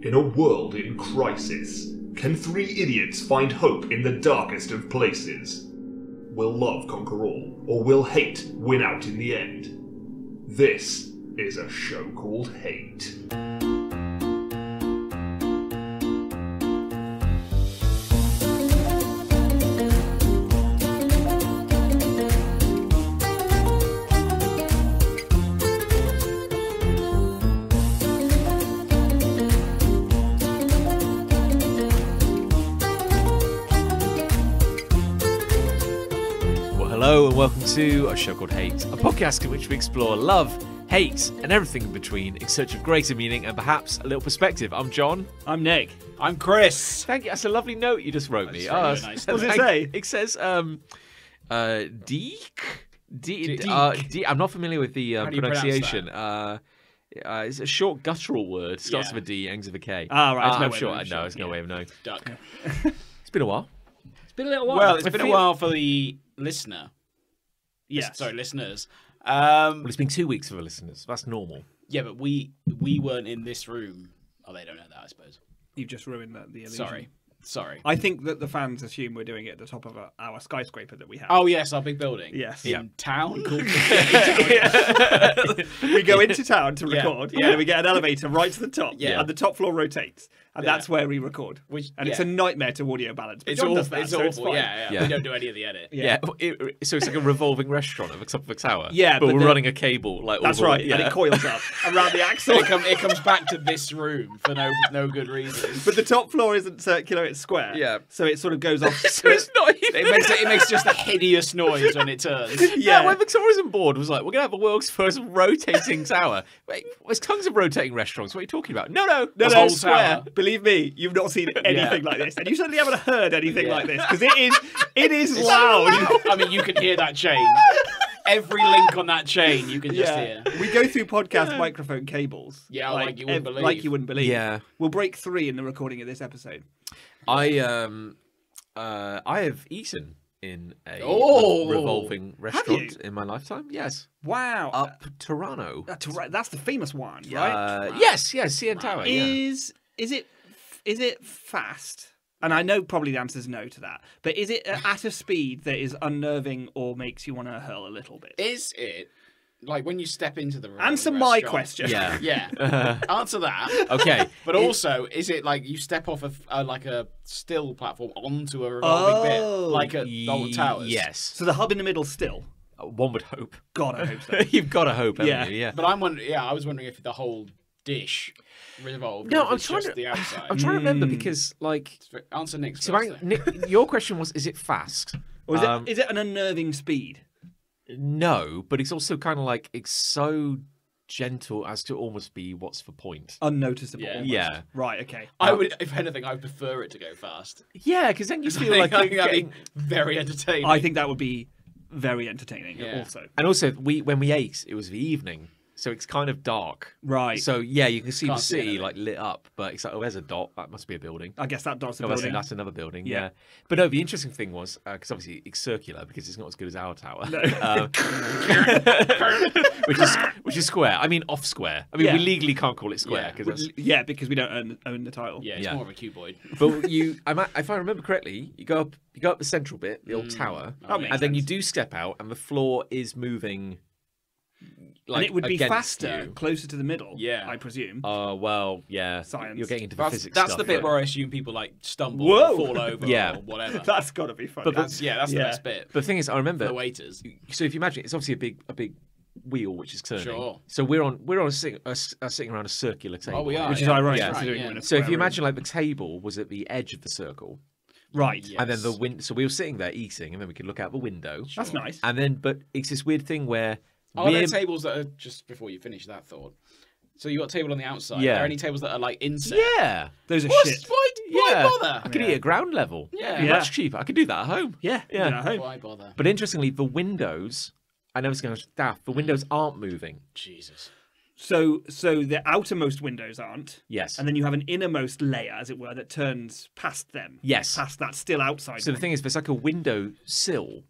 In a world in crisis, can three idiots find hope in the darkest of places? Will love conquer all, or will hate win out in the end? This is a show called Hate. Welcome to a show called Hate, a podcast in which we explore love, hate, and everything in between in search of greater meaning and perhaps a little perspective. I'm Jon. I'm Nich. I'm Chris. Thank you. That's a lovely note you just wrote me. Really Oh, nice. What does it say? It says, um, uh, Deek? De- Deek. uh, De- I'm not familiar with the uh, How do you pronounce pronunciation. Uh, uh, it's a short guttural word. Starts Yeah. with a D, ends with a K. Ah, right, Uh, there's no I'm way of sure. knowing, No, sure, there's no yeah. way of knowing. Duck. It's been a while. It's been a little while. Well, it's I been a while for the listener. Yes. Sorry, listeners. Um, Well, it's been two weeks for the listeners. That's normal. yeah, but we we weren't in this room. Oh, they don't know that, I suppose. You've just ruined the, the illusion. Sorry, sorry. I think that the fans assume we're doing it at the top of a, our skyscraper that we have. Oh yes, our big building. Yes. in Yeah. town. we go into town to Yeah, record, yeah. and then we get an elevator right to the top, Yeah. and the top floor rotates, and Yeah. that's where we record. Which- and it's a nightmare to audio balance. But It's John awful. that, it's so awful. fine. yeah, yeah, Yeah. We don't do any of the edit. Yeah. Yeah, it, so it's like a revolving restaurant at the top of a tower. Yeah, but, but we're the- running a cable like all That's the way- right, and it coils up around the axle. it, come, it comes back to this room for no no good reason. But the top floor isn't circular; it's square. Yeah. So it sort of goes off. so it's not even. it makes it, makes just a hideous noise when it turns. yeah. yeah. when the tourism board was like, "We're gonna have the world's first rotating tower." Wait, there's tons of rotating restaurants. What are you talking about? No, no, No, the no, whole square. square. Believe me, you've not seen anything like this, and you certainly haven't heard anything Yeah. like this because it is it is loud. I mean, you can hear that chain. Every link on that chain, you can just Yeah, hear. we go through podcast microphone cables. Yeah, like you wouldn't ev- believe. Like you wouldn't believe. Yeah. we'll break three in the recording of this episode. I um, uh, I have eaten in a Oh! revolving restaurant in my lifetime. Yes, Wow, up Toronto. that's right. That's the famous one, right? Uh, yes, yes, CN Tower. Yeah. Is is it is it fast? And I know probably the answer is no to that. But is it at a speed that is unnerving or makes you want to hurl a little bit? Is it like when you step into the room? Answer my question. Yeah. Yeah. Answer that. Okay. But also, is it like you step off of uh, like a still platform onto a revolving Oh. bit, like at the old towers? Yes. So the hub in the middle still. Uh, One would hope. God, I hope so. You've got to hope, Yeah. you? Yeah. But I'm wondering. Yeah, I was wondering if the whole dish revolved. No, I'm trying just to- the outside. I'm trying to remember Mm. because, like, Answer Nich's so first I. Nich, your question was, is it fast? Or is, Um, it, is it an unnerving speed? No, but it's also kind of like it's so gentle as to almost be what's the point. Unnoticeable. Yeah. almost. Yeah. Right. Okay. I uh, would, if anything, I would prefer it to go fast. Yeah, because then you feel I like think you're that'd getting. be very entertaining. I think that would be very entertaining. Yeah. Also. And also, we when we ate, it was the evening, so it's kind of dark. Right. So yeah, you can see Can't the see city anything. like lit up, but it's like, oh, there's a dot. That must be a building. I guess that does the Oh, that's, building. that's another building. Yeah. Yeah. But no, the interesting thing was because obviously it's circular because it's not as good as our tower, Um, which is which is square. I mean, off square. I mean, Yeah. we legally can't call it square because that's. Yeah, because we don't own, own the title. yeah, it's Yeah. more of a cuboid. But you, I might, if I remember correctly, you go up, you go up the central bit, the old tower, That makes and then you do step out, and the floor is moving. Like and it would be faster you. closer to the middle. Yeah. I presume. Oh well, yeah. Science. You're getting into the That's, physics that's stuff, the bit but- where I assume people like stumble, Whoa. or fall over, Yeah. or whatever. That's got to be fun. But that's yeah, that's the Yeah. best bit. But the thing is, I remember. the waiters. So if you imagine, it's obviously a big, a big wheel which is turning. Sure. So we're on, we're on a, sitting, a, s- a sitting around a circular table. Oh, we are. which is ironic Yeah. considering Right, we're in a So if you imagine like the table was at the edge of the circle, right, Yeah. and then the wind so we were sitting there eating, and then we could look out the window. that's Sure. nice. And then, but it's this weird thing where Are we're there tables that are just before you finish that thought? So you got a table on the outside. Yeah. Are there any tables that are like inset? yeah, Those are What's, shit. why, why yeah. bother? I could Yeah. eat at ground level. Yeah. Yeah. much cheaper. I could do that at home. Yeah, Yeah. you know, home. Why bother? But interestingly, the windows. I know it's going to daft. The windows aren't moving. Jesus. So, so the outermost windows aren't, Yes. and then you have an innermost layer, as it were, that turns past them. Yes. past that still outside. So the thing is, there's like a window sill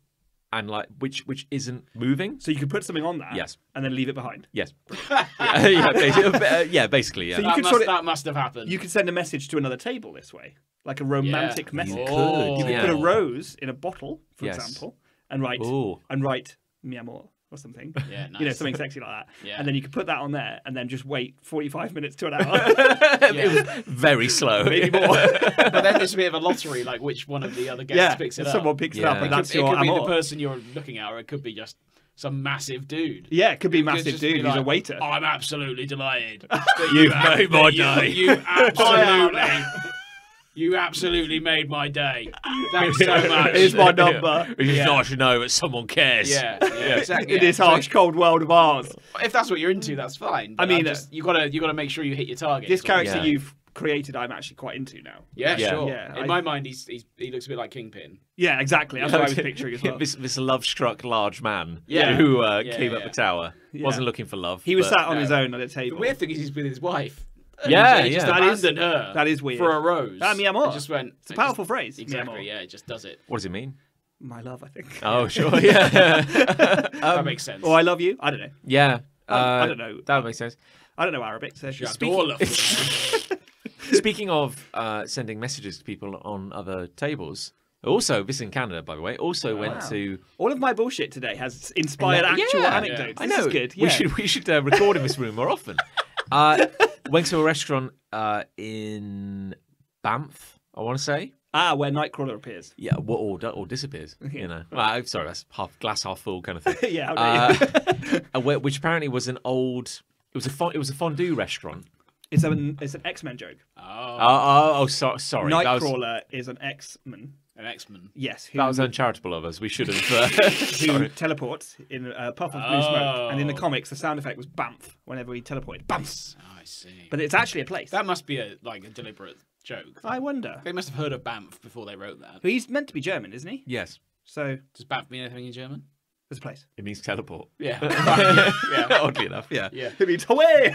and like which which isn't moving. So you could put something on that, Yes. and then leave it behind. Yes. yeah, yeah, basically, uh, yeah, basically, yeah. So you that, could must, sort of- that must have happened. You could send a message to another table this way, like a romantic Yeah. message. Oh. You could yeah. put a rose in a bottle, for Yes. example, and write Ooh. and write mi amor or something. Yeah, You know, something sexy like that. Yeah. And then you could put that on there and then just wait 45 minutes to an hour. it was very slow. Maybe more. but then there's a bit of a lottery, like which one of the other guests yeah, picks it up. someone picks it Yeah. up It and could- that's it your could be the person you're looking at, or it could be just some massive dude. Yeah, it could be It could massive just be dude who's a waiter. I'm absolutely delighted. that You've have- made my you- day." You absolutely, you absolutely made my day. Thanks so much. Here's my number. It's Yeah. nice to know that someone cares. Yeah, yeah, exactly. In this yeah. harsh, cold world of ours. If that's what you're into, that's fine. But I mean, I'm just, you gotta you gotta make sure you hit your target. This character Yeah. you've created, I'm actually quite into now. Yeah, Yeah. sure. Yeah, In I- my mind, he's, he's he looks a bit like Kingpin. Yeah, exactly. That's what I was picturing as well. this this love-struck large man Yeah. who uh, Yeah, came yeah, up the tower Yeah. wasn't looking for love. He was but- sat on no. his own at a The table. The weird thing is he's with his wife. Yeah, he just yeah. That is- abandoned her. that is weird. for a rose. Ah, mi amor. It just went. It's a powerful phrase. mi Exactly. amor. Yeah, it just does it. What does it mean? My love, I think. Oh, sure, yeah, that makes sense. Or I love you. I don't know. yeah. Uh, I don't know. That makes sense. I don't know Arabic. So J'adore la Speaking of uh, sending messages to people on other tables, also this in Canada, by the way, also went Wow. to. All of my bullshit today has inspired Yeah, actual yeah. anecdotes. I This know. is good. We should we should uh, record in this room more often. Uh, went to a restaurant uh, in Banff, I want to say. Ah, where Nightcrawler appears. Yeah, or or, or disappears. You know, well, I'm sorry, that's half glass half full kind of thing. yeah, how dare you. uh, uh, which apparently was an old. It was a fon- it was a fondue restaurant. It's an it's an X Men joke. Oh, Oh, oh, oh so, sorry, that was, Nightcrawler is an X Men. An X-Men. Yes, who, that was uncharitable of us. We should have. Uh, who sorry. teleports in a puff of blue smoke. And in the Oh. comics, the sound effect was bamf whenever he teleported. Bamf. Oh, I see. But it's actually a place. that must be a like a deliberate joke. I wonder. They must have heard of Banff before they wrote that. But he's meant to be German, isn't he? Yes, So Does Banff mean anything in German? there's a place. it means teleport. Yeah. Right, yeah. Oddly enough, yeah. Yeah. It means away.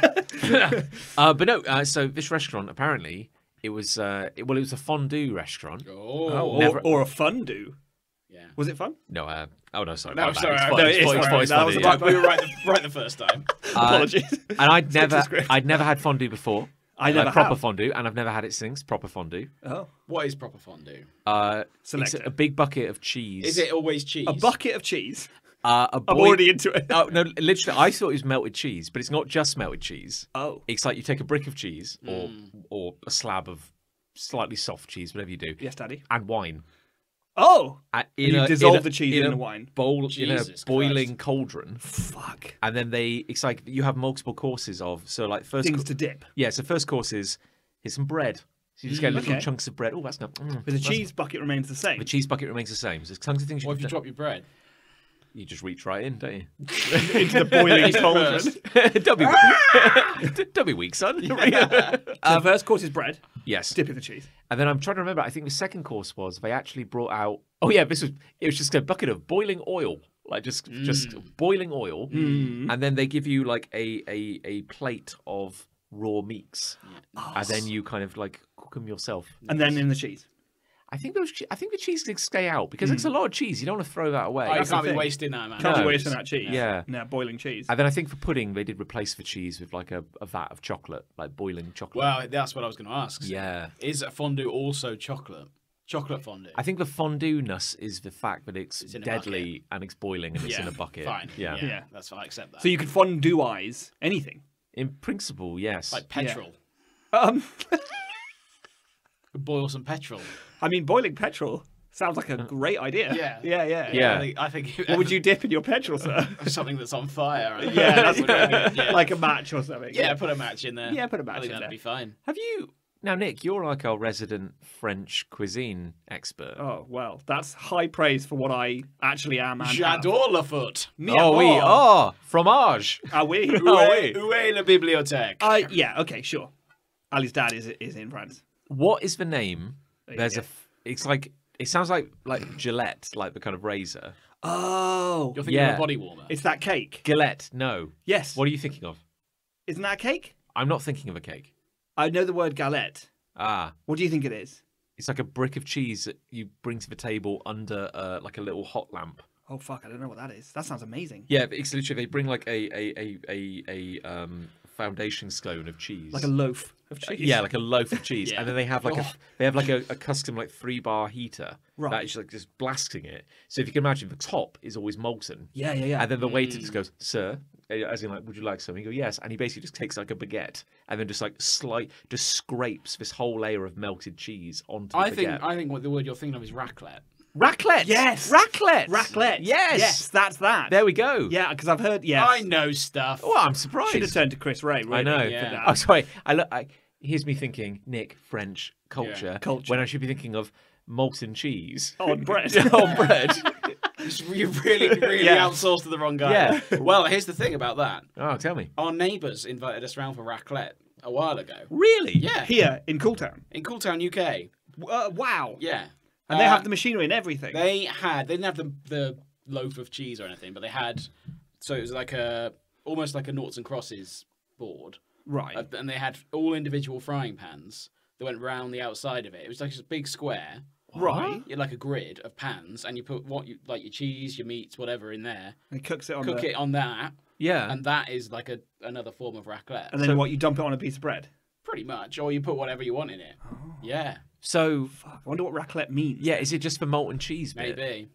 Uh, but no, uh, so this restaurant apparently it was uh, it, well, it was a fondue restaurant. Oh. Oh, or, Never- or a fondue. Yeah. Was it fun? No, uh, oh no, sorry. No, my bad. sorry, It's no, it's it's it's That fine, was yeah. about- we were right the, right the first time. Apologies. And I'd Stick never. I'd never had fondue before. I like never proper have. fondue, and I've never had it since proper fondue. Oh, What is proper fondue? Uh, it's Selector. a big bucket of cheese. Is it always cheese? a bucket of cheese. Uh, a I'm already into it. Oh no! Literally, I thought it was melted cheese, but it's not just melted cheese. Oh. It's like you take a brick of cheese or Mm. or a slab of slightly soft cheese, whatever you do, Yes, Daddy. and wine. Oh, Uh, you a- dissolve a- the cheese in the wine. bowl Jesus in a boiling Christ. cauldron, fuck. and then they. It's like you have multiple courses of so like first. Things co- to dip. yeah, so first course is here's some bread. So you just get little okay. chunks of bread. Oh, that's not. Mm, But the cheese bucket remains the same. The cheese bucket remains the same. So there's tons of things you What if you drop your bread? You just reach right in, don't you? into the boiling Face cauldron. don't, be weak. Ah! don't be weak, son. So the first course is bread. yes. Dip in the cheese. And then I'm trying to remember. I think the second course was they actually brought out. Oh yeah, this was it was just a bucket of boiling oil, like just mm. just boiling oil, mm. and then they give you like a a a plate of raw meats, mm. and then you kind of like cook them yourself. And then in the cheese. I think those I think the cheese did stay out because it's a lot of cheese. You don't want to throw that away. Oh, you can't be wasting that amount. Can't No. be wasting that cheese. Yeah. No, boiling cheese. And then I think for pudding they did replace the cheese with like a, a vat of chocolate, like boiling chocolate. Well, that's what I was going to ask. yeah. Is fondue also chocolate? Chocolate fondue. I think the fondue-ness is the fact that it's, It's in a deadly and it's boiling and it's yeah, in a bucket. Fine. Yeah. Yeah. Yeah. That's fine. I accept that. So you could fondue eyes anything. In principle, yes. like petrol. Um, Boil some petrol. I mean, boiling petrol sounds like a great idea. Yeah. Yeah, yeah. Yeah. I think, I think What would you dip in your petrol, sir? something that's on fire. Yeah, that's would what I mean. yeah. Like a match or something. yeah, put a match in there. Yeah, put a I match think in that'd there. be fine. Have you now, Nich? You're like our resident French cuisine expert. Oh well, that's high praise for what I actually am. And have. J'adore la foot. Mi oh, we amor. are fromage. Ah, oui. Oh, Où oui. est, où est la bibliothèque? Uh, yeah. Okay. Sure. Ali's dad is is in France. What is the name? you There's go. a. f- It's like it sounds like like Gillette, like the kind of razor. Oh, You're thinking yeah. of a body warmer. it's that cake. Gillette. No. Yes. What are you thinking of? Isn't that a cake? I'm not thinking of a cake. I know the word galette. Ah, What do you think it is? it's like a brick of cheese that you bring to the table under uh, like a little hot lamp. Oh fuck! I don't know what that is. That sounds amazing. Yeah, but it's literally they bring like a a a a, a um foundation stone of cheese. Like a loaf of cheese. yeah, like a loaf of cheese, Yeah. and then they have like a they have like a, a custom like three bar heater Right. that is like just blasting it. So if you can imagine, the top is always molten, yeah, yeah, yeah. and then the waiter just goes, "Sir," eh, as in like, "Would you like something?" You go, "Yes," and he basically just takes like a baguette and then just like slight just scrapes this whole layer of melted cheese onto the I baguette. think I think what the word you're thinking of is raclette. Raclette. Yes! raclette. Raclette. Yes. Yes, that's that. There we go. Yeah, because I've heard. Yeah. I know stuff. Oh, I'm surprised. Should have turned to Chris Ray. Really, I know. Yeah. Oh, sorry. I look. I, here's me thinking Nich French culture, Culture. when I should be thinking of molten cheese On bread. on bread. You really, really Yeah. outsourced to the wrong guy. Yeah. Well, here's the thing about that. Oh, tell me. Our neighbours invited us round for raclette a while ago. Really? Yeah. Here in Cooltown. In Cooltown, UK. Uh, wow. Yeah. And they Uh, have the machinery and everything. They had. They didn't have the the loaf of cheese or anything, but they had. So it was like a almost like a noughts and crosses board, right. uh, and they had all individual frying pans that went round the outside of it. It was like a big square. right. Like a grid of pans, and you put what you like your cheese, your meats, whatever in there. And it cooks it on Cook the, it on that, Yeah. and that is like a another form of raclette. And then So- what? You dump it on a piece of bread. Pretty much, or you put whatever you want in it. Oh. Yeah, so, Fuck. I wonder what raclette means. yeah, is it just for molten cheese bit? maybe,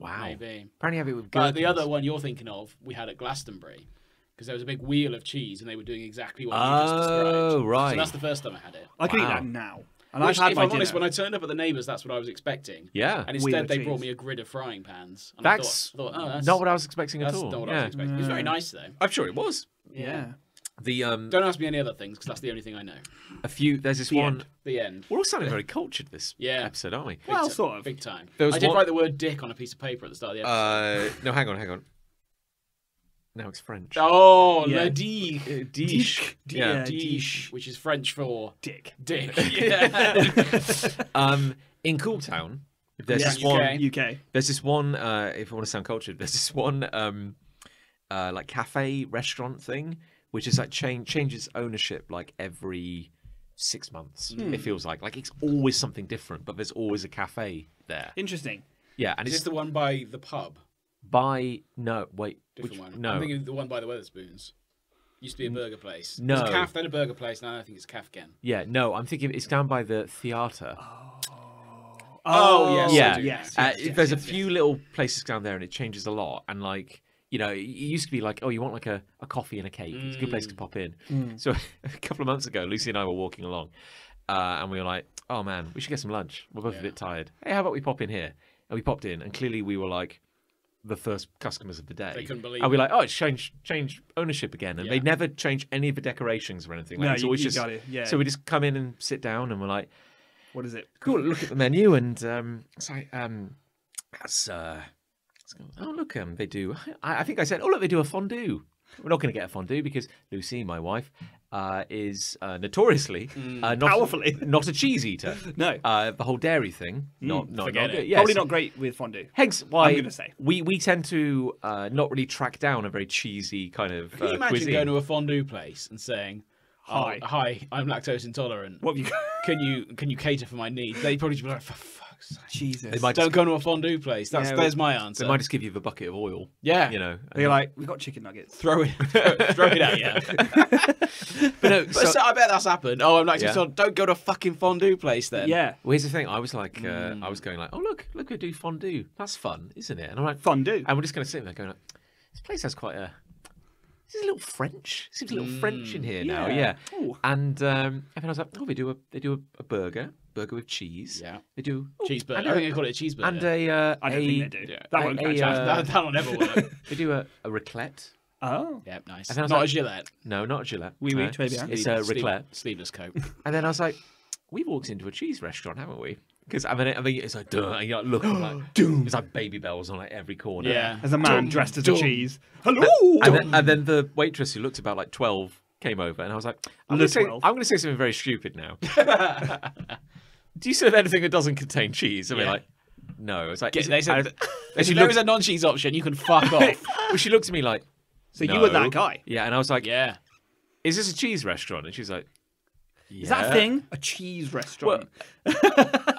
Wow. maybe. Apparently have it with But the other one you're thinking of, we had at Glastonbury, because there was a big wheel of cheese, and they were doing exactly what you just oh, described. Oh, right. So that's the first time I had it. I could eat that now. And Which, I've had if my I'm dinner. honest, when I turned up at the neighbours, that's what I was expecting. Yeah. And instead, of they brought me a grid of frying pans. And That's I thought, I thought, oh, that's Not what I was expecting at that's all. not what I was expecting. It was very nice though. I'm sure it was. yeah. The um Don't ask me any other things because that's the only thing I know. a few there's this The one end. The end. we're all sounding very cultured this Yeah. episode, aren't we? Big Well, ti- sort of. Big time. There was I did one- write the word dick on a piece of paper at the start of the episode. Uh no, hang on, hang on. Now it's French. oh, yeah. le dick. Uh, Dish. Dish. Yeah. Yeah. Dish, which is French for Dick. dick. Yeah. Um in Cooltown, there's Yeah, this one UK. UK. There's this one, uh, if I want to sound cultured, there's this one um, uh, like cafe restaurant thing, which is like change changes ownership like every six months. Hmm. It feels like like it's always something different, but there's always a cafe there. Interesting. Yeah, and is it's this the one by the pub? by no wait, Different which, one. no, I'm thinking of the one by the Wetherspoons. Used to be a burger place. no. It was calf, then a burger place. Now I think it's calf again. yeah, no, I'm thinking it's down by the theatre. Oh, Oh yes, yeah, I do. yes, Uh, yes, yes, there's a yes, few little places down there, and it changes a lot. And like, you know, it used to be like, oh, you want like a, a coffee and a cake. It's a good place to pop in. So a couple of months ago, Lucy and I were walking along, uh, and we were like, oh man, we should get some lunch. We're both a bit tired. Hey, how about we pop in here? And we popped in, and clearly we were like the first customers of the day. They couldn't believe And we're like, oh, it's changed, changed ownership again, and they never change any of the decorations or anything. Like, No, it's you- always you just got it, yeah. So we just come in and sit down, and we're like, What is it? cool. Look at the menu, and um, it's like, um, that's uh, oh look, um, they do. I, I think I said, oh look, they do a fondue. We're not going to get a fondue because Lucy, my wife, uh, is uh, notoriously uh, not Powerfully. not a cheese eater. No. Uh, the whole dairy thing, not not, forget not it. Yes. Probably not great with fondue. Hence why I'm gonna say. we we tend to uh, not really track down a very cheesy kind of Can you uh, imagine cuisine. going to a fondue place and saying, oh, Hi. hi, I'm lactose intolerant. What you Can you can you cater for my needs?" They'd probably just be like, "For fuck's sake." Jesus. They might Don't just, go to a fondue place. That's Yeah, there's my answer. they might just give you the bucket of oil. yeah, You know. They're like, we got chicken nuggets. throw it, throw it at you. but no. But so- so, I bet that's happened. Oh, I'm like, Yeah. intolerant. Don't go to a fucking fondue place then. Yeah. Well, here's the thing. I was like, uh, Hmm. I was going like, oh look, look, we do fondue. That's fun, isn't it? And I'm like, Fondue. and we're just going to sit there going, like, this place has quite a, this is a little French. Seems a little French in here now. yeah. Yeah. Ooh. And um, and then I was like, oh, they do a, they do a, a burger, burger with cheese. Yeah. They do cheeseburger. and I a- think they call it a cheeseburger. and a, uh, I don't a, think they do. yeah. That A- won't catch on. uh, that, that'll never work. They do a, a raclette. Oh. Yep, nice. And then I was Not like- a Gillette. No, not a Gillette. Oui, oui, no. très bien. It's a Sleeve- raclette. Sleeveless coat. And then I was like, we've walked into a cheese restaurant, haven't we? Because I mean, I mean, it's like, duh, and you like, look, like, Doom. it's like baby bells on like every corner. yeah. As a man Dum, dressed as dum. a cheese. Hello. And then, and then the waitress who looked about like 12 came over, and I was like, I'm going to say, I'm gonna say something very stupid now. Do you serve anything that doesn't contain cheese? I mean, Yeah. like, no. It's like, Get- is it- they said- and- and If she there looked, is a non-cheese option, you can fuck off. well, she looked at me like, So you were that guy. Yeah, and I was like, yeah. is this a cheese restaurant? And she's like, Is that a thing? A cheese restaurant.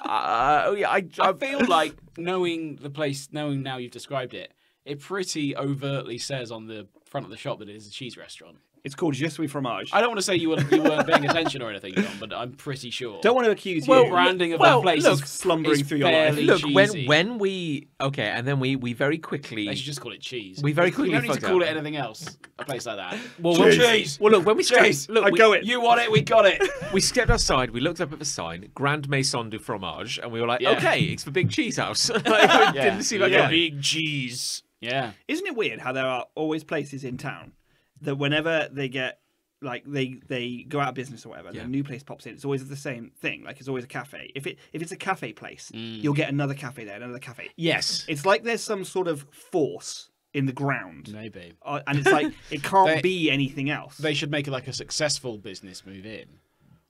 Uh, oh yeah, I, I I feel like knowing the place, knowing now you've described it, It pretty overtly says on the front of the shop that it is a cheese restaurant. It's called Je suis fromage. I don't want to say you weren't, you weren't paying attention or anything, Jon, but I'm pretty sure. don't want to accuse Well, you. branding of well, that place look, is slumbering is through your life. Look, when cheesy. when we okay, and then we we very quickly They should just call it cheese. We very You quickly don't need to call up. it anything else. A place like that. well, when we- Cheese. well look when we stepped, Cheese. look I we, go it. You want it? We got it. we stepped outside, we looked up at the sign, Grand Maison du Fromage, and we were like, Yeah. okay, it's the big cheese house. like, it didn't seem like yeah. a big cheese. Yeah. Isn't it weird how there are always places in town that whenever they get like they they go out of business or whatever, and Yeah. a new place pops in, it's always the same thing. Like it's always a cafe. If it if it's a cafe place, Mm. you'll get another cafe there, another cafe. Yes. It's like there's some sort of force in the ground, Maybe. uh, and it's like it can't They- be anything else. They should make it like a successful business move in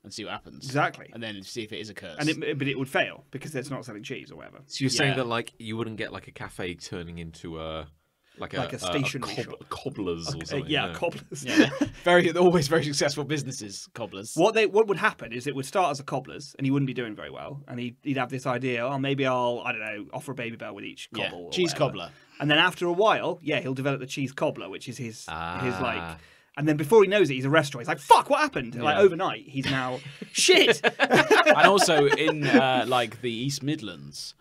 and see what happens. exactly, And then see if it is a curse. and it, but it would fail because it's not selling cheese or whatever. So you're saying that like you wouldn't get like a cafe turning into a like a Like a stationery cob- shop. cobblers or something. yeah, cobblers. yeah. very always very successful businesses, cobblers. What they what would happen is it would start as a cobbler's and he wouldn't be doing very well and he'd, he'd have this idea oh maybe I'll I don't know offer a baby bell with each Yeah, cobble or cheese whatever. cobbler. and then after a while yeah he'll develop the cheese cobbler which is his his like Ah. and then before he knows it he's a restaurant he's like fuck what happened like overnight he's now shit and also in uh, like the East Midlands,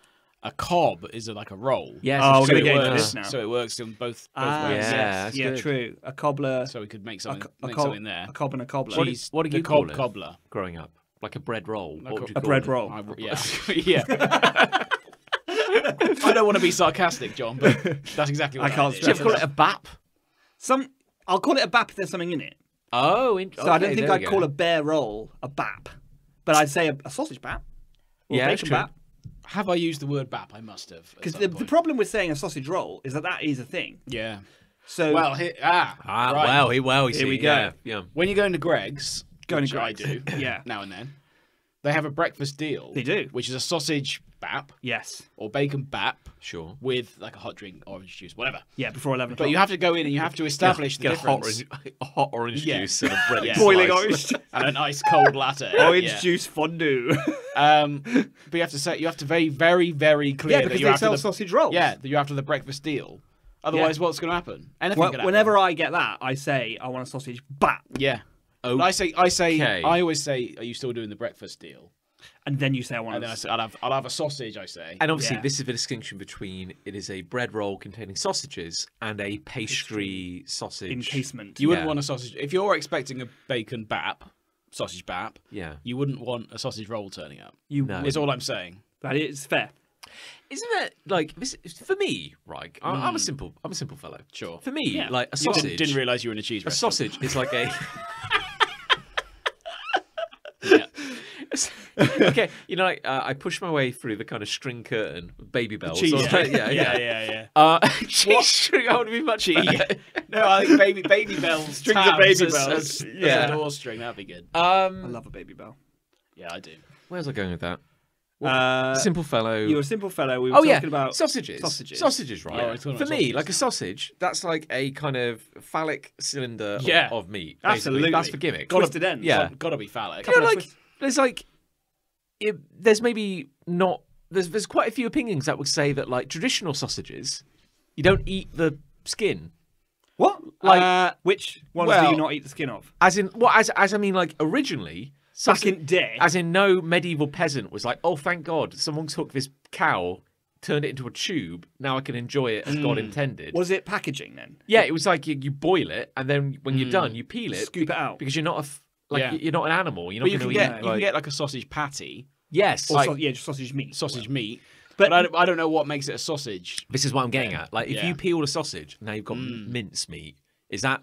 a cob is a, like a roll. Yes, Oh, it's we're true. gonna get into works, this now. So it works in both, both ah, ways. Yeah, yes, that's yeah good. true a cobbler So we could make a, something, co- a, make something there. a cob and a cobbler What do you- Cheese- what do the you cob call it? cobbler. growing up like a bread roll. What would you a call bread it? roll I, yeah, yeah. I don't want to be sarcastic, Jon, but that's exactly what I can't did. Do you stress ever call it a bap? some I'll call it a bap if there's something in it Oh, in- so I don't think I'd we call a bear roll a bap but I'd say a, a sausage bap or Yeah, a bacon true. bap Have I used the word bap? I must have. Because the, the problem with saying a sausage roll is that that is a thing. yeah. So Well, here, ah, Ah, right. well, he, well, Here we go. Yeah, yeah. When you go into Greggs, Going which to I do, Yeah. now and then, they have a breakfast deal. They do. which is a sausage bap yes, or bacon bap Sure. with like a hot drink, orange juice, whatever. yeah, before eleven o'clock. But you have to go in and you have to establish Get the a hot difference. orange, a hot orange Yeah. juice and a bread Yeah. boiling slice. orange, and an ice cold latte. orange Yeah. juice fondue. Um, but you have to say you have to very, very, very clear yeah, that because you're they after sell the, sausage rolls. Yeah, that you're after the breakfast deal. Otherwise, what's going to happen? Anything happen. whenever I get that, I say I want a sausage bap, yeah. But I say, I say, Okay. I always say, are you still doing the breakfast deal? And then you say I want. And then I a... say, I'll have, I'll have a sausage. I say, And obviously, Yeah. this is the distinction between it is a bread roll containing sausages and a pastry sausage encasement. you wouldn't yeah. want a sausage if you're expecting a bacon bap, sausage bap. Yeah. You wouldn't want a sausage roll turning up. you No. Is all I'm saying. that is fair. Isn't that like this? For me, right? I, I'm a hmm. simple. I'm a simple fellow. Sure. For me, Yeah. like a You sausage. didn't, didn't realize you were in a cheese a restaurant. sausage is like a. Yeah. okay, you know, like, uh, I push my way through the kind of string curtain, baby bells. Cheese or- string. yeah, yeah. yeah, yeah. Uh, cheese string. I would be much better. No, I think baby baby bells. Strings of baby bells. As, as Yeah. a door string. That'd be good. I Um, love a baby bell. Yeah, I do. where's I going with that? Uh, Simple fellow. you're a simple fellow. We were Oh talking yeah, about sausages. sausages. Sausages, right? Oh, For me, sausages like a sausage, that's like a kind of phallic cylinder of- Yeah. of, meat. basically. Absolutely. that's the gimmick. twisted ends. Yeah. Got to be phallic. you know, like twist- there's like it, there's maybe not there's there's quite a few opinions that would say that like traditional sausages, you don't eat the skin. What? Like- uh, which ones do you not eat the skin of? As in, what? As as I mean, like originally, Back in day. as in no medieval peasant was like, oh, thank God, someone took this cow, turned it into a tube. Now I can enjoy it as God intended. Was it packaging then? Yeah, it was like you, you boil it, and then when you're done, you peel it, Scoop it out. because you're not a f- like Yeah. you're not an animal. You're not you can get you like- can get like a sausage patty, yes, Or like, sau- yeah, just sausage meat. sausage meat. But- But, I, don't, I don't know what makes it a sausage. This is what I'm getting at. Like, if Yeah. you peel a sausage, now you've got mm. mince meat. Is that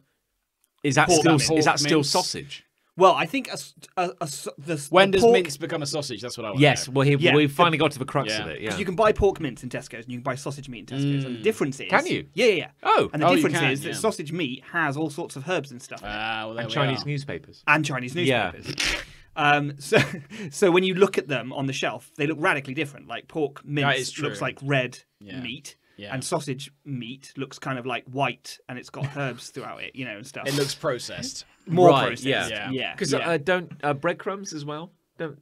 is that Pork still is that still Mince. sausage? Well, I think a, s- a, a s- the, When the does pork, mince become a sausage? That's what I want. Yes. To Well, here, Yeah. we finally got to the crux Yeah. of it. 'cause Yeah. You can buy pork mince in Tesco's and you can buy sausage meat in Tesco's. And the difference is. Can you? Yeah, yeah, yeah. Oh. And the Oh, you difference can, is that sausage meat has all sorts of herbs and stuff in it. Ah, well, there and we Chinese are. newspapers. and Chinese Yeah. newspapers. Um, so, so when you look at them on the shelf, they look radically different. Like pork mince looks like red Yeah. meat, Yeah. and sausage meat looks kind of like white, and it's got herbs throughout it, you know, and stuff. It looks processed. more Right, processed. yeah. yeah, Yeah. yeah. Because yeah. uh, don't uh, breadcrumbs as well. Don't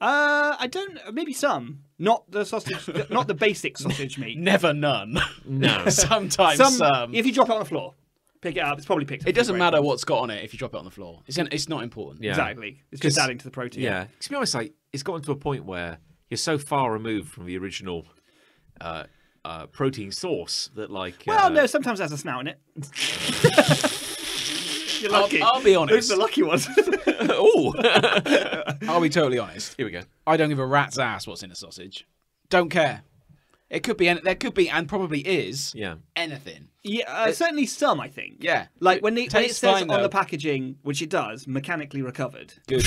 Uh, I don't. Maybe some. Not the sausage. not the basic sausage meat. Never none. No. Sometimes Some. some. If you drop it on the floor, pick it up. It's probably picked up. it doesn't matter what's got on it if you drop it on the floor. It's it's not important. Yeah. Exactly. It's just adding to the protein. Yeah. To be honest, like it's gotten to a point where you're so far removed from the original uh, uh, protein source that, like, Well, uh, no. Sometimes there's a snout in it. You're I'll, lucky. I'll be Those honest. Who's the lucky ones. oh, I'll be totally honest. here we go. I don't give a rat's ass what's in a sausage. Don't care. It could be. any- There could be, and probably is. Yeah. Anything. yeah, uh, certainly some. I think. Yeah. Like when, they, when it says fine, on though. the packaging, which it does, mechanically recovered. Good.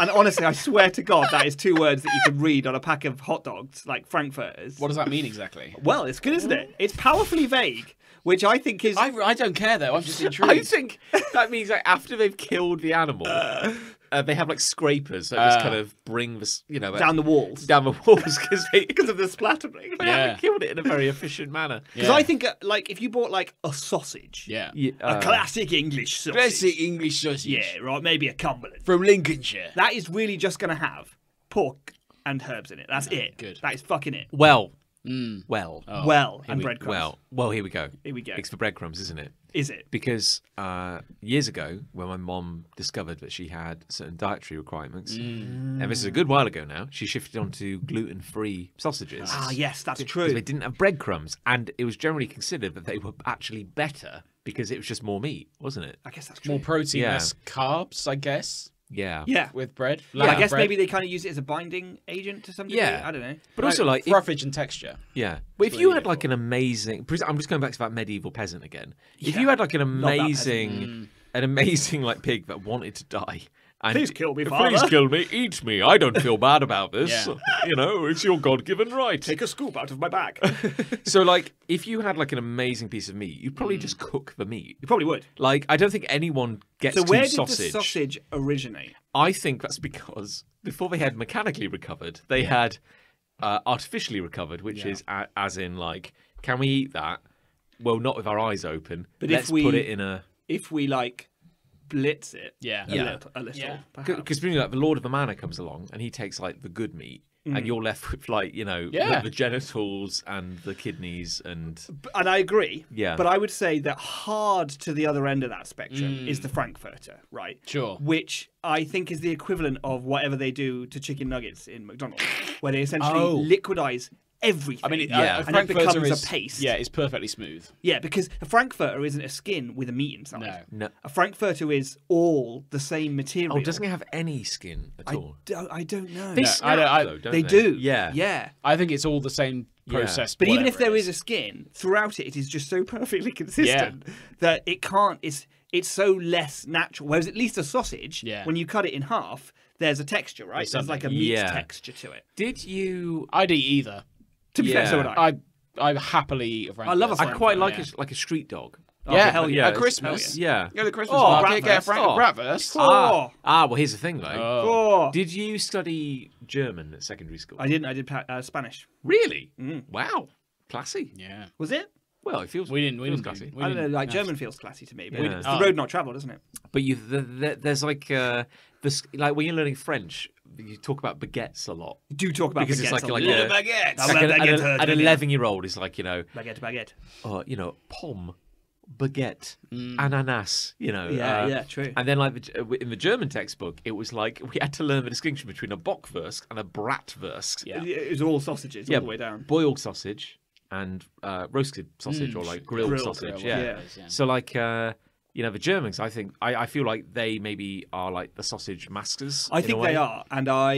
And honestly, I swear to God, that is two words that you could read on a pack of hot dogs, like Frankfurters. what does that mean exactly? Well, it's good, isn't it? It's powerfully vague, which I think is. I, I don't care though. I'm just intrigued. I think that means like after they've killed the animal, uh, uh, they have like scrapers that just kind of bring this, you know, down the walls down the walls because because of the splattering. they Yeah. haven't killed it in a very efficient manner. Because Yeah. I think, uh, like, if you bought like a sausage, Yeah. Yeah, a uh, classic English sausage, Classic English sausage. yeah, right, maybe a Cumberland. From Lincolnshire. That is really just going to have pork and herbs in it. That's it. good. That is fucking it. well, Mm. well, Oh, well, and we- breadcrumbs. well, well. Here we go. Here we go. It's for breadcrumbs, isn't it? Is it? because uh, years ago, when my mom discovered that she had certain dietary requirements, and this is a good while ago now, she shifted onto gluten-free sausages. Ah, yes, that's Because true. they didn't have breadcrumbs, and it was generally considered that they were actually better because it was just more meat, wasn't it? I guess that's true. More protein, Yeah. less carbs, I guess, Yeah. yeah. with bread. But I guess bread. maybe they kind of use it as a binding agent to some degree. Yeah. I don't know. But also, like, roughage and texture. yeah. But if you you had like for. an amazing, I'm just going back to that medieval peasant again. If Yeah. you had like an amazing, mm. an amazing like pig that wanted to die. And Please kill me, Please father." kill me, eat me. I don't feel bad about this. Yeah. You know, it's your God-given right. Take a scoop out of my back. So, like, if you had like an amazing piece of meat, you'd probably just cook the meat. you probably would. Like, I don't think anyone gets So where did sausage. the sausage originate? I think that's because before they had mechanically recovered, they had uh, artificially recovered, which is a, as in like, can we eat that? Well, not with our eyes open. But if Let's we- put it in a If we like blitz it, Yeah. a Yeah. little, a little Yeah. perhaps. because like the Lord of the Manor comes along and he takes like the good meat. Mm. And you're left with like you know Yeah. the, the genitals and the kidneys and and I agree. Yeah. But I would say that hard to the other end of that spectrum Mm. is the Frankfurter, right? Sure. Which I think is the equivalent of whatever they do to chicken nuggets in McDonald's, where they essentially Oh. liquidize everything. I mean, it, Yeah. a, a and it Frankfurter becomes is, a paste. Yeah, it's perfectly smooth. Yeah, because a Frankfurter isn't a skin with a meat inside. No. no. A Frankfurter is all the same material. Oh, doesn't it have any skin at I all? don't, I don't know. They No, snap I don't- I- though, don't they they? do. Yeah. Yeah. I think it's all the same Yeah. process. But even if there there it is a skin, throughout it, it is just so perfectly consistent that it can't. It's it's so less natural. Whereas at least a sausage, Yeah. when you cut it in half, there's a texture, right? There's There's, like a meat Yeah. texture to it. Did you? I'd eat either. To be fair, so would I. I I happily eat a I love a I Frankfurter, quite like yeah. a, like a street dog. Oh, yeah, hell yeah, At Christmas. Yeah. Go to the Christmas Oh, market, get a. Frank Oh. bratwurst. Ah, ah, well, here's the thing though. Oh. Oh. Did you study German at secondary school? I didn't. I did uh, Spanish. Really? Mm. Wow, classy. Yeah. Was it? Well, it feels We didn't. We feels didn't. classy. we I don't know. Like have- German feels classy to me, but Yeah. it's Oh. the road not travelled, isn't it? But you, the, the, there's like uh, this, like when you're learning French, you talk about baguettes a lot. You do talk about Because it's baguettes like- a like lot. a- baguette. Like well, an, baguette, an, an 11 year old is like you know, baguette, baguette. uh, you know, pomme, baguette, ananas. You know, Mm. Yeah, uh, yeah, true. And then like the, uh, in the German textbook, it was like we had to learn the distinction between a Bockwurst and a Bratwurst. Yeah. It was all sausages yeah, all the way down. boiled sausage and uh, roasted sausage or like grilled, Grilled, sausage. grilled, yeah. yeah. yeah. So like uh, you know the Germans, I think I, I feel like they maybe are like the sausage masters. I think they are, and I,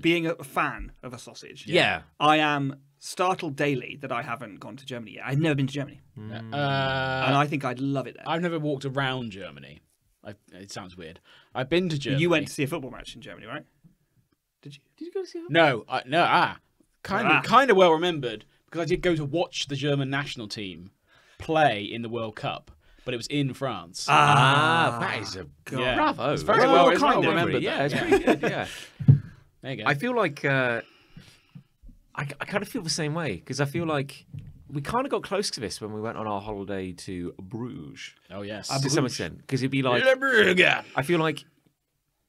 being a fan of a sausage, Yeah. I am startled daily that I haven't gone to Germany yet. I've never been to Germany, Mm. and Uh, I think I'd love it there. I've never walked around Germany. I, it sounds weird. I've been to Germany. You went to see a football match in Germany, right? Did you? Did you go to see that? No, I, no, ah, kind of, Ah. kind of well remembered because I did go to watch the German national team play in the World Cup, but it was in France. Ah, that is a Yeah. bravo. It's very That's a well- good it's well memory. remembered Yeah, it's pretty good. Yeah, there you go. I feel like uh, I, I kind of feel the same way because I feel like we kind of got close to this when we went on our holiday to Bruges oh yes. to some extent because it'd be like I feel like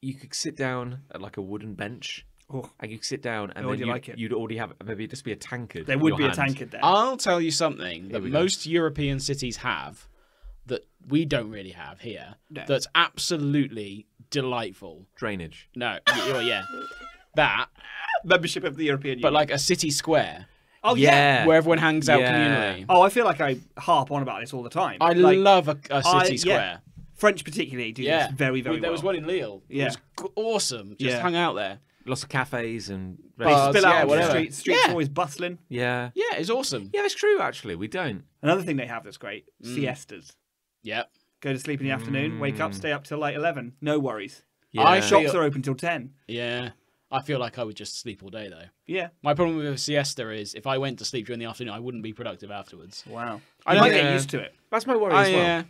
you could sit down at like a wooden bench Oh. and you sit down, and then you you'd, like it? you'd already have maybe it'd just be a tankard. There would your be a tankard there. I'll tell you something that we go. most European cities have that we don't really have here. No. That's absolutely delightful. drainage. No, well, yeah, that, Membership of the European Union. but like a city square oh yeah. Yeah. where everyone hangs out Yeah. communally. Oh, I feel like I harp on about this all the time. I like, love a city yeah. square. French, particularly, do Yeah, this very, very There well. was one in Lille. Yeah. it was awesome. Just Yeah. hung out there. Lots of cafes and They Bars, spill out yeah, onto the whatever. streets. Streets Yeah. always bustling. yeah. Yeah, it's awesome. Yeah, it's true. Actually, we don't. Another thing they have that's great: Mm. siestas. Yeah, Go to sleep in the afternoon, wake up, stay up till like eleven. No worries. Yeah. I Shops feel- are open till ten. yeah. I feel like I would just sleep all day though. Yeah. My problem with a siesta is if I went to sleep during the afternoon, I wouldn't be productive afterwards. Wow. I I might don't- get used to it. That's my worry I, as well. uh,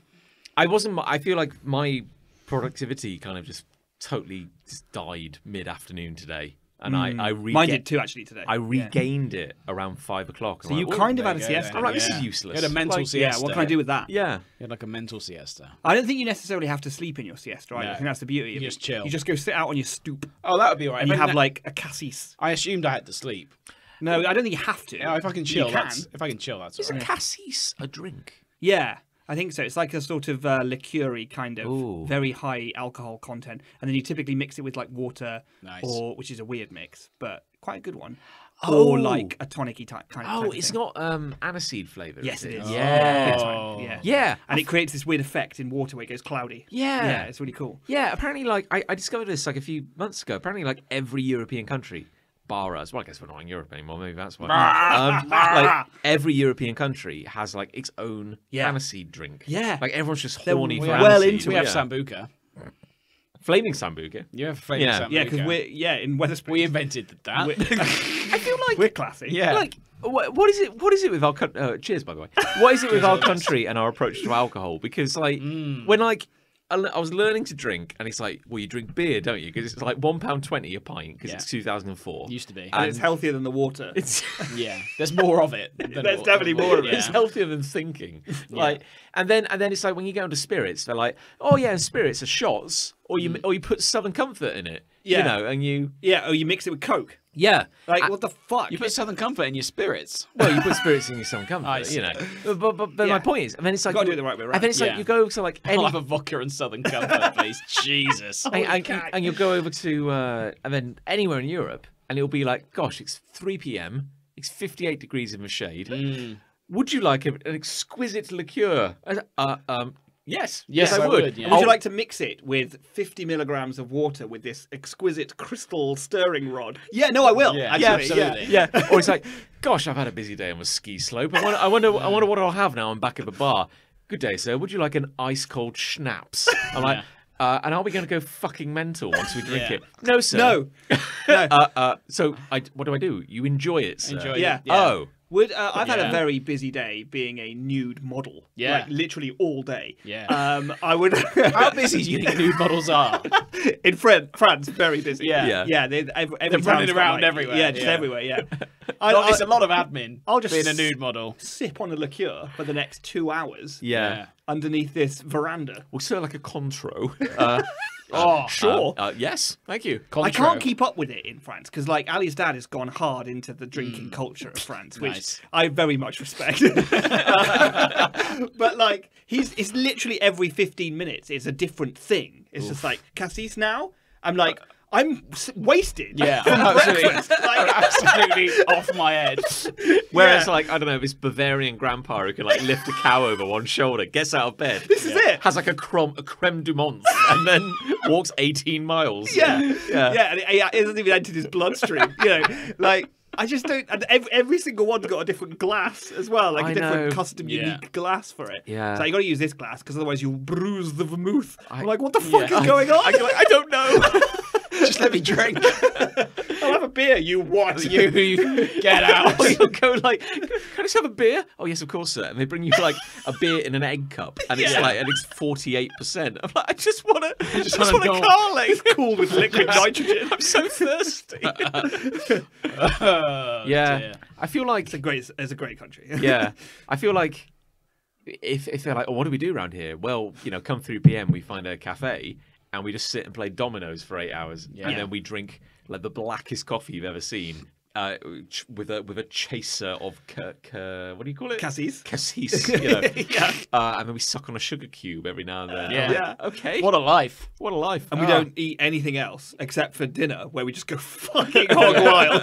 I wasn't. I feel like my productivity kind of just totally just died mid-afternoon today, and I I hmm. rega- Mine did too, actually today. I Yeah. regained it around five o'clock. So you kind of had a there you go, siesta. then. I'm like, this Yeah. is useless. You had a mental Like, Yeah. siesta. What can I do with that? Yeah. You had like a mental siesta. I don't think you necessarily have to sleep in your siesta. Right? I think that's the beauty. You of it. just chill. You just go sit out on your stoop Oh, that would be alright. and you have like a cassis. I assumed I had to sleep. No, I don't think you have to. Yeah, if I can You chill, can. that's if I can chill, that's Is a cassis a drink? Yeah, I think so. It's like a sort of uh, liqueur kind of Ooh. very high alcohol content, and then you typically mix it with like water, Nice. or which is a weird mix, but quite a good one. Oh. Or like a tonic-y type kind of. Oh, it's thing. not um, aniseed flavour. Yes, it is. Yeah. Oh. Yeah. Yeah. And it creates this weird effect in water where it goes cloudy. Yeah. Yeah, it's really cool. Yeah, apparently, like I, I discovered this like a few months ago. Apparently, like every European country, bar us. Well, I guess we're not in Europe anymore. Maybe that's why. um, like every European country has like its own Yeah. aniseed drink. Yeah. like everyone's just They're horny for well aniseed. into We it. have yeah. sambuca. flaming sambuca. You have flaming Yeah. sambuca. Yeah, because we're yeah in Wetherspoon. we invented that. we're, I feel like we're classy. yeah. like what, what is it? What is it with our coun- uh, cheers, by the way? What is it with our country and our approach to alcohol? Because like Mm. when like I was learning to drink, and it's like, well, you drink beer, don't you? Because it's like one pound twenty a pint because Yeah. it's two thousand and four. Used to be. and it's healthier than the water. It's yeah, there's more of it. than There's what- definitely more of it. it's healthier than thinking. Like, and then and then it's like when you go into spirits, they're like, oh yeah, spirits are shots, or you mm. or you put Southern Comfort in it, Yeah. you know, and you yeah, or you mix it with Coke. Yeah, Like I- what the fuck? You put Southern Comfort in your spirits. well, you put spirits in your Southern Comfort, you know. But but, but, but Yeah. my point is, and then it's like you gotta you- do it the right way And then around. it's like Yeah. you go to like any I'll have a vodka and Southern Comfort, please. Jesus. and, and, cow. and you'll go over to uh, and then anywhere in Europe, and it'll be like, gosh, it's three p.m. It's fifty-eight degrees in the shade. Mm. Would you like a, an exquisite liqueur? Uh, um, yes, Yes, I I would. would, yeah. Would you like to mix it with 50 milligrams of water with this exquisite crystal stirring rod? Yeah, no, I will. Yeah, actually, yeah, absolutely. yeah. Or it's like, gosh, I've had a busy day on the ski slope. I wonder, I wonder, I wonder what I'll have now. I'm back at the bar. Good day, sir. Would you like an ice cold schnapps? I'm like, uh, and are we going to go fucking mental once we drink Yeah. it? No, sir. No. no. Uh, uh, so I, what do I do? You enjoy it, sir. Enjoy Yeah. it. Oh, Would uh, I've had a Yeah. very busy day being a nude model. Yeah. Like literally all day. Yeah. Um, I would. How busy do you think nude models are? in Fran- France, very busy. Yeah. Yeah. Yeah. They, every, every They're running town's got, around like- everywhere, Yeah, just yeah. everywhere. Yeah. I, Well, I, it's a lot of admin. I'll just being a nude model. sip on a liqueur for the next two hours yeah. Underneath this veranda. Well, sir, like a contro. Uh, Oh, Sure. uh, yes, thank you. I can't keep up with it in France because, like, Ali's dad has gone hard into the drinking culture of France, which Nice. I very much respect. but like, he's it's literally every fifteen minutes it's a different thing. It's just like cassis now. I'm like, I'm s- wasted. Yeah, I'm absolutely. Like, absolutely off my head. Whereas, Yeah. like, I don't know, this Bavarian grandpa who can like lift a cow over one shoulder, gets out of bed, this is it. has like a creme, a creme du menthe, and then walks 18 miles. Yeah, Yeah. yeah, and it, it hasn't even entered his bloodstream. You know, like. I just don't. And every, every single one's got a different glass as well, like a I different know. custom, Yeah. unique glass for it. Yeah. So you got to use this glass because otherwise you'll bruise the vermouth. I, am like, what the fuck Yeah. is going on? I, like, I don't know. Just let me drink. I'll have a beer. You what? you, you get out. Or you'll go like, "Can I just have a beer?" Oh yes, of course, sir. And they bring you like a beer in an egg cup, and it's Yeah. like, and it's forty-eight percent. I'm like, I just want to, I just, wanna want a go- Carling. cool with liquid nitrogen. I'm so thirsty. Oh, yeah, dear. I feel like It's a great. It's a great country. yeah, I feel like if if they're like, oh, what do we do around here? Well, you know, come through PM, we find a cafe. And we just sit and play dominoes for eight hours, and then we drink like the blackest coffee you've ever seen. Uh, ch- with a with a chaser of ca- ca- what do you call it? Cassis. Cassis, you know. Yeah. Uh, and then we suck on a sugar cube every now and then. Yeah. Like, Yeah. Okay. What a life. what a life. And we Ah. don't eat anything else except for dinner, where we just go fucking hog wild.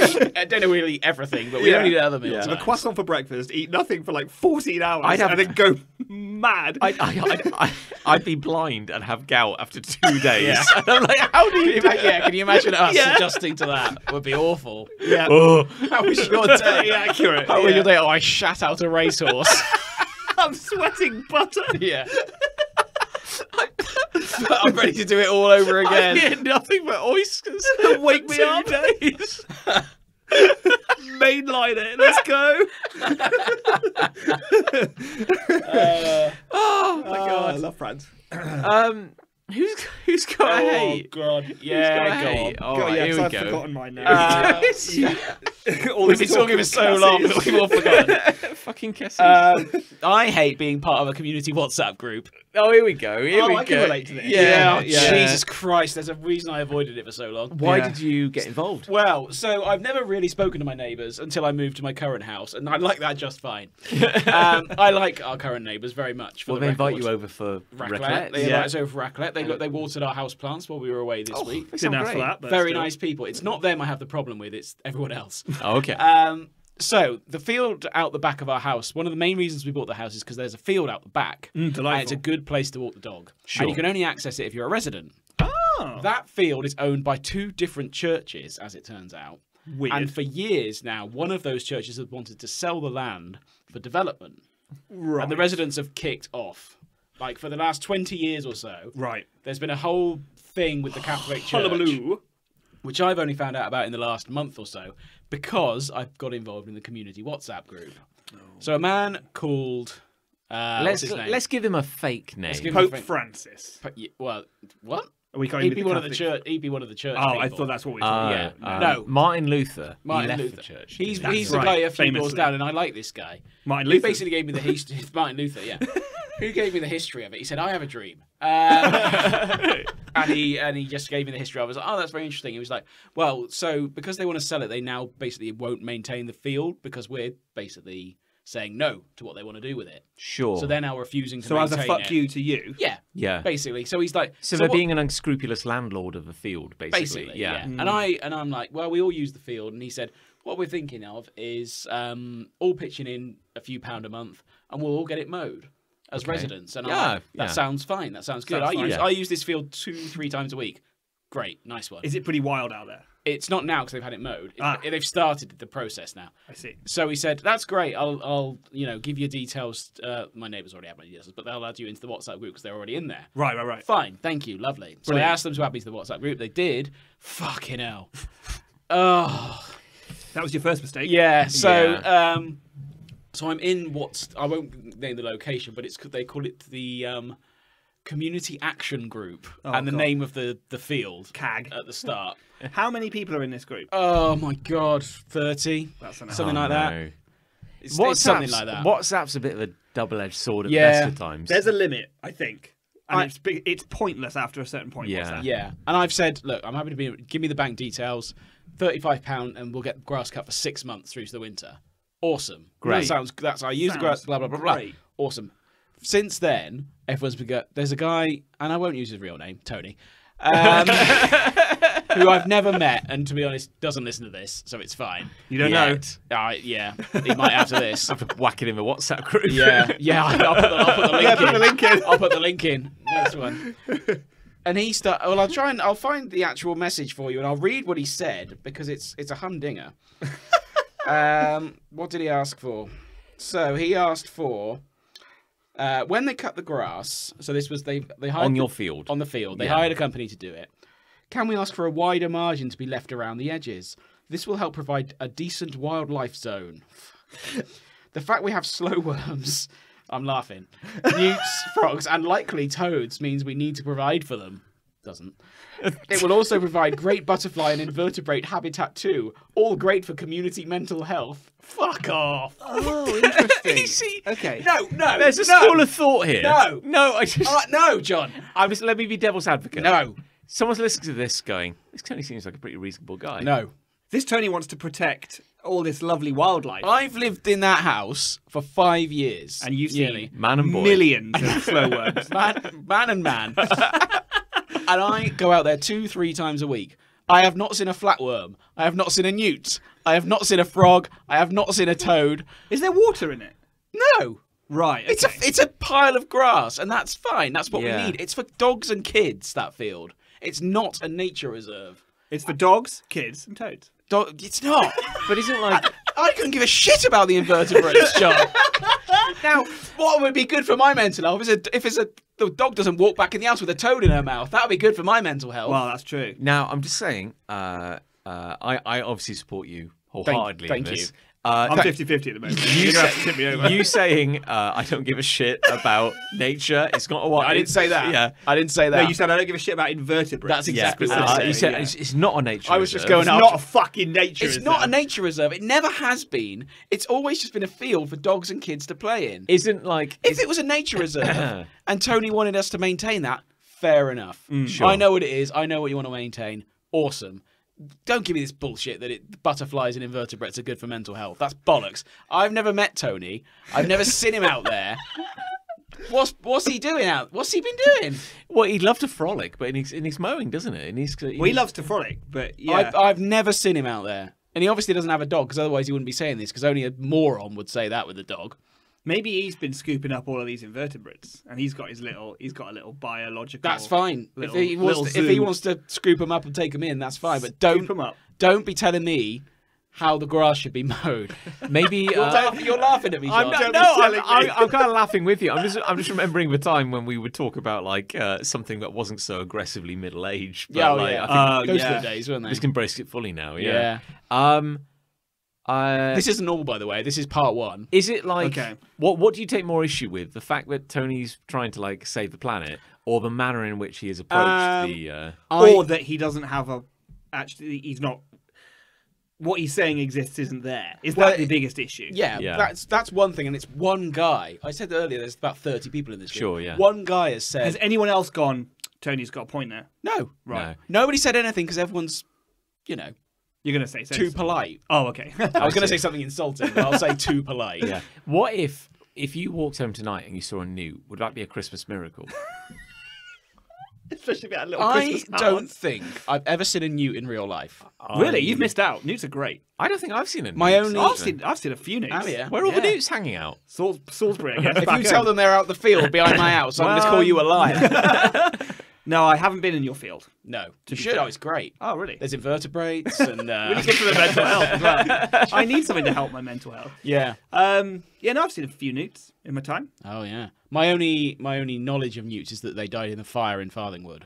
I don't know we'll eat everything, but we Yeah. don't eat other meals. So a croissant for breakfast, eat nothing for like 14 hours, I'd have- and then go mad. I'd, I, I'd, I, I'd be blind and have gout after two days. Yeah. And I'm like, how do you do yeah, can you imagine us Yeah. adjusting to that? Would be awful. yeah. Oh, How was your day? Very accurate. How was your day? Oh, I shat out a racehorse. I'm sweating butter. yeah. I'm ready to do it all over I again. get nothing but oysters. Wake me up. days. Mainline it. Let's go. Oh my god! I love France. Um, who's who's got a Oh hate? god. Who's got Yeah, a go hate? on. All God, right, yeah, here 'cause we I've go. forgotten mine now. Uh, All We've been talking for so long, Cassis. but we've all forgotten. Fucking Cassis. Um, I hate being part of a community WhatsApp group. oh, here we go. Here Oh, we I go. can relate to this. Yeah, Yeah, yeah. Jesus Christ, there's a reason I avoided it for so long. Why Yeah. did you get involved? Well, so I've never really spoken to my neighbours until I moved to my current house, and I like that just fine. um, I like our current neighbours very much. For Well, the they invite you over for Raclette. raclette. They Yeah. invite us over for raclette. They look, they watered our house plants while we were away this Oh, week. they Didn't sound ask for that, but Very still. nice people. It's not them I have the problem with. It's everyone else. Oh, okay. Um, so the field out the back of our house. One of the main reasons we bought the house is because there's a field out the back, Mm, and it's a good place to walk the dog. Sure. And you can only access it if you're a resident. Oh, That field is owned by two different churches, as it turns out. weird. And for years now, one of those churches has wanted to sell the land for development, right. and the residents have kicked off. Like for the last twenty years or so, right. there's been a whole thing with the Catholic Church, which I've only found out about in the last month or so because I've got involved in the community WhatsApp group. So a man called uh, let's his name? let's give him a fake name. give him- Pope Francis. But y- well, what? Are we going He'd be one of the church. He'd be one of the church. Oh, I thought that's what we were Uh, talking Yeah. about. uh, No. Martin Luther. Martin left Luther. the church. He's That's he's the guy a few doors famously. down, and I like this guy. Martin He Luther. basically gave me the history. Martin Luther, yeah. Who gave me the history of it? He said, "I have a dream," um, and he and he just gave me the history. I was like, "Oh, that's very interesting." He was like, "Well, so because they want to sell it, they now basically won't maintain the field because we're basically saying no to what they want to do with it. Sure. So they're now refusing to So as a fuck it. you to you. yeah, yeah. basically. So he's like, So, they're what- being an unscrupulous landlord of a field, basically. basically yeah. yeah. and i and i'm like well we all use the field and he said what we're thinking of is um all pitching in a few pound a month and we'll all get it mowed as Okay. residents and Yeah, like, that yeah. sounds fine that sounds good Sounds i fine. use Yeah. i use this field two three times a week great nice one Is it pretty wild out there? It's not now because they've had it mowed Ah. they've started the process now I see. so he said, "That's great. I'll, I'll, you know, give you details. Uh, my neighbours already have my details, but they'll add you into the WhatsApp group because they're already in there." Right, right, right. Fine, thank you, lovely. So Brilliant. I asked them to add me to the WhatsApp group. They did. Fucking hell. oh That was your first mistake. yeah. So um, so I'm in what's I won't name the location, but it's they call it the um, Community Action Group, Oh, and the God. name of the the field CAG. at the start. How many people are in this group? oh my god, thirty. That's enough. Something Oh, like that. no. It's, WhatsApp's, it's something like that. WhatsApp's a bit of a double-edged sword at Yeah. the best of times. There's a limit, I think. And I- it's it's pointless after a certain point. Yeah. What's that? Yeah, and I've said, look, I'm happy to be. Give me the bank details, thirty-five pound, and we'll get grass cut for six months through to the winter. Awesome. Great. That sounds. That's I use the grass. Blah blah blah blah. great. Awesome. Since then, everyone's been. Go- There's a guy, and I won't use his real name, Tony, um, who I've never met, and to be honest, doesn't listen to this, so it's fine. You don't Yet. Uh, yeah, he might after this. After whacking in the WhatsApp group. Yeah, yeah. I'll put the, I'll put the link Yeah, in. put the link in. I'll put the link in. Next one. And he start. Well, I'll try and I'll find the actual message for you, and I'll read what he said because it's it's a humdinger. um, what did he ask for? So he asked for uh, when they cut the grass. So this was they they hired On the- your field. on the field. They Yeah. hired a company to do it. Can we ask for a wider margin to be left around the edges? This will help provide a decent wildlife zone. the fact we have slow worms, I'm laughing, newts, frogs, and likely toads means we need to provide for them. Doesn't. It will also provide great butterfly and invertebrate habitat too. All great for community mental health. Fuck off. Oh, interesting. See- okay. No, no. There's a no, school of thought here. No. no, I just, Uh, no, Jon. I'm just let me be devil's advocate. No. someone's listening to this, going, "This Tony seems like a pretty reasonable guy." No. This Tony wants to protect all this lovely wildlife, I've lived in that house for five years. and you've seen Man and boy. millions of slow worms. man, man and man. And I go out there two, three times a week. I have not seen a flatworm. I have not seen a newt. I have not seen a frog. I have not seen a toad. Is there water in it? No. Right. It's a it's a pile of grass, and that's fine. That's what Yeah. we need. It's for dogs and kids. That field. It's not a nature reserve. It's for dogs, kids, and toads. Do- it's not. but isn't like I couldn't give a shit about the invertebrates, Jon. now, what would be good for my mental health is a, if it's a the dog doesn't walk back in the house with a toad in her mouth. That would be good for my mental health. Well, that's true. now. I'm just saying. Uh, uh, I, I obviously support you wholeheartedly. thank in this. you. Uh, I'm 50 50 at the moment. you, You're say- tip me over. you saying uh, I don't give a shit about nature. It's not a what I didn't say that. Yeah. I didn't say that. no, you said I don't give a shit about invertebrates. That's exactly yeah. what I Uh, said, you said yeah. it's, it's not a nature. I was just reserve. going It's out. not a fucking nature. It's is not a nature reserve. It never has been. It's always just been a field for dogs and kids to play in. Isn't like If it was a nature reserve and Tony wanted us to maintain that, fair enough. Sure. I know what it is. I know what you want to maintain. Awesome. Don't give me this bullshit that it, butterflies and invertebrates are good for mental health. That's bollocks. I've never met Tony. I've never seen him out there. What's what's he doing out? What's he been doing? well, he'd love to frolic, but in his in his mowing, doesn't it? In his, in Well, he his- loves to frolic, but yeah. I've, I've never seen him out there. And he obviously doesn't have a dog because otherwise he wouldn't be saying this because only a moron would say that with a dog. Maybe he's been scooping up all of these invertebrates, and he's got his little, he's got a little biological. That's fine. Little- if he wants to, if he wants to scoop them up and take them in, that's fine. But Scoop don't 'em up. don't be telling me how the grass should be mowed. maybe. You're, Uh, laugh- you're laughing at me, I'm Jon. no, no I'm, I'm, I'm kind of laughing with you. I'm just, I'm just remembering the time when we would talk about like uh, something that wasn't so aggressively middle aged. Yeah, oh, like, yeah. I think Uh, Those yeah. are the days, weren't they? just embrace it fully now. Yeah. Yeah. Um. Uh, This isn't all, by the way. This is part one. is it like Okay. what? What do you take more issue with? The fact that Tony's trying to like save the planet, or the manner in which he has approached Um, the? Uh, or that he doesn't have a. Actually, he's not. What he's saying exists isn't there. Is Well, that the biggest issue? Yeah, Yeah. that's that's one thing, and it's one guy. I said earlier, there's about thirty people in this. group. Sure, yeah. One guy has said Has anyone else gone? Tony's got a point there. no. Right. No. Nobody said anything because everyone's, you know, You're gonna say too polite. Oh, okay. I was going to say something insulting, but I'll say too polite. yeah. What if if you walked home tonight and you saw a newt? Would that be a Christmas miracle? Especially about a little I Christmas don't house. think I've ever seen a newt in real life. Really, you've missed out. Newts are great. I don't think I've seen it. My only- I've seen, I've seen a few newts. Oh, yeah. Where are all the Yeah. newts hanging out? Sals- Salisbury, I guess. If back you tell them they're out the field behind my house, I'm going to call you a liar. No, I haven't been in your field. no, be you should. fair. Oh, it's great. Oh, really? There's invertebrates and uh, Really good for the mental health as well. I need something to help my mental health. yeah. Um, yeah, no, I've seen a few newts in my time. Oh yeah. My only my only knowledge of newts is that they died in the fire in Farthingwood.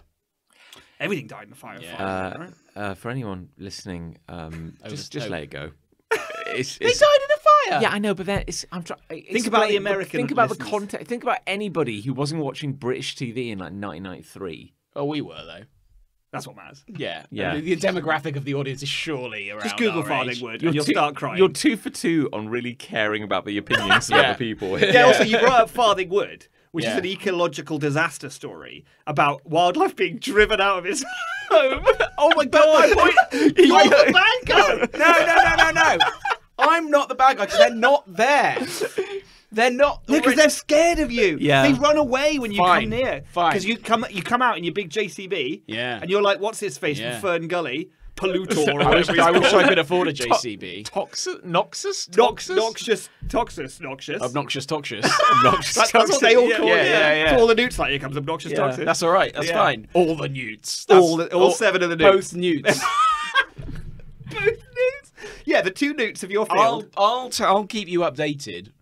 Everything died in the fire. Yeah. fire Uh, right? uh, for anyone listening, um, just just let it go. It's, They it's, died in a fire. yeah, I know, but then it's. I'm trying. Think about the American Think about the listeners. context. Think about anybody who wasn't watching British TV in like 1993. Oh, we were though. That's what matters. Yeah. Yeah. The, the demographic of the audience is surely around. Just Google our age. Farthingwood and you'll two, start crying. You're two for two on really caring about the opinions of Yeah. other people. Yeah, also, you brought up Farthingwood, which is an ecological disaster story about wildlife being driven out of its home. oh my god! My point, you're the bad guy. No, no, no, no, no. I'm not the bad guy 'cause they're not there. They're not. No, because they're scared of you. Yeah. they run away when you Fine, come near. fine. because you come you come out in your big JCB. Yeah. and you're like, what's his face Yeah. from Fern Gully? Pollutor. or I wish, I wish I could afford a JCB. Toxus, noxus, Nox, toxus, noxious, toxus, noxious. Obnoxious, toxious. obnoxious. That's, that's what they all call yeah, it. yeah, yeah. To all the newts like here comes obnoxious, Yeah. toxus. That's all right. That's Yeah. fine. All the newts. That's all, the, all, seven of the newts. Both newts. Both newts. Yeah, the two newts of your I'll field. I'll t- I'll keep you updated.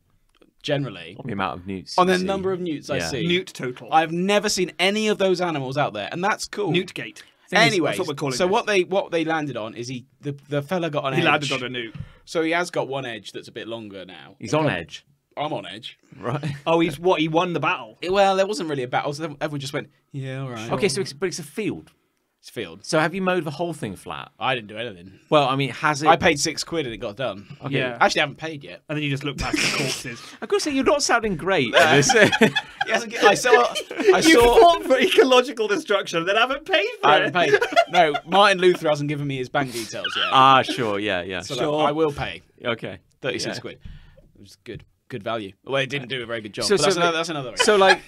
Generally, On the amount of newts. on the see. number of newts I Yeah. see. Newt total. I've never seen any of those animals out there, and that's cool. Newtgate. Anyway, That's what we're calling so this. what they what they landed on is he the the fella got an He edge. landed on a newt. So he has got one edge that's a bit longer now. He's on edge. I'm on edge. Right. Oh, he's what? He won the battle. Well, there wasn't really a battle. So everyone just went, yeah, all right. Okay, so it's, but it's a field. It's field. So have you mowed the whole thing flat? I didn't do anything. Well, I mean, has it? I paid six quid and it got done. Okay. Yeah. Actually, I haven't paid yet. And then you just look past the corpses. I've got to say, you're not sounding great. at this. He hasn't I saw. I you saw. fought for ecological destruction, then haven't paid for I it. haven't paid. No, Martin Luther hasn't given me his bank details yet. ah, sure, yeah, yeah. so sure. that I will pay Okay. thirty-six Yeah. quid. It was good. Good value. Well, it didn't do a very good job. So- but that's, so another, that's another. So, like,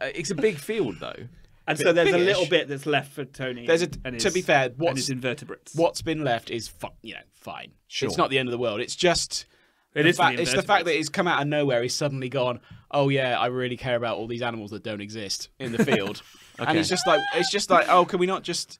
it's a big field, though. And so there's a Big-ish. little bit that's left for Tony. There's a- and to be fair, what's- his invertebrates. What's been left is, fi- you know, fine. Sure. It's not the end of the world. It's just It the is fact, the it's the fact that he's come out of nowhere. He's suddenly gone. Oh yeah, I really care about all these animals that don't exist in the field. And it's just like it's just like oh, can we not just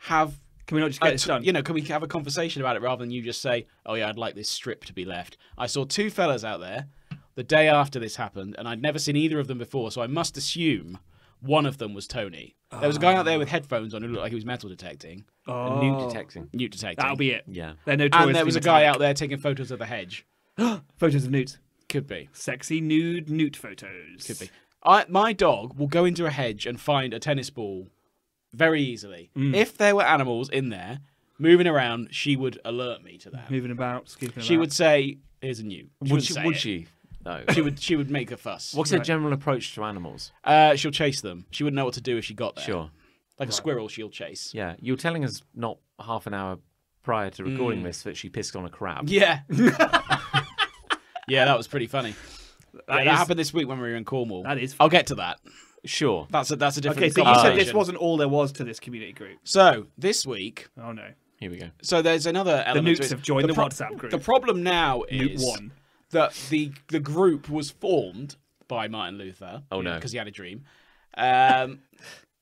have Can we not just a get this done? you know, can we have a conversation about it rather than you just say, "Oh yeah, I'd like this strip to be left." I saw two fellas out there the day after this happened, and I'd never seen either of them before, so I must assume one of them was Tony. There was a guy out there with headphones on who looked like he was metal detecting, oh, Newt detecting. newt detecting. That'll be it. Yeah. They're notoriously And there was a guy out there taking photos of the hedge. Photos of newts. Could be. Sexy nude newt photos. Could be. I, my dog will go into a hedge and find a tennis ball very easily. Mm. If there were animals in there moving around, she would alert me to that. Moving about, scooping She about. would say, "Here's a new." She Would wouldn't she? say Would it. she? No. She would. She would make a fuss. What's her general approach to animals? Uh, she'll chase them. She wouldn't know what to do if she got there. Sure. Like a squirrel, she'll chase. Yeah. You were telling us not half an hour prior to recording Mm. this that she pissed on a crab. Yeah. yeah, that was pretty funny. That Yeah, is- that happened this week when we were in Cornwall. That is I'll get to that. Sure. That's a that's a different. Okay, so you said this wasn't all there was to this community group. So this week, Oh no. Here we go. so there's another The element. to newts it. have joined the, pro- WhatsApp group. The problem now Newt is one. That the the group was formed by Martin Luther. Oh, no. because he had a dream. Um,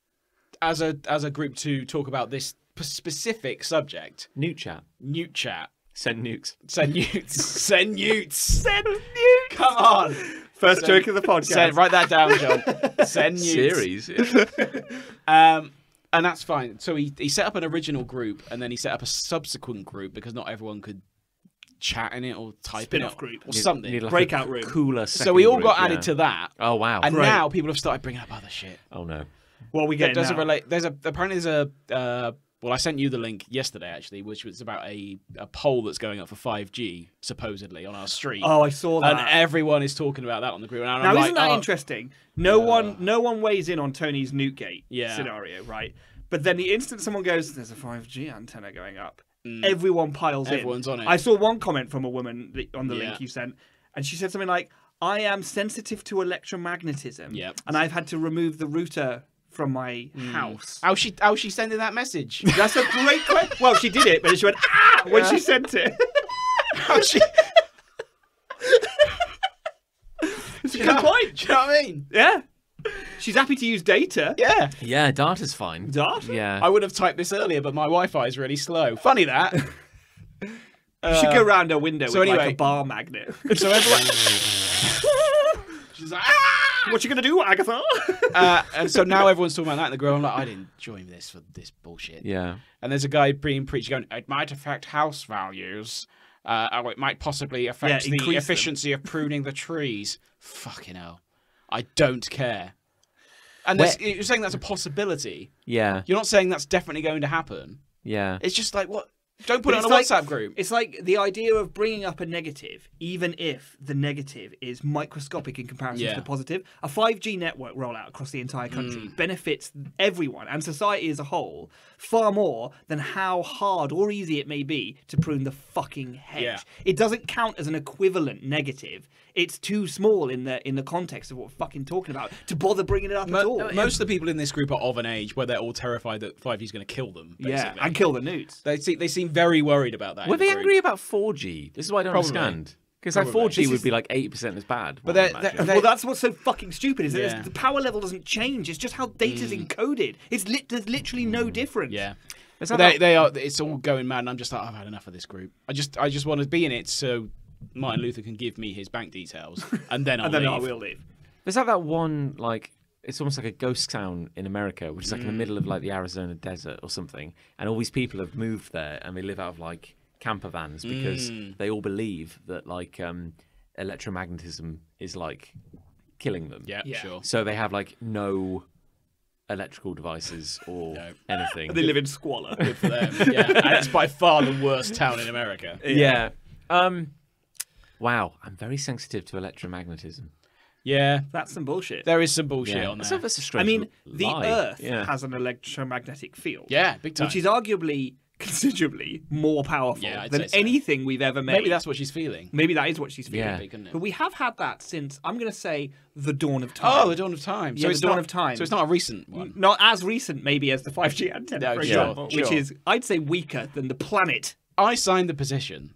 as a as a group to talk about this p- specific subject, Newt chat. Newt chat. Send nukes. Send newts. Send newts. Send newts. Come on. First joke of the podcast. Send, write that down, Jon. Send newts. Series. Um, and that's fine. So he, he set up an original group and then he set up a subsequent group because not everyone could chat in it or type in Spin-off it group. or something. need like a Breakout room. Cooler. so we all second got group, added yeah. to that. Oh wow. And Right. now people have started bringing up other shit. oh no. What are we There- getting There's a now? relate. There's a apparently there's a. Uh, well, I sent you the link yesterday actually, which was about a, a poll that's going up for 5G supposedly on our street. oh, I saw that. and everyone is talking about that on the group. And I'm now, isn't that oh, interesting? No one, no one weighs in on Tony's Newtgate Yeah. scenario, right? But then the instant someone goes, "There's a 5G antenna going up," everyone piles in. Mm. Everyone's on it. I saw one comment from a woman on the Yeah. link you sent, and she said something like, "I am sensitive to electromagnetism, Yep. and I've had to remove the router from my Mm. house." How she how she sending that message? That's a great question. Well, she did it, but she went ah when Yeah. she sent it. how she? It's a good point. Do you know what I mean? Yeah, she's happy to use data. Yeah. Yeah, data's fine. Data? Yeah. I would have typed this earlier, but my Wi-Fi is really slow. Funny that. You should go round her window so with like a bar magnet. so everyone. She's like, ah! what you gonna do, Agatha? uh, and so now everyone's talking about that in the group. I'm like, I didn't join this for this bullshit. yeah. And there's a guy being preached going, it might affect house values. Uh, or it might possibly affect Yeah, the increase them. efficiency of pruning the trees. Fucking hell. I don't care. And this, you're saying that's a possibility. Yeah. You're not saying that's definitely going to happen. Yeah. It's just like, what? Don't put But it on a like- WhatsApp group. It's like the idea of bringing up a negative, even if the negative is microscopic in comparison Yeah. to the positive. A 5G network rollout across the entire country mm. benefits everyone and society as a whole far more than how hard or easy it may be to prune the fucking hedge. Yeah. It doesn't count as an equivalent negative. It's too small in the in the context of what we're fucking talking about to bother bringing it up at all. Mo- most of the people in this group are of an age where they're all terrified that 5G is going to kill them. yeah, Basically. and kill the newts. They seem, they seem very worried about that. Were in the they angry about 4G? This is why I don't Probably. understand. Because like 4G This would is- be like 80% as bad. But they're- they're- well, that's what's so fucking stupid is that Yeah. the power level doesn't change. It's just how data's mm. encoded. It's lit. There's literally no mm. difference. Yeah. It's they, they are. It's all going mad, and I'm just like, I've had enough of this group. I just, I just want to be in it so Martin Luther can give me his bank details, and then I'll and then leave. I will leave. There's like that one like it's almost like a ghost town in America, which is like Mm. in the middle of like the Arizona desert or something, and all these people have moved there and they live out of like camper vans because Mm. they all believe that like um electromagnetism is like killing them. Yeah, Yeah. sure. So they have like no electrical devices or No. anything. They live in squalor. Good for them. Yeah, and it's by far the worst town in America. yeah. Um. Wow, I'm very sensitive to electromagnetism. Yeah, That's some bullshit. there is some bullshit Yeah, on that's there. a, that's a I strange mean, the lie. Earth Yeah. has an electromagnetic field. Yeah, big time. Which is arguably considerably more powerful Yeah, than so. anything we've ever made. Maybe that's what she's feeling. Maybe that is what she's feeling. Yeah. Big. But we have had that since I'm going to say the dawn of oh, time. Oh, the dawn of time. Yeah, so the it's dawn not, of time. So it's not a recent one. not as recent maybe as the 5G antenna, No, for sure, example, which is I'd say weaker than the planet. I signed the petition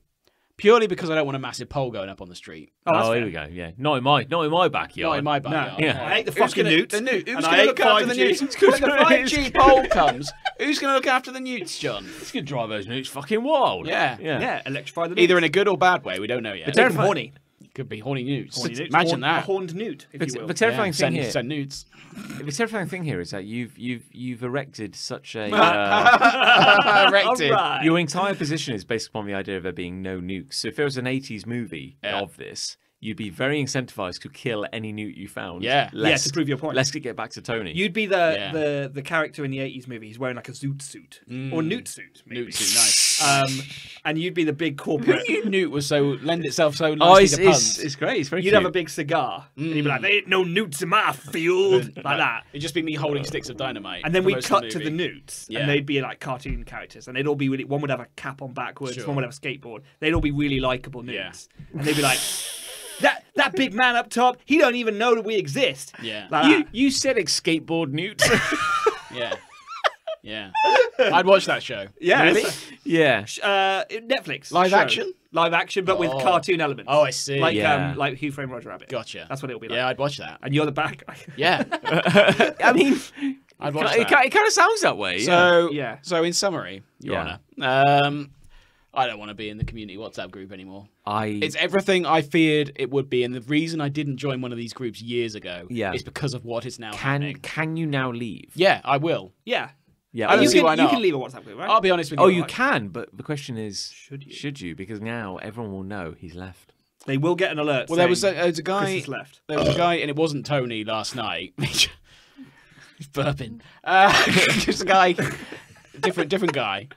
purely because I don't want a massive pole going up on the street. Oh, that's Oh, fair. here we go. Yeah, not in my not in my backyard. Not in my No, backyard. Yeah. I hate the Who's fucking gonna, newt. The newt. Who's going to look after the 5G. When the 5G pole comes, who's going to look after the newts, Jon? It's gonna drive those nukes fucking wild. Yeah. yeah. Yeah, electrify the Either in a good or bad way, we don't know yet. Make them terrifying- horny. Could be horny newts. horny newts. Imagine Horn- that. A horned newt, if But, you will. the terrifying Yeah, thing send, here, send newts. the terrifying thing here is that you've you've you've erected such a uh, Erected. Alright. your entire position is based upon the idea of there being no nukes. So if there was an '80s movie Yeah. of this, you'd be very incentivized to kill any newt you found. Yeah. Yeah, Lest, to prove your point. Let's get back to Tony. You'd be the, Yeah. the the character in the 80s movie. He's wearing like a zoot suit or newt suit, maybe. Newt suit, nice. Um, and you'd be the big Who corporate. knew newt was so lend itself so oh, nicely it's, to puns? it's great. It's very You'd cute. have a big cigar, and you'd be like, "There ain't no newts in my field," like that. It'd just be me holding sticks of dynamite. And then we'd most of cut to the newts, Yeah. and they'd be like cartoon characters, and they'd all be really. One would have a cap on backwards, Sure. one would have a skateboard. They'd all be really likable Yeah. newts, and they'd be like, "That that big man up top, he don't even know that we exist." Yeah. Like you that. you said ex skateboard newt. Yeah. Yeah. I'd watch that show. Yeah, really? yeah. uh, Netflix Live show. action? live action, but with Oh. cartoon elements. Oh, I see. like Yeah. um, like Who Framed Roger Rabbit. Gotcha. That's what it'll be like. Yeah, I'd watch that. And you're the back. Yeah. I mean, I'd watch it, that. ki- it kind of sounds that way. yeah. So, Yeah. so in summary, Your Yeah. Honour, um, I don't want to be in the community WhatsApp group anymore. I It's everything I feared it would be, and the reason I didn't join one of these groups years ago Yeah. is because of what is now can happening. can you now leave? Yeah, I will. Yeah. Yeah. I don't you see can, why You not. can leave a WhatsApp group, right? I'll be honest with you. Oh, you I- can, but the question is, Should you? Should you? Because now everyone will know he's left. They will get an alert. Well, there was a, saying there was a Chris guy. has left. There was a guy, and it wasn't Tony last night. He's burping. Uh, just a guy, different, different guy.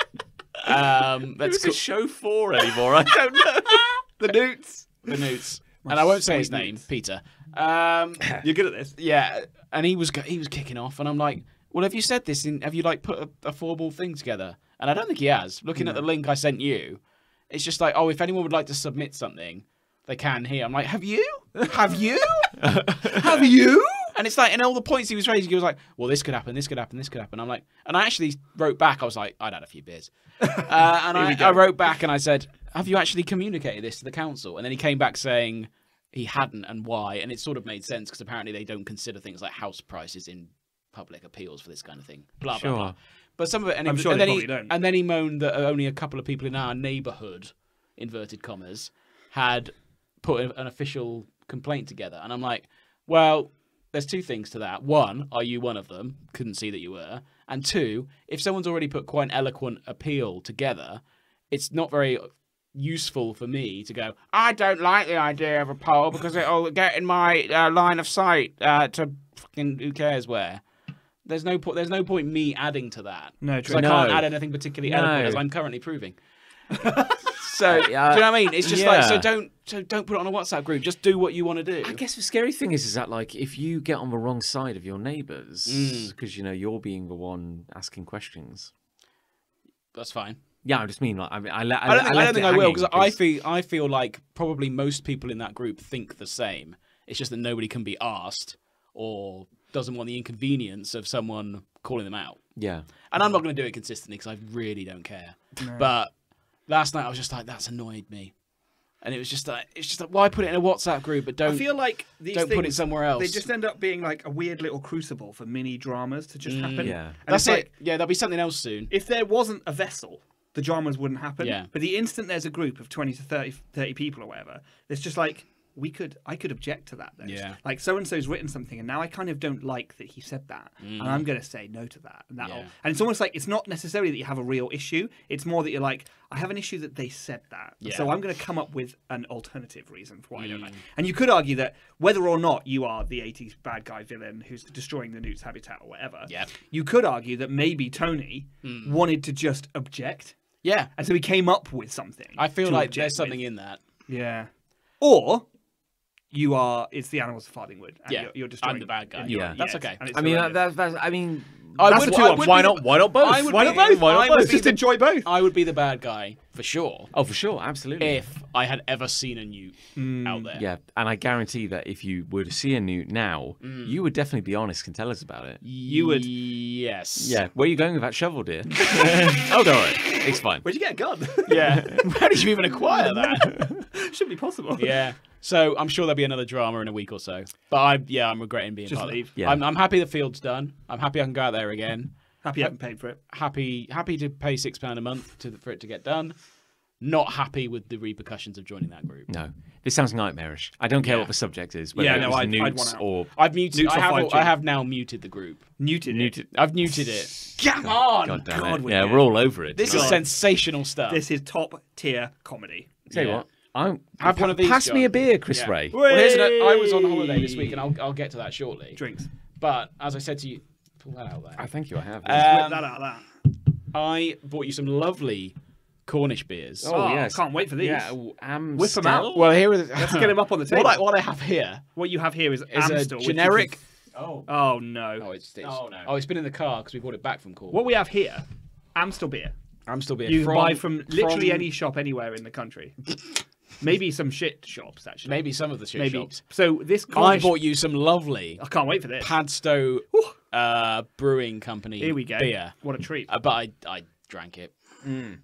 Um, that's Who's a show for anymore? I don't know. The newts. the newts, and I won't say his name, newts. Peter. Um, You're good at this. yeah, and he was he was kicking off, and I'm like, well, have you said this? In, have you like put a, a formal thing together? And I don't think he has. Looking at the link I sent you, it's just like, oh, if anyone would like to submit something, they can here. I'm like, have you? Have you? Have you? And it's like, and all the points he was raising, he was like, well, this could happen, this could happen, this could happen. I'm like, and I actually wrote back, I was like, I'd had a few beers. Uh, and I. I wrote back and I said, have you actually communicated this to the council? And then he came back saying he hadn't and why. And it sort of made sense because apparently they don't consider things like house prices in public appeals for this kind of thing. Blah, blah, blah. But some of it, and, I'm it- sure and they then he, don't. and then he moaned that only a couple of people in our neighbourhood, inverted commas, had put an official complaint together. And I'm like, well, there's two things to that. One, are you one of them? Couldn't see that you were. And two, if someone's already put quite an eloquent appeal together, it's not very useful for me to go, I don't like the idea of a poll because it'll get in my uh, line of sight uh, to fucking who cares where. There's no point. There's no point me adding to that. No, true. I can't add anything particularly No. eloquent as I'm currently proving. so Uh, do you know what I mean? It's just like so don't so don't put it on a WhatsApp group. Just do what you want to do. I guess the scary thing is, is that like if you get on the wrong side of your neighbours, Mm. because you know you're being the one asking questions. That's fine. Yeah, I just mean like I mean I, let, I don't think I, don't think I will because I feel I feel like probably most people in that group think the same. It's just that nobody can be asked or doesn't want the inconvenience of someone calling them out. yeah. And I'm not going to do it consistently because I really don't care. But last night I was just like, that's annoyed me, and it was just like, it's just like, why put it in a WhatsApp group but don't I feel like these don't put it somewhere else? They just end up being like a weird little crucible for mini dramas to just mm. happen. Yeah. And That's it. like, yeah, there'll be something else soon. if there wasn't a vessel, the dramas wouldn't happen. Yeah. But the instant there's a group of 20 to 30, 30 people or whatever, it's just like, we could I could object to that then. Yeah. Like so and so's written something and now I kind of don't like that he said that. And I'm gonna say no to that. And that Mm. Yeah. and it's almost like it's not necessarily that you have a real issue. It's more that you're like, I have an issue that they said that. Yeah. So I'm gonna come up with an alternative reason for why I don't Mm. like. And you could argue that whether or not you are the 80s bad guy villain who's destroying the newt's habitat or whatever, Yeah. you could argue that maybe Tony Mm. wanted to just object. Yeah. And so he came up with something. I feel like there's with. something in that. Yeah. Or you are it's the animals of Farthingwood. And Yeah, you're, you're destroying I'm the bad guy. Yeah. That's okay. I mean, that, horrendous. that, that's, I mean, I that's would- the two I would Why be- not? Why not both? I would why be- not both? Why not I would both? be Just the- enjoy both. I would be the bad guy for sure Oh, for sure, absolutely. if I had ever seen a newt out there. yeah, and I guarantee that if you were to see a newt now, Mm. you would definitely be honest and tell us about it. You would- Yes. Yeah, where are you going with that shovel, dear? oh, don't worry, it's fine. Where'd you get a gun? Yeah. Where did you even acquire that? Should be possible. yeah. So I'm sure there'll be another drama in a week or so. But I, yeah, I'm regretting being Just part leave. of it. Yeah. I'm, I'm happy the field's done. I'm happy I can go out there again. Happy I haven't paid for it. Happy, happy to pay six pound a month to, for it to get done. Not happy with the repercussions of joining that group. No, this sounds nightmarish. I don't care Yeah. what the subject is. Whether Yeah, it no, was I'd- I'd newts want out. or I've muted. Newts I have. 5G? I have now muted the group. Muted. it. muted. I've muted it. Come on. God damn God, it. we Yeah, did. we're all over it. This tonight. is sensational stuff. This is top tier comedy. Tell you Yeah. what, I'm Have one of these, Pass me a beer, Chris Yeah. Ray. Well, here's an, I was on holiday this week, and I'll, I'll get to that shortly. Drinks. But as I said to you, pull that out I there. thank you. I have. Whip Um, that out of that. I bought you some lovely Cornish beers. Oh, I can't wait for these. Yeah, oh, Amstel. Whip 'em out. Well, here is, Let's get him up on the table. what I, what I have here What you have here is, is Amstel, a which generic. can- Oh, Oh no. oh, it's, it's Oh, no. oh, it's been in the car because we bought it back from Cornwall. What we have here, Amstel beer. Amstel beer. You can from, buy from literally from any shop anywhere in the country. Maybe some shit shops actually. maybe some of the shit Maybe. shops. So this I Cornish, bought you some lovely I can't wait for this. Padstow uh, Brewing Company Here we go. beer, What a treat. uh, but I I drank it,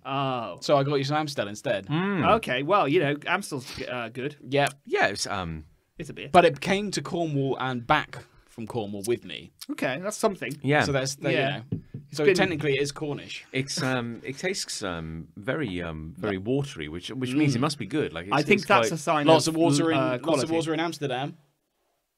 Oh. so I got you some Amstel instead. Okay. Well, you know, Amstel's uh, good. Yeah, Yeah, it's um. It's a beer. but it came to Cornwall and back from Cornwall with me. Okay, that's something. Yeah. So that's the, Yeah. you know. So been- technically, it is Cornish. It's um, it tastes um, very um, very watery, which which means it must be good. Like it's, I think it's that's a sign Lots of of water in uh, lots of quality. water in Amsterdam.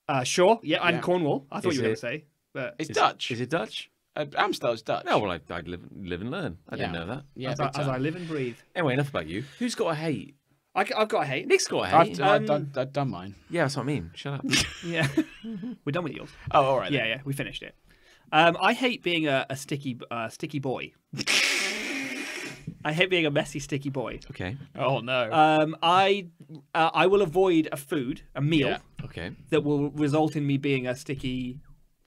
Uh, sure. Yeah, and Yeah. Cornwall. I thought Is you were going to say. But It's Is- Dutch. Is it Dutch? Uh, Amstel is Dutch. No, well, I, I live live and learn. I didn't know that. yeah, as, big I, as time. I live and breathe. Anyway, enough about you. Who's got a hate? I, have got a hate. Nich's got a I've, hate. I've, Um, done, I've done mine. yeah, that's what I mean. Shut up. Yeah, we're done with yours. Oh, all right. Yeah, yeah, we finished it. Um, I hate being a, a sticky, uh, sticky boy. I hate being a messy, sticky boy. okay. Oh no. Um, I, uh, I will avoid a food, a meal Yeah. Okay. that will result in me being a sticky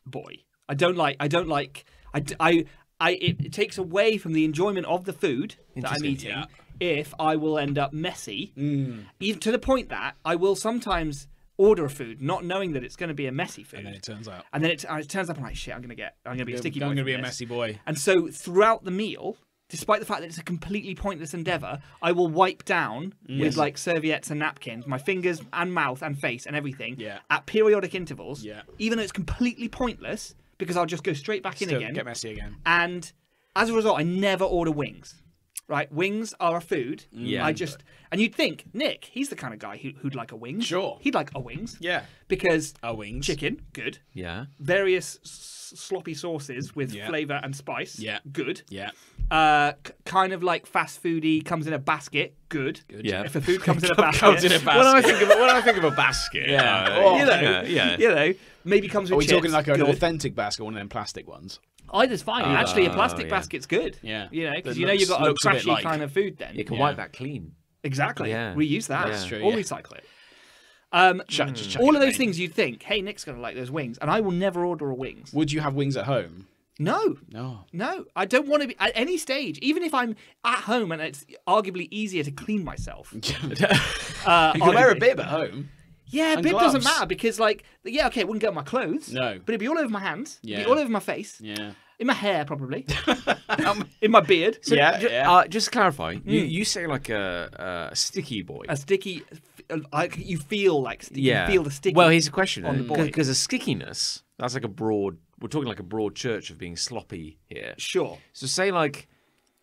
boy. I don't like. I don't like. I, I, it, it takes away from the enjoyment of the food that I'm eating yeah. if I will end up messy, Mm. even to the point that I will sometimes order a food not knowing that it's going to be a messy food. and then it turns out And then it, and it turns up, I'm like, shit, I'm gonna get, I'm gonna be a sticky. I'm boy going to be a messy boy. And so throughout the meal, despite the fact that it's a completely pointless endeavor, I will wipe down with like serviettes and napkins, my fingers and mouth and face and everything Yeah. at periodic intervals. Yeah. Even though it's completely pointless because I'll just go straight back in again. get messy again. And as a result, I never order wings. Right, wings are a food. Yeah. I just and you'd think Nich, he's the kind of guy who, who'd like a wing. Sure. he'd like a wings. Yeah. because a wings. chicken, good Yeah. various s- sloppy sauces with Yeah. flavor and spice. Yeah. Good. Yeah. Uh, c- kind of like fast foody, comes in a basket. Good. Good. Yeah. If the food comes in a basket, Comes in a When I think of when I think of a basket, Yeah. uh, Oh, you know, yeah, yeah. you know, maybe comes with Are we chips. talking like an good. authentic basket, one of them plastic ones? Either's fine. Actually, a plastic yeah. basket's good. Yeah. You know, because you know you've got a looks a trashy like- kind of food then. You can Yeah. wipe that clean. Exactly. Yeah. Reuse that. That's true, Or yeah. recycle it. Um, Chuck- just chuck all of those things you'd think, hey, Nich's going to like those wings, and I will never order a wings. Would you have wings at home? No, No. No, I don't want to be at any stage, even if I'm at home and it's arguably easier to clean myself. Uh, You can wear a bib at home. Yeah, and bib doesn't matter because, like, yeah, okay, it wouldn't get on my clothes. No. but it'd be all over my hands. It'd Yeah. be all over my face. Yeah. In my hair, probably. in my beard. So, Yeah, ju- yeah. Uh, just to clarify, you, you say like a, a sticky boy. A sticky. Like you feel like sti- yeah. you feel the sticky. Well, here's a question. on the boy. Because a stickiness, that's like a broad. We're talking like a broad church of being sloppy here. sure. So say like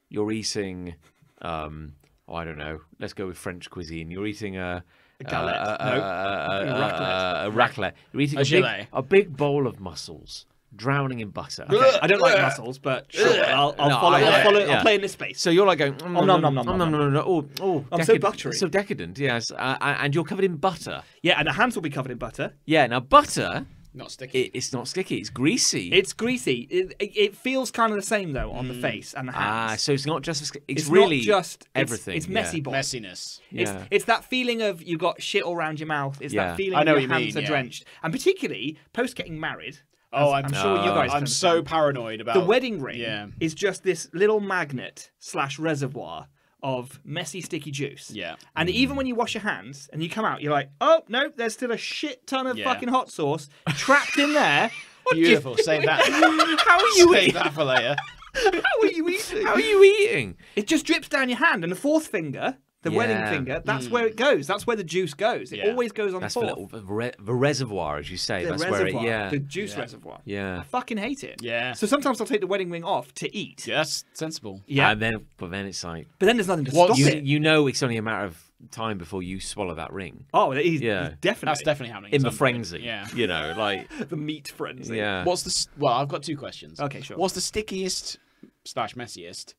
you're eating, um, oh, I don't know. Let's go with French cuisine. You're eating a galette. Uh, no. uh, raclette. uh, a raclette. You're eating A a, big, a big bowl of mussels, drowning in butter. Okay, I don't like mussels, but sure, I'll, I'll No, follow. I- I'll, follow yeah. I'll play in this space. So you're like going, mm, Oh, nom, nom, nom, mm, nom, nom, nom, nom, oh, oh, I'm so buttery. So decadent, yes. Uh, and you're covered in butter. Yeah, and the hands will be covered in butter. Yeah, now butter, Not sticky. it, it's not sticky, it's greasy. It's greasy. It, it, it feels kind of the same though on the face and the hands. ah, so it's not just, it's, it's really not just everything. It's, yeah. messy, boy. Messiness. It's, Yeah. it's that feeling of you got shit all around your mouth. It's Yeah. that feeling I know of your you hands mean, are yeah. drenched, and particularly post getting married. Oh, I'm, I'm sure you guys. I'm can so paranoid about The wedding ring Yeah. is just this little magnet slash reservoir of messy, sticky juice. Yeah. And even when you wash your hands and you come out, you're like, oh no, there's still a shit ton of Yeah. fucking hot sauce trapped in there. Beautiful. Save that. How are you Save eating? that for later. How are you eating? How are you eating? It just drips down your hand, and the fourth finger, the wedding finger, that's hmm. where it goes. That's where the juice goes. It Yeah. always goes on That's the the fourth. little the, re- the reservoir, as you say. the That's reservoir, where it, yeah. the juice Yeah. reservoir. Yeah. I fucking hate it. Yeah. So sometimes I'll take the wedding ring off to eat. Yeah, that's sensible. Yeah. And then, but then it's like, but then there's nothing to What stop you, it. you know it's only a matter of time before you swallow that ring. Oh, he's, Yeah. he's definitely That's definitely happening. In the some point. frenzy. Yeah. You know, like, the meat frenzy. yeah. What's the well? I've got two questions. Okay, sure. What's the stickiest slash messiest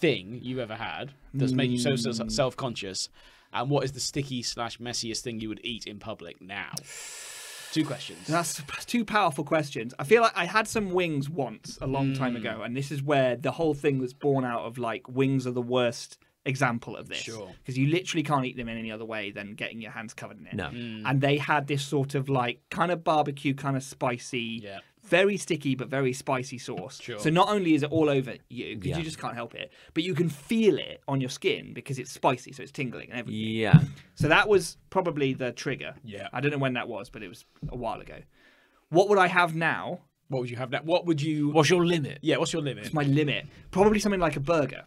thing you've ever had that's made you so, so Hmm. self conscious? And what is the sticky slash messiest thing you would eat in public now? Two questions. That's two powerful questions. I feel like I had some wings once a long time Hmm. ago, and this is where the whole thing was born out of like wings are the worst example of this. Sure. Because you literally can't eat them in any other way than getting your hands covered in it. No. And they had this sort of like kind of barbecue, kind of spicy, Yeah. Very sticky but very spicy sauce. Sure. So not only is it all over you, because Yeah. you just can't help it, but you can feel it on your skin because it's spicy, so it's tingling and everything. Yeah. So that was probably the trigger. Yeah. I don't know when that was, but it was a while ago. What would I have now? What would you have now? What would you? What's your limit? Yeah. What's your limit? It's my limit. Probably something like a burger.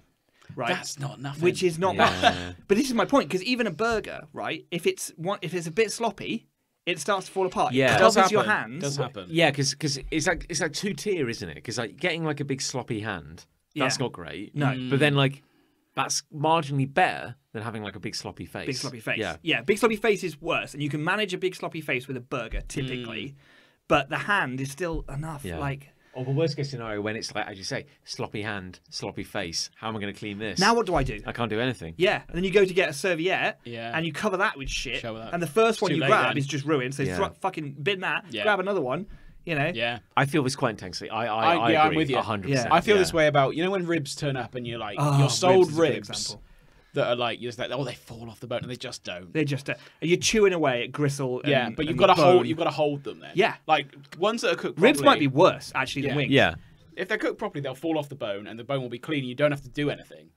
Right. That's not nothing. which is not Yeah. much. But this is my point because even a burger, right? If it's one, if it's a bit sloppy, it starts to fall apart. Yeah. it Does covers your happen. hands. Does happen. Yeah, because it's like it's like two tier, isn't it? Because like getting like a big sloppy hand, that's Yeah. not great. No. Mm. but then like that's marginally better than having like a big sloppy face. Big sloppy face. Yeah, yeah. Big sloppy face is worse, and you can manage a big sloppy face with a burger typically, mm. but the hand is still enough. Yeah. Like Or the worst case scenario when it's like, as you say, sloppy hand, sloppy face. How am I going to clean this? now, what do I do? I can't do anything. Yeah, and then you go to get a serviette, Yeah. and you cover that with shit, Show that. and the first one Too you late grab then. is just ruined. So Yeah. throw- fucking bin that, Yeah. grab another one. You know, Yeah. I feel this quite intensely. I, I, I- I, yeah, I'm agree, with you. 100%. Yeah. I feel yeah. this way about you know when ribs turn up and you're like Oh, you're sold ribs is a good ribs, example. That are like you're just like oh they fall off the bone and they just don't. They just uh, you're chewing away at gristle. yeah, but you've and got to the hold you've got to hold them then. Yeah. like ones that are cooked. Ribs might be worse actually Yeah. than wings. Yeah. if they're cooked properly, they'll fall off the bone and the bone will be clean. You don't have to do anything.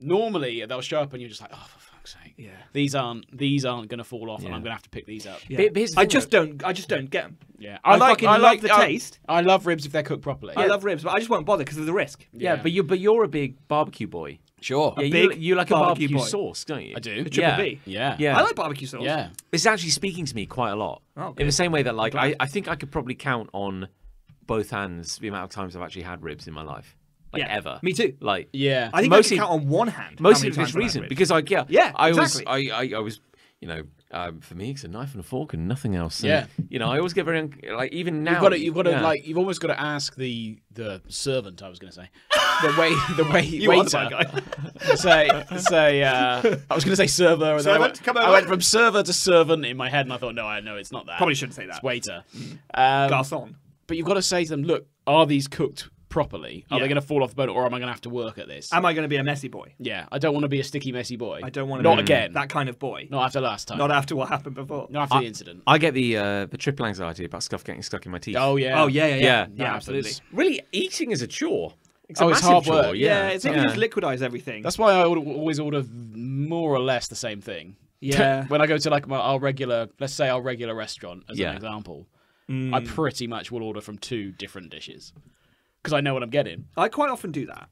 Normally, they'll show up and you're just like, oh, for fuck's sake. Yeah. These aren't these aren't going to fall off, and I'm going to have to pick these up. Yeah. But- but the I thing, just though. don't. I just don't get them. Yeah, I like I like the I- taste. I love ribs if they're cooked properly. I love ribs, but I just won't bother because of the risk. Yeah, but you but you're a big barbecue boy. Sure. Yeah, you, big you like a barbecue barbecue sauce, don't you? I do. The triple yeah. B. Yeah, Yeah. I like barbecue sauce. yeah. It's actually speaking to me quite a lot. Oh, in the same way that, like, I. I think I could probably count on both hands the amount of times I've actually had ribs in my life, like Yeah. ever. Me too. Like, Yeah. I think Mostly- I can count on one hand. how mostly many for this times I've had reason because I yeah Yeah, I exactly. was I, I I was you know um, for me it's a knife and a fork and nothing else. And, Yeah. you know I always get very un- like even now You've got to, you've got to yeah. like, you've almost got to ask the the servant. I was going to say, the way the way You are waiter. the bad guy. say, say. Uh, I was going to say server. And I Servant, went, come I went from server to servant in my head, and I thought, no, I know it's not that. Probably shouldn't say that. It's waiter. Um, Garçon. but you've got to say to them, look, are these cooked properly? Are Yeah. they going to fall off the boat, or am I going to have to work at this? Am I going to be a messy boy? yeah, I don't want to be a sticky, messy boy. I don't want to Not be again. that kind of boy. Not after last time. Not after what happened before. Not after the incident. I get the uh, the triple anxiety about stuff getting stuck in my teeth. Oh yeah. Oh yeah, yeah, yeah, Yeah, yeah, that absolutely. happens. really eating is a chore. It's Oh, a it's massive hard chore. work. Yeah, Yeah, it's like you just liquidize everything. That's why I would always order more or less the same thing. Yeah. when I go to like my, our regular, let's say our regular restaurant as Yeah. an example, Mm. I pretty much will order from two different dishes because I know what I'm getting. I quite often do that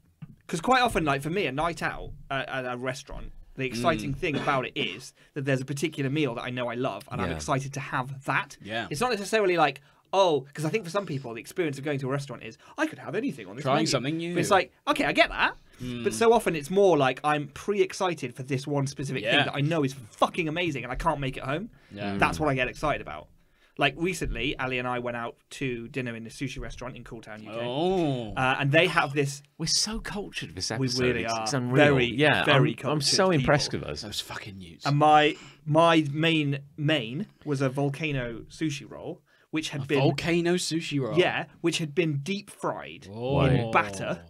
because quite often, like for me, a night out at, at a restaurant, the Mm. exciting thing about it is that there's a particular meal that I know I love, and I'm excited to have that. Yeah. it's not necessarily like. Oh, because I think for some people the experience of going to a restaurant is I could have anything on this Trying menu. something new. But it's like okay, I get that, But so often it's more like I'm pre-excited for this one specific Yeah. thing that I know is fucking amazing and I can't make it home. Yeah. That's what I get excited about. Like recently, Ali and I went out to dinner in a sushi restaurant in Cooltown, UK. Oh. Uh, and they have this We're so cultured this We episode. really It's- are. It's unreal. Very, yeah, very I'm, I'm so cultured impressed with us. Those fucking newts. And my my main main was a volcano sushi roll, which had been Volcano sushi roll. yeah, which had been deep fried Oh. in batter,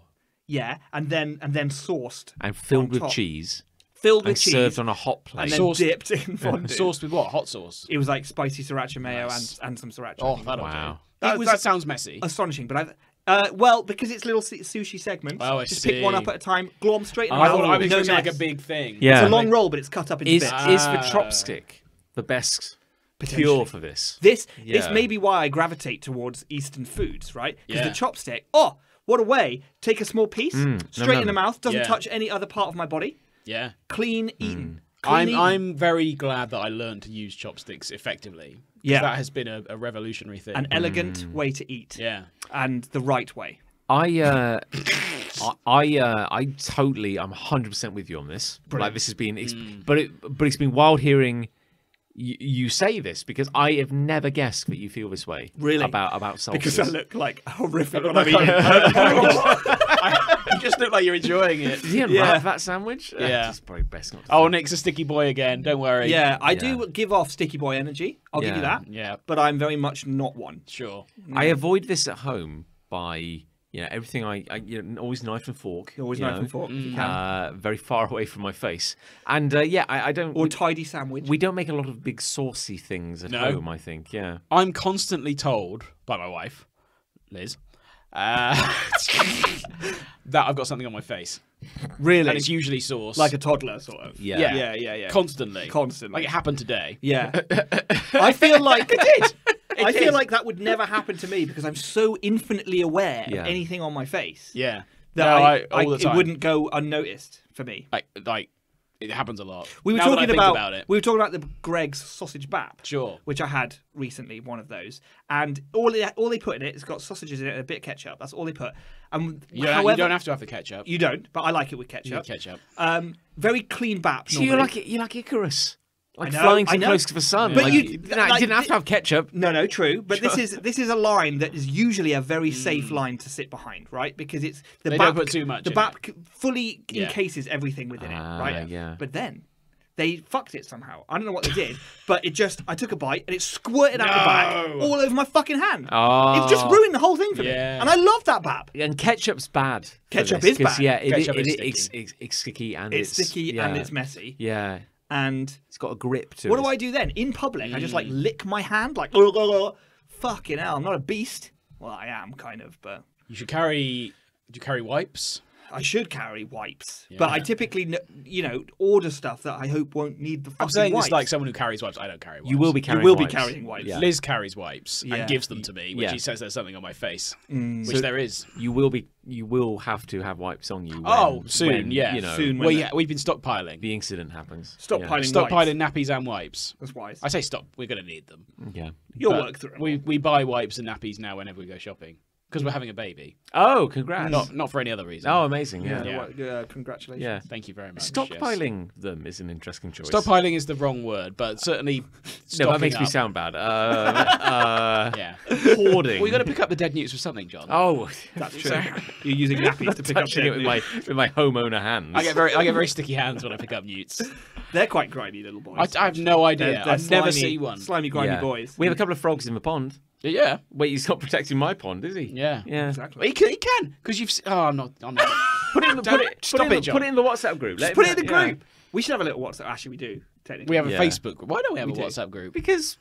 yeah, and then and then sauced And filled with top. cheese filled and with cheese, served on a hot plate, and plate. then Sauced- dipped in fondue. Sauced with what? Hot sauce. It was like spicy sriracha mayo Nice. and and some sriracha. Oh, think. that'll Wow. do. That, It was- that sounds messy. astonishing. But I've uh, well because it's little su- sushi segments. Oh, I just pick one see. up at a time, glom straight in the I mouth, thought I was no expecting like mess. a big thing. Yeah. It's a long roll, but it's cut up into is bits. is the Ah. chopstick the best Potentially. cure for this? This this Yeah. may be why I gravitate towards Eastern foods, right? Because Yeah. the chopstick, oh, what a way! Take a small piece, straight no. in the mouth, doesn't Yeah. touch any other part of my body. Yeah. Clean eaten. Clean I'm eaten. I'm very glad that I learned to use chopsticks effectively. Yeah. That has been a, a revolutionary thing. an elegant way to eat, yeah. and the right way. I uh, I I, uh, I totally I'm 100 percent with you on this. Like this has been, it's, Mm. but it but it's been wild hearing. You, you say this because I have never guessed that you feel this way. Really? about about Celsius. Because I look like horrific when look I'm eating. you just look like you're enjoying it. You didn't Yeah. that sandwich. Yeah. it's probably best not. To Oh, say. Nich's a sticky boy again. Don't worry. yeah, I Yeah. do give off sticky boy energy. I'll give you that. Yeah. But I'm very much not one. Sure. I avoid this at home by you know everything I, I you know always knife and fork. Always knife know, and fork if you can. Uh, very far away from my face, and uh, yeah, I, I don't. Or we, tidy sandwich. we don't make a lot of big saucy things at No. home. I think. Yeah. I'm constantly told by my wife, Liz, uh, that I've got something on my face, really? and it's usually sauce. like a toddler, sort of. Yeah. yeah, Yeah, yeah, yeah. constantly, Constantly. Like it happened today. Yeah. I feel like it did. I It feel like that would never happen to me because I'm so infinitely aware Yeah. of anything on my face Yeah. that No, I, I- all I- the it wouldn't go unnoticed for me. Like, like it happens a lot. We were Now that I talking think about, about it. we were talking about the Greggs sausage bap, Sure. which I had recently, one of those, and all it, all they put in it, it's got sausages in it and a bit of ketchup. That's all they put. And You don't, however, you don't have to have the ketchup. you don't, but I like it with ketchup. need ketchup. Um, very clean bap. So you like it? You like Icarus? Like know, flying too close to the sun? But like, you- didn't, like, didn't have to have ketchup. No, no, true. But this is this is a line that is usually a very safe Hmm. line to sit behind, right? Because it's the They BAP, don't put too much The BAP c- fully Yeah. encases everything within Ah, it, right? yeah. But then they fucked it somehow. I don't know what they did, but it just I took a bite and it squirted out the back all over my fucking hand. Oh. It just ruined the whole thing for me. Yeah. And I love that BAP. And ketchup's bad. Ketchup this, is bad. Yeah, it, it, is it, it's, sticky. it's, it's sticky and It's, it's, sticky yeah, and it's messy. Yeah, And it's got a grip to what it. do I do then? In public, I just Mm. like lick my hand like fucking hell, I'm not a beast. Well, I am kind of, but You should carry. Do you carry wipes? I should carry wipes, but I typically, you know, order stuff that I hope won't need the fucking I'm saying wipes. this like someone who carries wipes. I don't carry wipes. You will be you carrying. will be wipes. carrying wipes. Yeah. Liz carries wipes Yeah. and gives them to me when Yeah. she says there's something on my face, Mm. which So- there is. You will be. You will have to have wipes on you. When, Oh, soon, when, yeah. You know, Soon. Well, yeah, we've been stockpiling. the incident happens. Stockpiling Yeah. Stockpiling nappies and wipes. That's wise. I say stop. We're going to need them. yeah. You'll But work through it. We we buy wipes and nappies now whenever we go shopping because we're having a baby. Oh, congrats. Not not for any other reason. Oh, amazing. Yeah. yeah. Yeah. well, uh, congratulations. Thank you very much. yes. Stockpiling them is an interesting choice. Stockpiling is the wrong word, but certainly. No, that stocking makes me sound bad. Uh, uh, Yeah. hoarding. Well, you got to pick up the dead newts with something, Jon. Oh, That's true. You're using nappies to pick up touching dead it with news. my with my homeowner hands. I get very I get very sticky hands when I pick up newts. They're quite grimy little boys. I, I have no idea. They're, they're I've never slimy- seen one. Slimy, grimy Yeah. boys. We have a couple of frogs in the pond. Yeah. Wait, he's not protecting my pond, is he? Yeah. Yeah. Exactly. He can. He can because you've. se- Oh, I'm not. I'm not. Put it in the, Don't- put it, stop put it, in it, the- Jon. put it in the WhatsApp group. Let Just put it in the know. Yeah. group. We should have a little WhatsApp. Actually, we do. Technically, we have a Yeah. Facebook group. Why don't we have We a do. WhatsApp group? Because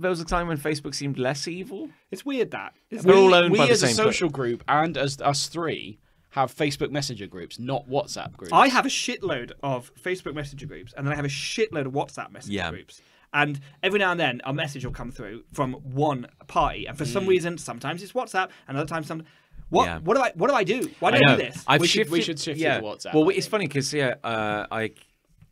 there was a time when Facebook seemed less evil. It's weird that. Isn't We're all owned we by the as a same pla- social group and as us three have Facebook Messenger groups, not WhatsApp groups. I have a shitload of Facebook Messenger groups, and then I have a shitload of WhatsApp Messenger Yeah. groups. And every now and then, a message will come through from one party, and for some reason, sometimes it's WhatsApp, and other times some. What? Yeah. What do I? What do I do? Why do I I, do this? I've We should- we should shift it to yeah. WhatsApp, Well, it's funny because yeah, uh, I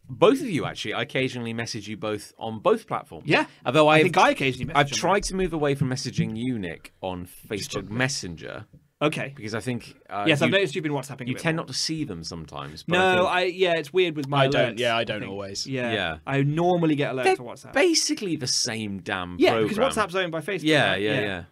both of you actually, I occasionally message you both on both platforms. Yeah. Although I I've, think I occasionally. I've tried to move away from messaging you, Nich, on Facebook Messenger. Okay. because I think uh, yes, you, I've noticed you've been WhatsApping. a you bit tend more. not to see them sometimes. But No, think I yeah, it's weird with my I don't. Yeah, I don't think. always. Yeah, Yeah. I normally get alerts they're for WhatsApp. basically the same damn yeah, program. because WhatsApp's owned by Facebook. Yeah, right? yeah, yeah.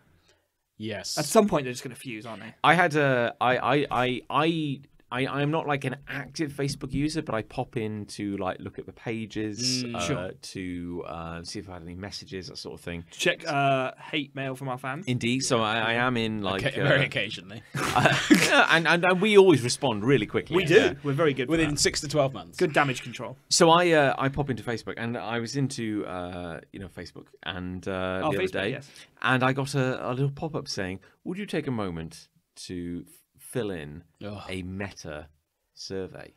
Yes. At some point, they're just going to fuse, aren't they? I had a I I I I I I'm not like an active Facebook user, but I pop in to like look at the pages, Mm, uh, sure. to uh, see if I had any messages, that sort of thing. Check uh, hate mail from our fans. Indeed, so I, I am in like Okay, uh, very occasionally. and, and and we always respond really quickly. we do. We're very good. Within that. six to twelve months. good damage control. So I uh, I pop into Facebook and I was into uh, you know Facebook and uh, Oh, the other day, yes. and I got a, a little pop up saying, "Would you take a moment to f- fill in Ugh. a meta survey?"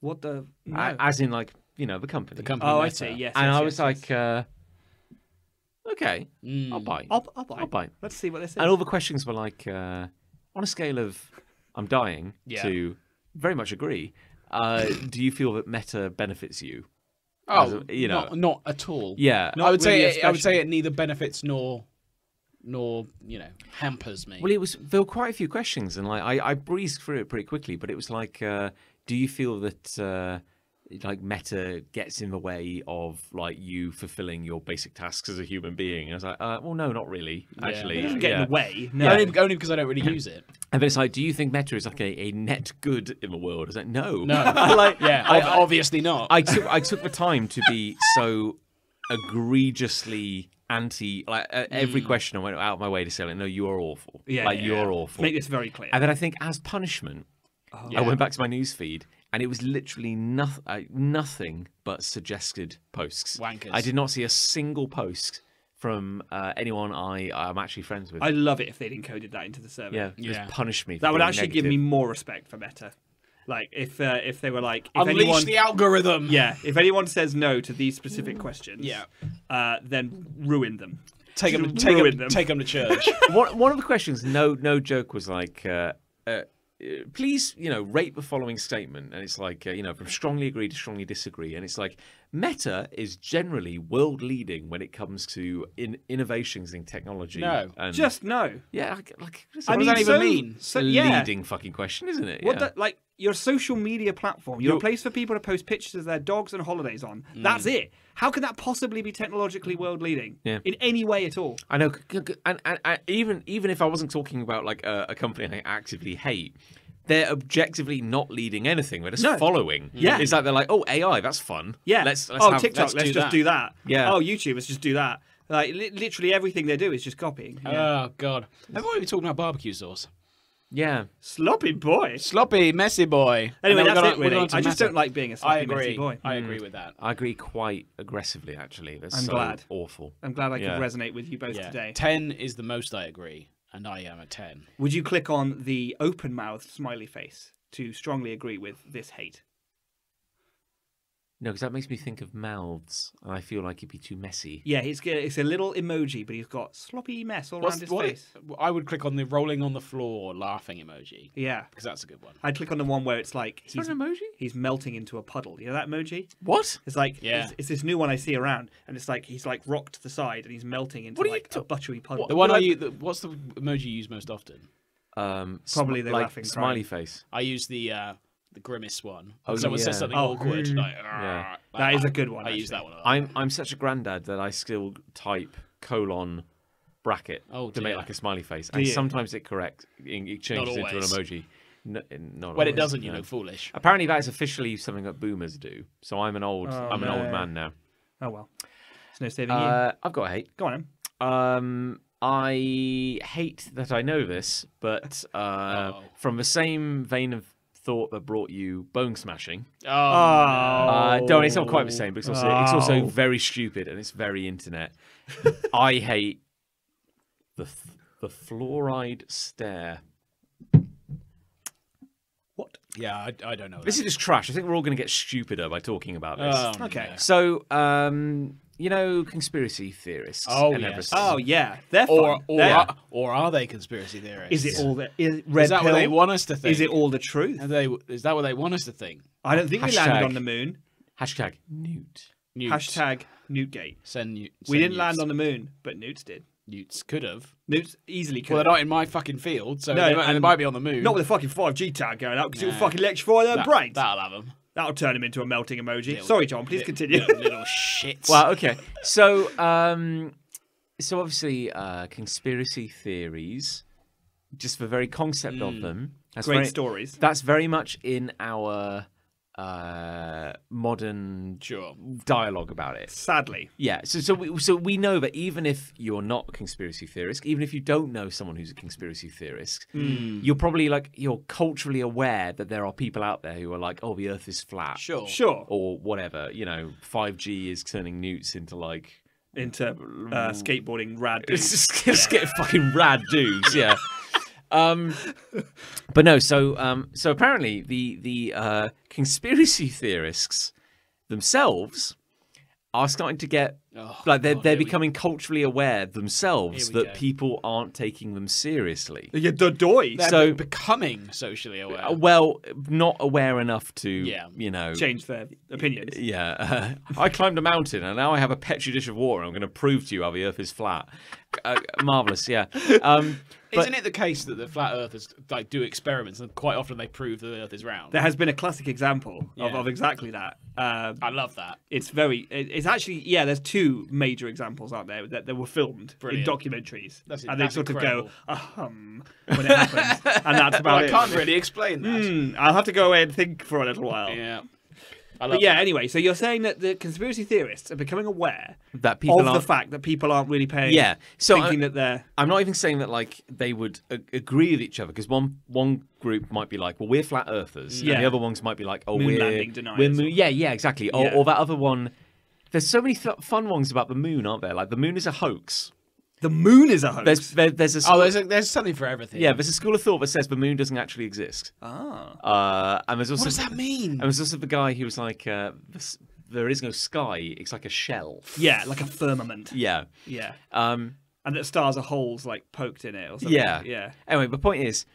What the? No. A- As in, like you know, the company. The company. oh, I see. Yes. and yes, I was yes. like, uh, "Okay, Mm. I'll buy." I'll, I'll buy. I'll buy. Let's see what this is. And all the questions were like, uh, on a scale of "I'm dying" Yeah. to "very much agree." Uh, do you feel that meta benefits you? Oh, a- you know- not, not at all. Yeah. Not I would really say it, I would say it neither benefits nor nor you know hampers me. Well, it was there were quite a few questions, and like I, I breezed through it pretty quickly. But it was like, uh, do you feel that uh, like meta gets in the way of like you fulfilling your basic tasks as a human being? And I was like, uh, well, no, not really. Yeah. Actually, It doesn't get yeah. in the way. No. Yeah, only, only because I don't really use it. And then it's like, do you think meta is like a, a net good in the world? I was like, no, No, like, yeah, I- obviously not. I took I took the time to be so egregiously anti. Like uh, every question, I went out of my way to say, like, no, you are awful. Yeah, like yeah, you yeah. awful. Make this very clear. And then I think, as punishment, Oh. I went back to my news feed, and it was literally nothing, uh, nothing but suggested posts. Wankers. I did not see a single post from uh, anyone I I'm actually friends with. I love it if they'd encoded that into the server. yeah, Yeah. just punish me. for That would actually give me more respect for Meta. Like if uh, if they were like if Unleash anyone the algorithm. yeah if anyone says no to these specific questions Yeah. uh, then ruin them. take them, Just take them, them. take them to church. one one of the questions, no no joke, was like. Uh, uh, uh, Please, you know, rate the following statement, and it's like, uh, you know, from strongly agree to strongly disagree, and it's like, Meta is generally world leading when it comes to in innovations in technology. No. and, Just no. yeah, like, like I What mean, does that even so, mean? So, yeah. leading fucking question, isn't it? What yeah. the, like your social media platform, you're a You're- place for people to post pictures of their dogs and holidays on. Mm. That's it. How can that possibly be technologically world leading Yeah. in any way at all? I know, c- c- and, and, and even even if I wasn't talking about like a, a company I actively hate, they're objectively not leading anything. They're just No. following. Yeah. it's like they're like, oh, AI, that's fun. Yeah. let's, let's oh, have, TikTok, let's, let's, do just that. do that. Yeah. Oh, YouTube, let's just do that. Like li- literally everything they do is just copying. Oh, yeah. Oh God! Everyone be talking about barbecue sauce. Yeah, Sloppy boy. Sloppy, messy boy. Anyway, that's it. gonna- we're Really, I just Meta. don't like being a sloppy messy agree. boy. I mm. agree with that. I agree quite aggressively. Actually, that's I'm so glad. awful. I'm glad I could resonate with you both Yeah. today. Ten is the most I agree, and I am a ten. Would you click on the open mouthed smiley face to strongly agree with this hate? No, because that makes me think of mouths, and I feel like it'd be too messy. Yeah, it's it's a little emoji, but he's got sloppy mess all What's around his what? face. I would click on the rolling on the floor laughing emoji Yeah, because that's a good one. I'd click on the one where it's like Is he's an emoji? he's melting into a puddle. You know that emoji? What? It's like Yeah. it's, it's this new one I see around, and it's like he's like rocked to the side and he's melting into What are you like a buttery puddle. The one I use, the, what's the emoji you use most often? Um, Probably the like laughing smiley crying. face. I use the uh, the grimace one. Oh, When Someone says something Oh, awkward. mm. Like, Yeah. "Argh," That is I- a good one, I use that one. a lot. I'm I'm such a granddad that I still type colon bracket Oh, to make like a smiley face, Do and you? sometimes it correct it changes into an emoji. No, not when it doesn't, you no. look foolish. Apparently, that is officially something that boomers do. So I'm an old Oh, I'm an old man now. Oh well, it's no saving you. Uh, I've got a hate. Go on, then. Um, I hate that I know this, but uh, Uh-oh. from the same vein of thought that brought you bone smashing. Oh, Uh, don't. It's not quite the same, but it's also it's also Oh. very stupid and it's very internet. I hate the th- the fluoride stare. What? yeah, I, I don't know. This is just trash. I think we're all going to get stupider by talking about this. Oh, Okay. So, um, you know, conspiracy theorists. Oh, and yes. everything. Oh yeah, they're fun. Or or, They're- are, or are they conspiracy theorists? is it all the is red Is that pill? what they want us to think? Is it all the truth? Are they, is that what they want us to think? I don't think we landed on the moon. Hashtag newt. Newt. Hashtag Newtgate. Send you. We didn't land on the moon, but Newts did. Newts could have. Newts easily could. Well, they're not in my fucking field, so No, they, might, they might be on the moon. Not with a fucking 5G tag going up because it will Nah. fucking electrify their that, brains. That'll have them. That'll turn him into a melting emoji. Little- Sorry, Jon. Please little- continue. Little, little shits. Well, okay. So, um, so obviously, uh, conspiracy theories, just the very concept of them, that's Great very, stories. That's very much in our uh, modern sure. dialogue about it. Sadly, Yeah, so so we, so we know that even if you're not a conspiracy theorist, even if you don't know someone who's a conspiracy theorist, Hmm. you're probably like you're culturally aware that there are people out there who are like, "Oh, the Earth is flat," Sure. Sure. or whatever. You know, five G is turning newts into like Into uh, skateboarding rad dudes. just, just get fucking rad dudes, yeah. Um, but no, so um, so apparently the the uh, conspiracy theorists themselves are starting to get Oh, like they're God, they're here we- becoming culturally aware themselves that go. people aren't taking them seriously. Yeah, the doy. They're so- becoming socially aware. Uh, Well, not aware enough to, Yeah. you know, Change their opinions. Yeah, I climbed a mountain and now I have a petri dish of water. I'm going to prove to you how the Earth is flat. Uh, marvelous, yeah. Um, but Isn't it the case that the flat earthers like do experiments and quite often they prove that the Earth is round? There has been a classic example of, Yeah. of exactly that. Um, I love that. it's very. it- It's actually yeah. There's two major examples out there that, that were filmed Brilliant. in documentaries, That's- and they sort incredible. of go ahem when it happens, and that's Well, about I it. can't really explain that. Hmm, I'll have to go away and think for a little while. Yeah. I love But yeah, anyway, so you're saying that the conspiracy theorists are becoming aware that people of the aren't. fact that people aren't really paying. Yeah, so thinking I- that they're I'm not even saying that like they would a- agree with each other because one one group might be like, well, we're flat earthers, and Yeah. the other ones might be like, oh, Moon we're landing deniers. we're moon. Yeah, yeah, exactly. Or, or that other one. There's so many th- fun ones about the moon, aren't there? Like the moon is a hoax. the moon is a hoax. There's there, there's a school, Oh, there's a, there's something for everything. yeah, there's a school of thought that says the moon doesn't actually exist. ah, Uh, and there's also What does that mean? And there's also the guy who was like, uh, there is no sky. It's like a shell. yeah, like a firmament. Yeah. Yeah, Um, and that stars are holes like poked in it or something. yeah. yeah. Anyway, the point is,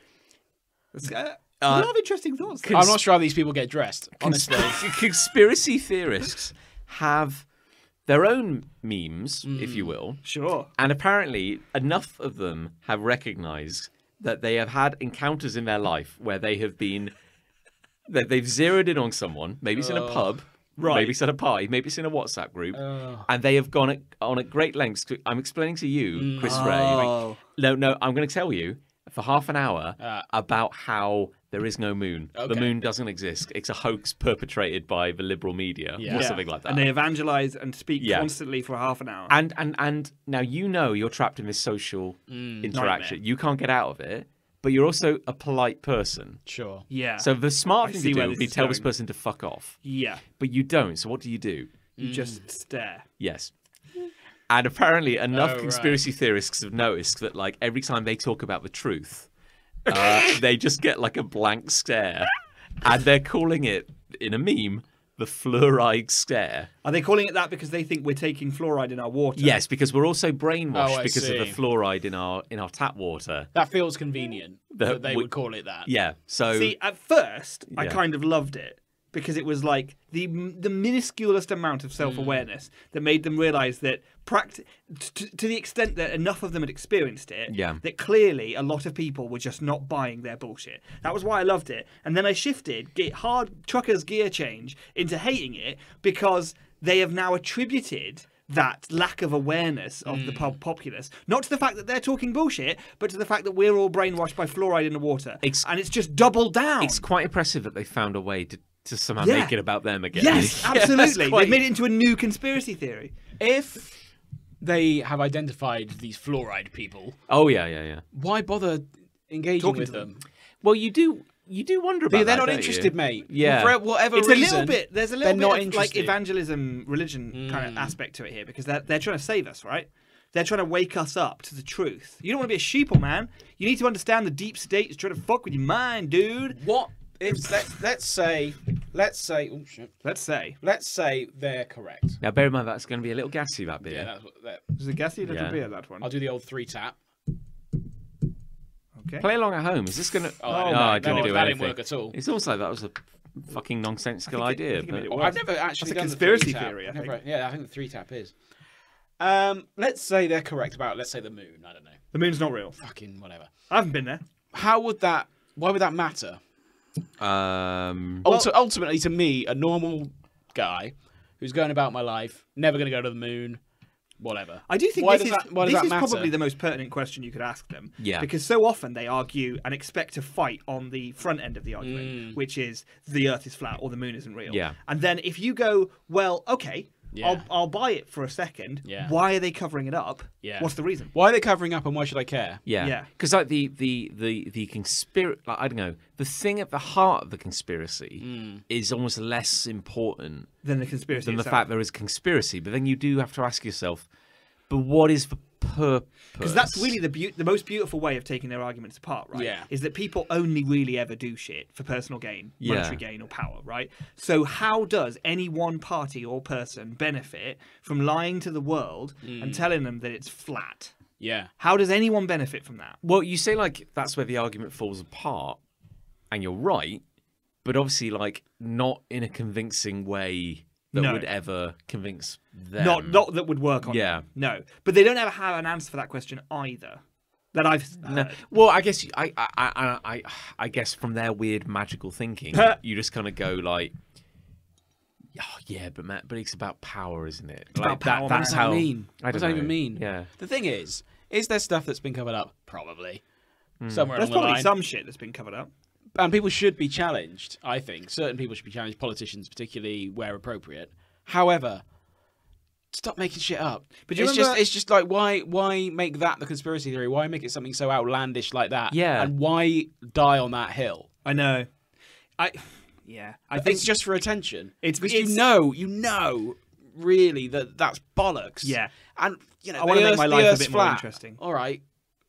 uh, Uh, a lot of interesting thoughts. I'm not sure how these people get dressed. Honestly. Conspiracy theorists have their own memes, if you will, Sure. and apparently enough of them have recognized that they have had encounters in their life where they have been that they've zeroed in on someone, maybe it's in a pub, Right. maybe it's at a party, maybe it's in a WhatsApp group, and they have gone at, on at great lengths. To, I'm explaining to you, Chris Ray. Oh. No, no, I'm going to tell you for half an hour Ah. about how there is no moon. The moon doesn't exist. It's a hoax perpetrated by the liberal media Yeah. or Yeah. something like that. And they evangelize and speak Yeah. constantly for half an hour. and and and now you know you're trapped in this social mm. interaction. Nightmare. You can't get out of it, but you're also a polite person. Sure. yeah. So the smart thing to do would be is tell this person to fuck off, yeah, but you don't. So what do you do? you just mm. stare. Yes. And apparently, enough Oh, right. conspiracy theorists have noticed that, like, every time they talk about the truth, uh, they just get like a blank stare, and they're calling it in a meme the fluoride stare. Are they calling it that because they think we're taking fluoride in our water? Yes, because we're also brainwashed Oh, I because of the fluoride in our in our tap water. That feels convenient The- that they we- would call it that. Yeah. So See, at first, I kind of loved it because it was like the the minusculest amount of self awareness mm. that made them realize that pract- to, to the extent that enough of them had experienced it, Yeah. that clearly a lot of people were just not buying their bullshit. That was why I loved it, and then I shifted get hard truckers gear change into hating it because they have now attributed. That lack of awareness of the pop- mm. populace, not to the fact that they're talking bullshit, but to the fact that we're all brainwashed by fluoride in the water, Ex- and it's just doubled down. it's quite impressive that they found a way to, to somehow Yeah. make it about them again. Yes, Yeah, absolutely. quite- They've made it into a new conspiracy theory. If they have identified these fluoride people, Oh yeah, yeah, yeah. why bother engaging Talking with to them? Well, you do you do wonder about They're that, not don't interested, you? mate. Yeah. For whatever It's reason. a little bit. There's a little bit not of, like interested. Mm. evangelism, religion kind of aspect to it here because they're they're trying to save us, right? They're trying to wake us up to the truth. You don't want to be a sheeple, man. You need to understand the deep state is trying to fuck with your mind, dude. What if let's, let's say let's say oh shit. Let's say. let's say they're correct. Now, bear in mind that's going to be a little gassy that beer. Yeah, that's what, that, There's a gassy little Yeah. beer that one. I'll do the old three tap. Okay. Play along at home. Is this going to? Oh, no, no, I that didn't didn't- do that anything. didn't work at all. It's also like that was a fucking nonsensical I think it- I idea. think it but- made it Oh, worse. I've never actually That's a done conspiracy the three-tap. theory, I Never- think. Yeah, I think the three tap is. Um, let's say they're correct about, let's say the moon. I don't know. The moon's not real. Fucking whatever. I haven't been there. How would that? Why would that matter? Um, Ulti- ultimately, to me, a normal guy who's going about my life, never going to go to the moon, whatever. I do think Why this is, that- why this that is matter? probably the most pertinent question you could ask them. Yeah. Because so often they argue and expect to fight on the front end of the argument, Mm. which is the Earth is flat or the Moon isn't real. Yeah. And then if you go, well, okay, Yeah. I'll, I'll buy it for a second. Yeah. Why are they covering it up? Yeah. What's the reason? Why are they covering up, and why should I care? yeah, Yeah. Because like the the the the conspiracy, like, I don't know, the thing at the heart of the conspiracy Mm. is almost less important Than the conspiracy than the fact there is conspiracy. But then you do have to ask yourself, but what is the purpose? Because that's really the beau- the most beautiful way of taking their arguments apart, right? Yeah. Is that people only really ever do shit for personal gain, Yeah. monetary gain, or power, right? So how does any one party or person benefit from lying to the world Hmm. and telling them that it's flat? Yeah. How does anyone benefit from that? Well, you say like that's where the argument falls apart, and you're right, but obviously like not in a convincing way that No. would ever convince them. Not not that would work on. Yeah. them. No, but they don't ever have an answer for that question either. That I've No. Well, I guess I, I, I, I, I guess from their weird magical thinking, you just kind of go like, oh, yeah, but Matt, but it's about power, isn't it? Like, about power, that, that's What does how. that mean? I What don't does that even mean? Yeah. The thing is, is there stuff that's been covered up? Probably. Hmm. Somewhere There's along the probably line. some shit that's been covered up. And people should be challenged. I think certain people should be challenged, politicians particularly where appropriate. However, stop making shit up. But But do you it's remember- just it's just like why why make that the conspiracy theory? Why make it something so outlandish like that? Yeah. and why die on that hill? I know. I yeah. I think It's just for attention. It's- because it's- you know you know really that that's bollocks. Yeah. and you know I wanna make my life a bit more interesting. All right,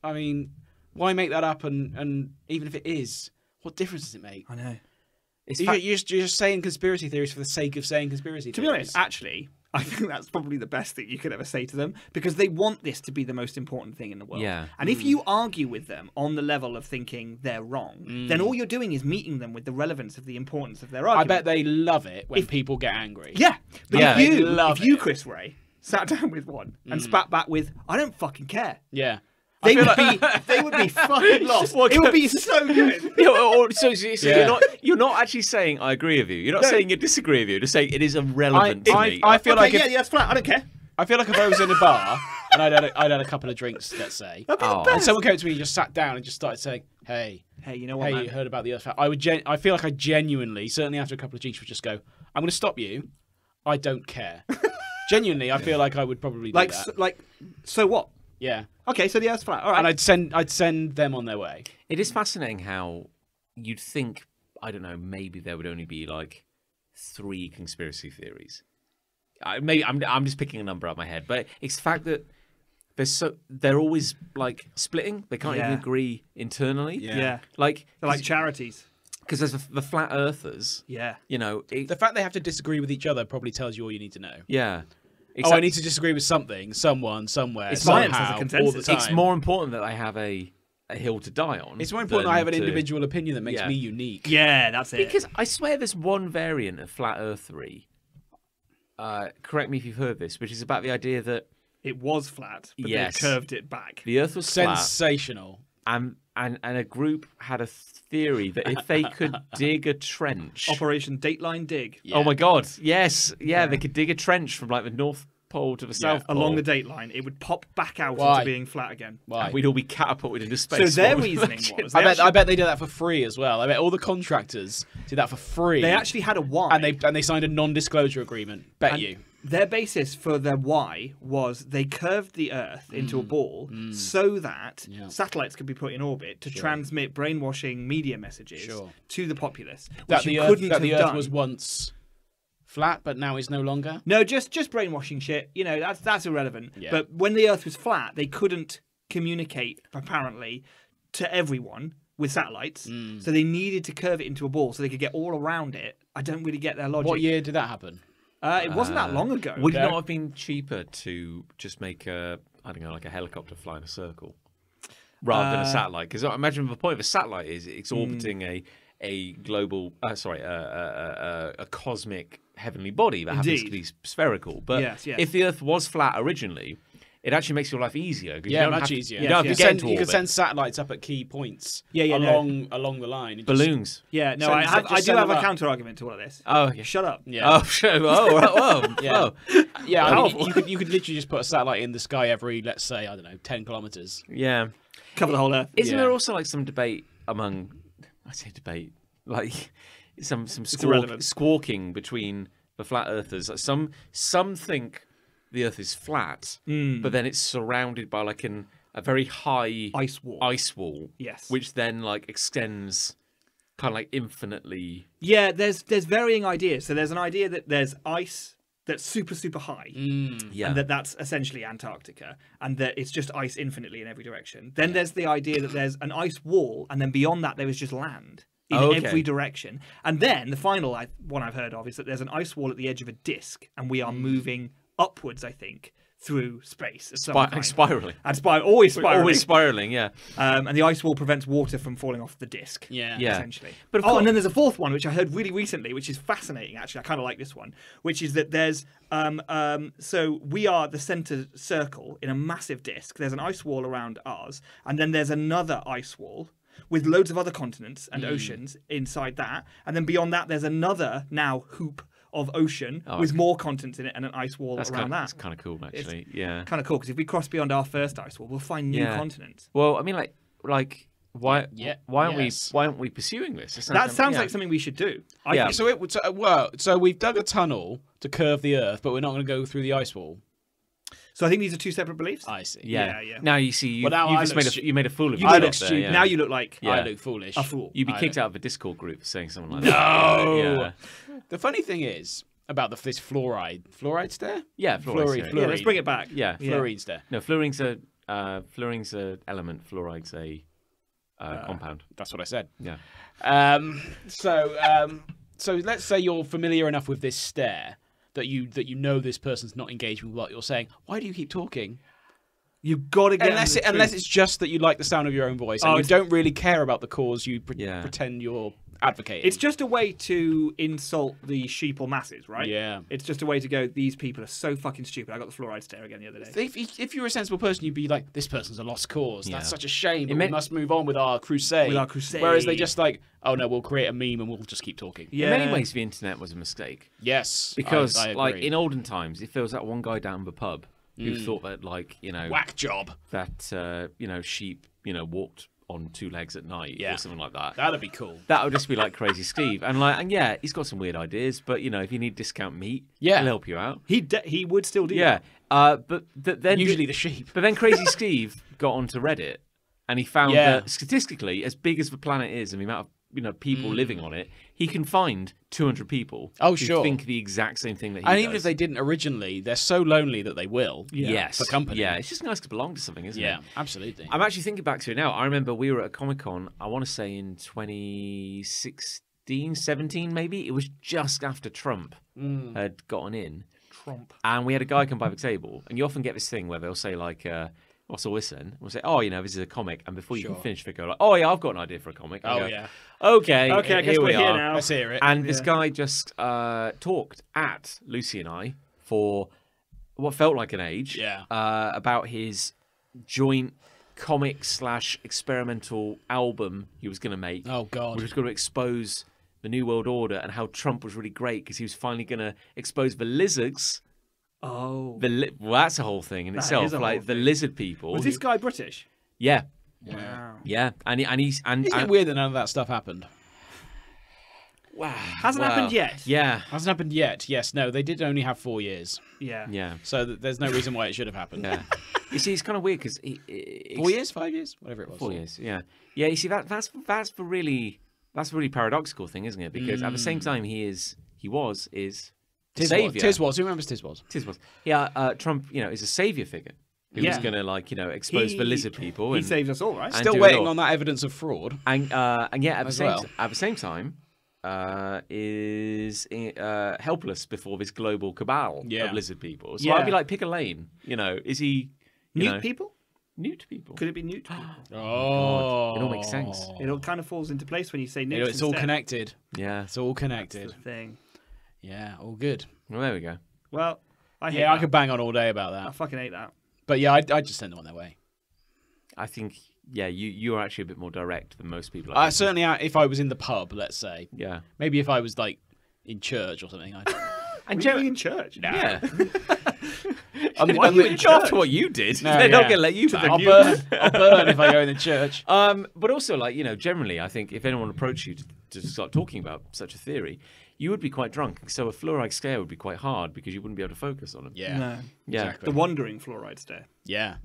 I mean, why make that up? And and even if it is, what difference does it make? I know. It's You- fa- You're, just, you're just saying conspiracy theories for the sake of saying conspiracy To be honest, actually, I think that's probably the best thing you could ever say to them because they want this to be the most important thing in the world. Yeah. And if hmm. you argue with them on the level of thinking they're wrong, hmm. then all you're doing is meeting them with the relevance of the importance of their argument. I bet they love it when people get angry. Yeah. But Yeah. if you, love if you. Chris Ray, sat down with one and hmm. spat back with, I don't fucking care. yeah. They would be, they would be fucking lost. it would be so good. Yeah, or- or- so, so, so Yeah. you're not you're not actually saying I agree with you. You're not No. saying you disagree with you. You're just saying it is irrelevant I- to I- me. I feel okay, like yeah, if, yeah, it's flat. I don't care. I feel like if I was in a bar and I'd had a, I'd had a couple of drinks, let's say, Oh. and someone came to me and just sat down and just started saying, "Hey, Hey, you know what, hey, man? you heard about the Earth?" I would. Gen- I feel like I genuinely, certainly after a couple of drinks, would just go, "I'm going to stop you. I don't care." genuinely, I feel like I would probably do Like, that. so, like, so what? yeah, Okay, so the Earth's flat. All right. and I'd send I'd send them on their way. It is fascinating how you'd think, I don't know, maybe there would only be like three conspiracy theories. I, maybe I'm, I'm just picking a number out of my head, but it's the fact that they're so they're always like splitting. They can't even agree internally. yeah. like They're like charities. because there's the, the flat earthers. Yeah. You know, it, The fact they have to disagree with each other probably tells you all you need to know. yeah. Oh, I need to disagree with something, someone, somewhere, It's science somehow, a consensus. all the time. it's more important that I have a, a hill to die on. It's more important than I have an to- individual opinion that makes Yeah. me unique. Yeah, that's it. Because I swear there's one variant of flat earthery. Uh, correct me if you've heard this, which is about the idea that it was flat, but Yes. they curved it back. the Earth was flat, Sensational. and and and a group had a theory that if they could dig a trench, Operation Dateline Dig oh my god, yes, yeah, they could dig a trench from like the North Pole to the South Pole, along the dateline, it would pop back out Why? into being flat again. Why? We'd all be catapulted into So space. their What would you reasoning imagine? was, I they bet, I bet they did that for free as well. I bet all the contractors did that for free. they actually had a why. and they and they signed a non-disclosure agreement. Bet And you. Their basis for their why was they curved the Earth into a ball so that Mm. Yeah. satellites could be put in orbit to transmit brainwashing media messages Sure. to the populace, That the Earth, couldn't that have the Earth done. was once flat, but now is no longer. No, just just brainwashing shit. You know, that's that's irrelevant. Yeah. But when the Earth was flat, they couldn't communicate apparently to everyone with satellites. Mm. So they needed to curve it into a ball so they could get all around it. I don't really get their logic. What year did that happen? Uh, it wasn't that long ago. Would it not have been cheaper to just make a, I don't know, like a helicopter fly in a circle rather than a Uh, satellite? Because I imagine the point of a satellite is hmm. it's orbiting a a global, uh, sorry, uh, uh, uh, a cosmic heavenly body that happens to be spherical. But Yes, yes. if the Earth was flat originally, it actually makes your life easier. Yeah, much have to- easier. You Yes, don't yes. have You, send, you could orbit. send satellites up at key points Yeah, yeah, no. along along the line. and just- balloons. Yeah, no, Send- I, have, I do have them a up. counter argument to all of this. Oh, yeah. Shut up. Yeah. Oh, sure. Oh, right. Whoa. Yeah. Whoa. Yeah, I mean, you, you could you could literally just put a satellite in the sky every, let's say, I don't know, ten kilometers. Yeah. Cover the whole Earth. Isn't Yeah. there also like some debate among I say debate like some some squawk, squawking between the flat earthers? Some some think the Earth is flat, hmm. but then it's surrounded by like an a very high Ice wall. ice wall, Yes. which then like extends kind of like infinitely. Yeah, there's there's varying ideas. So there's an idea that there's ice that's super super high, hmm. Yeah, and that that's essentially Antarctica, and that it's just ice infinitely in every direction. Then there's the idea that there's an ice wall, and then beyond that there is just land in Oh, okay. every direction. And then the final I, one I've heard of is that there's an ice wall at the edge of a disk, and we are hmm. moving upwards. I think through space of some Spir- kind. spiraling. and spir- always spiraling. Always spiraling. Yeah. Um, and the ice wall prevents water from falling off the disc. Yeah. Yeah. Essentially. But of oh, course- and then there's a fourth one, which I heard really recently, which is fascinating, actually. I kind of like this one, which is that there's. Um, um, so we are the center circle in a massive disc. There's an ice wall around ours, and then there's another ice wall with loads of other continents and oceans inside that. And then beyond that, there's another now hoop of ocean Oh, with okay. more continents in it and an ice wall That's around kind of, that. that's kind of cool, actually. yeah. Kind of cool because if we cross beyond our first ice wall, we'll find new Yeah. continents. Well, I mean, like, like, why, Yeah, why aren't yes. we, why aren't we pursuing this? It That sounds yeah. like something we should do. I Yeah. think. So it would. So, well, so we've dug a tunnel to curve the Earth, but we're not going to go through the ice wall. So I think these are two separate beliefs. I see. Yeah. Yeah, yeah. Now you see, you, Well, now you I just made a, stu- you made a fool of You yourself. look stupid. yeah. Now you look like Yeah. I look foolish. a fool. You'd be I kicked know. out of a Discord group for saying something like No. that. Yeah. The funny thing is about the, this fluoride, fluoride stare, Yeah, fluoride. Fluoride, yeah. Yeah, let's bring it back. Yeah. Yeah. fluorine stare. No, fluorine's a uh, fluorine's a element. Fluoride's a uh, compound. That's what I said. Yeah. Um, so, um, so let's say you're familiar enough with this stare that you that you know this person's not engaging with what you're saying. Why do you keep talking? You've got to get Unless it, the unless truth. it's just that you like the sound of your own voice and Oh, you don't really care about the cause you pre- Yeah. pretend you're advocating. It's just a way to insult the sheeple masses, right? Yeah. It's just a way to go. These people are so fucking stupid. I got the fluoride stare again the other day. If, if, if you're a sensible person, you'd be like, "This person's a lost cause. Yeah. That's such a shame. But It we must move on with our crusade." With our crusade. Whereas they just like, "Oh no, we'll create a meme and we'll just keep talking." Yeah. In many ways, the internet was a mistake Yes, because, I, I like, in olden times, if there was that one guy down the pub who thought that, like, you know, whack job, that uh, you know, sheep, you know, walked on two legs at night Yeah. or something like that. that'd be cool. That would just be like crazy Steve, and like, and yeah, he's got some weird ideas, but you know, if you need discount meat, Yeah. he'll help you out. he he would still do Yeah, that. uh, but th- then Usually the sheep. But then Crazy Steve got onto Reddit, and he found Yeah. that statistically, as big as the planet is and the amount of you know people Mm. living on it, he can find 200 people Oh, who sure. think the exact same thing that he And does. even if they didn't originally, they're so lonely that they will. yes, for company. yeah, it's just nice to belong to something, isn't Yeah, it? absolutely. I'm actually thinking back to it now. I remember we were at a Comic Con. I want to say in 2016, 17, maybe. It was just after Trump Mm. had gotten in. Trump. And we had a guy come by the table, and you often get this thing where they'll say like, uh, "What's all this?" then?" We'll say, "Oh, you know, this is a comic," and before you Sure. can finish, they go like, "Oh yeah, I've got an idea for a comic." And Oh go, yeah, Okay, Okay, I guess here we're we here are. now. let's hear it. And this guy just uh, talked at Lucy and I for what felt like an age. Yeah. Uh, about his joint comic slash experimental album he was going to make oh god, which was going to expose the New World Order and how Trump was really great because he was finally going to expose the lizards. Oh. The li- well, that's a whole thing in That itself. Like whole the thing. lizard people. Was this guy British? Yeah, Wow. yeah, and he, and he's and, isn't it and weird that none of that stuff happened? wow, Hasn't wow. happened yet. Yeah, Hasn't happened yet. Yes, no, they did only have four years, Yeah. yeah, so th- there's no reason why it should have happened. yeah. you see, it's kind of weird because he, he- Four years, five years, whatever it was. Four years, yeah, yeah. You see, that that's that's the really that's the really paradoxical thing, isn't it? Because at the same mm. time, he is he was is the Tis savior. was. Tiswas. Who remembers Tiswas? Tis was. Yeah, uh, Trump, you know, is a savior figure who was going to like you know expose the lizard people. He and, saved us all, right? Still waiting all. on that evidence of fraud. and uh, and yet at the same well. at the same time uh, is uh, helpless before this global cabal Yeah. of lizard people. So I'd be like, pick a lane. You know, is he you Newt know, people? newt people? Could it be newt people? Oh, It all makes sense. It all kind of falls into place when you say You newt. know, it's all connected. Yeah. It's all connected. That's the thing. Yeah, all good. Well, there we go. Well, I hate Yeah, I could bang on all day about that. I fucking hate that. But yeah, I'd, I'd just send them on their way. I think, yeah, you you are actually a bit more direct than most people. I think. certainly, uh, if I was in the pub, let's say, Yeah. maybe if I was like in church or something, I'd. And Were you in church? yeah. I'm, Why on you in charge of what you did? No, They're not going to let you back. I'll burn. I'll burn if I go in the church. Um, but also, like you know, generally, I think if anyone approached you to, to start talking about such a theory, you would be quite drunk. So a fluoride scare would be quite hard because you wouldn't be able to focus on it. Yeah. No. Yeah. Exactly. The wandering fluoride stare. Yeah.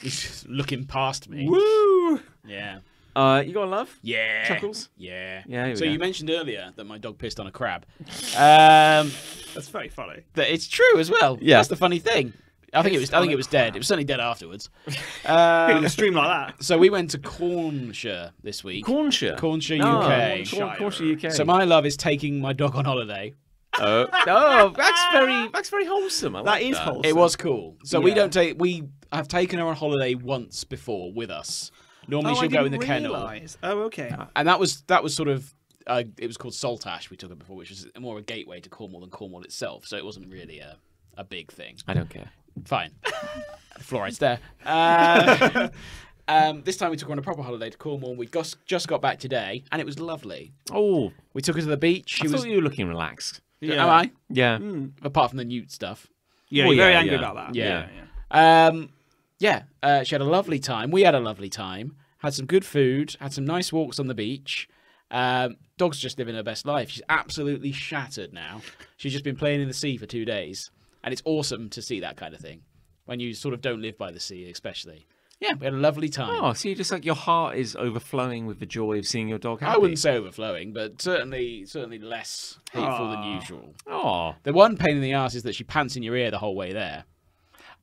He's just looking past me. Woo! Yeah. Uh, you got a love? Yeah. Chuckles? Yeah. Yeah, So go. you mentioned earlier that my dog pissed on a crab. Um, That's very funny. that it's true as well. Yeah. That's the funny thing. I think it was. I think it was dead. It was certainly dead afterwards. In Um, a stream like that. so we went to Cornshire this week. Cornshire. Cornshire, UK. Corn- Cornshire, UK. So my love is taking my dog on holiday. oh, oh, that's very that's very wholesome. I That like is that. wholesome. It was cool. So we don't take. We have taken her on holiday once before with us. Normally Oh, she'll I go in the didn't kennel. Oh, okay. and that was that was sort of. Uh, it was called Saltash. We took it before, which was more a gateway to Cornwall than Cornwall itself. So it wasn't really a, a big thing. I don't care. Fine. Fluoride's there. Uh, um, this time we took her on a proper holiday to Cornwall. We just, just got back today, and it was lovely. Oh, We took her to the beach. She I was. thought you were looking relaxed. Yeah. Am I? Yeah. Apart from the newt stuff. Yeah, Well, you're very yeah, angry yeah. about that. Yeah. yeah. Um, yeah, uh, she had a lovely time. We had a lovely time. Had some good food. Had some nice walks on the beach. Um, dog's just living her best life. She's absolutely shattered now. She's just been playing in the sea for two days, and it's awesome to see that kind of thing when you sort of don't live by the sea, especially. Yeah, we had a lovely time. Oh, so you just like your heart is overflowing with the joy of seeing your dog happy. I wouldn't say overflowing, but certainly certainly less hateful than ah. usual. Oh, The one pain in the ass is that she pants in your ear the whole way there.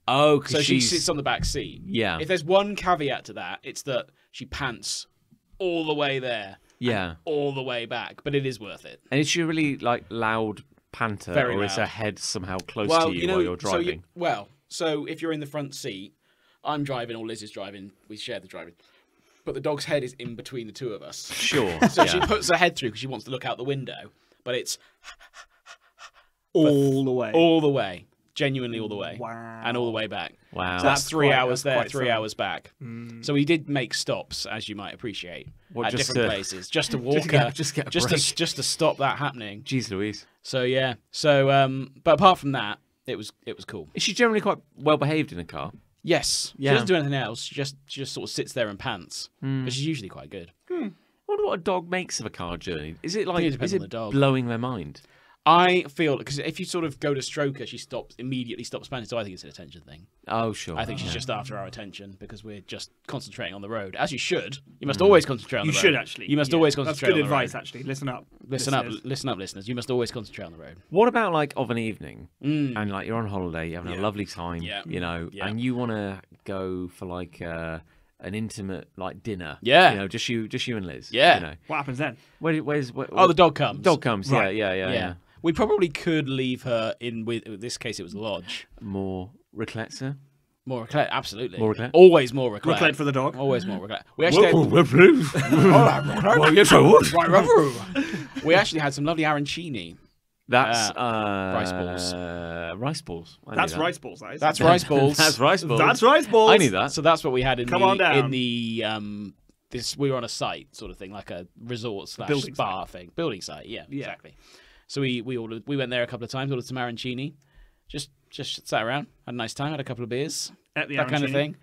oh, So she she's sits on the back seat. yeah, If there's one caveat to that, it's that she pants all the way there, yeah. all the way back, but it is worth it. And is she really like loud panter, Very or is her head somehow close well, to you, you know, while you're so driving? you, well, so if you're in the front seat, I'm driving or Liz is driving. We share the driving, but the dog's head is in between the two of us. Sure. So yeah. she puts her head through because she wants to look out the window, but it's All the way. all the way, genuinely all the way, Wow. and all the way back. wow. So that's, That's three quite- hours that's there, three some. hours back. Mm. So we did make stops, as you might appreciate, What, at just different to- places, just to walk just get- her, just get a just break. to just to stop that happening. Jeez, Louise. So yeah, so um, but apart from that, it was it was cool. Is she generally quite well behaved in a car? Yes, she Yeah. doesn't do anything else. She just she just sort of sits there and pants, hmm. but she's usually quite good. Hmm. I wonder what a dog makes of a car journey. Is it like it is it the dog. blowing their mind? I feel because if you sort of go to stroke her, she stops immediately stops panting. So I think it's an attention thing. Oh, sure. I think she's Yeah. just after our attention because we're just concentrating on the road, as you should. You must always concentrate on You the road. You should actually. You must yeah. always That's concentrate good on the advice, road. actually. Listen up. Listen up, listeners. listen up, listeners. You must always concentrate on the road. What about like of an evening Mm. and like you're on holiday, you're having Yeah. a lovely time, Yeah. you know, Yeah. and you want to go for like uh, an intimate like dinner, Yeah. you know, just you, just you and Liz, Yeah. you know, What happens then? where, where's where, Oh, the dog comes. dog comes, Right. yeah, yeah, yeah, yeah. Yeah, We probably could leave her in with in this case it was lodge. more raclette, More raclette, absolutely. More raclette? Always more raclette. Raclette for the dog. Always more raclette. We actually had, well, yes, I would. we actually had some lovely arancini. That's Uh, uh, rice balls. Uh, rice balls. I That's that. rice balls, that is. That's rice balls. That's rice balls. That's rice balls. I knew that. So that's what we had in Come the on down. in the um this we were on a site sort of thing like a resort slash Building spa thing building site yeah, exactly so we we ordered we went there a couple of times ordered some arancini just just sat around had a nice time had a couple of beers At the that kind of thing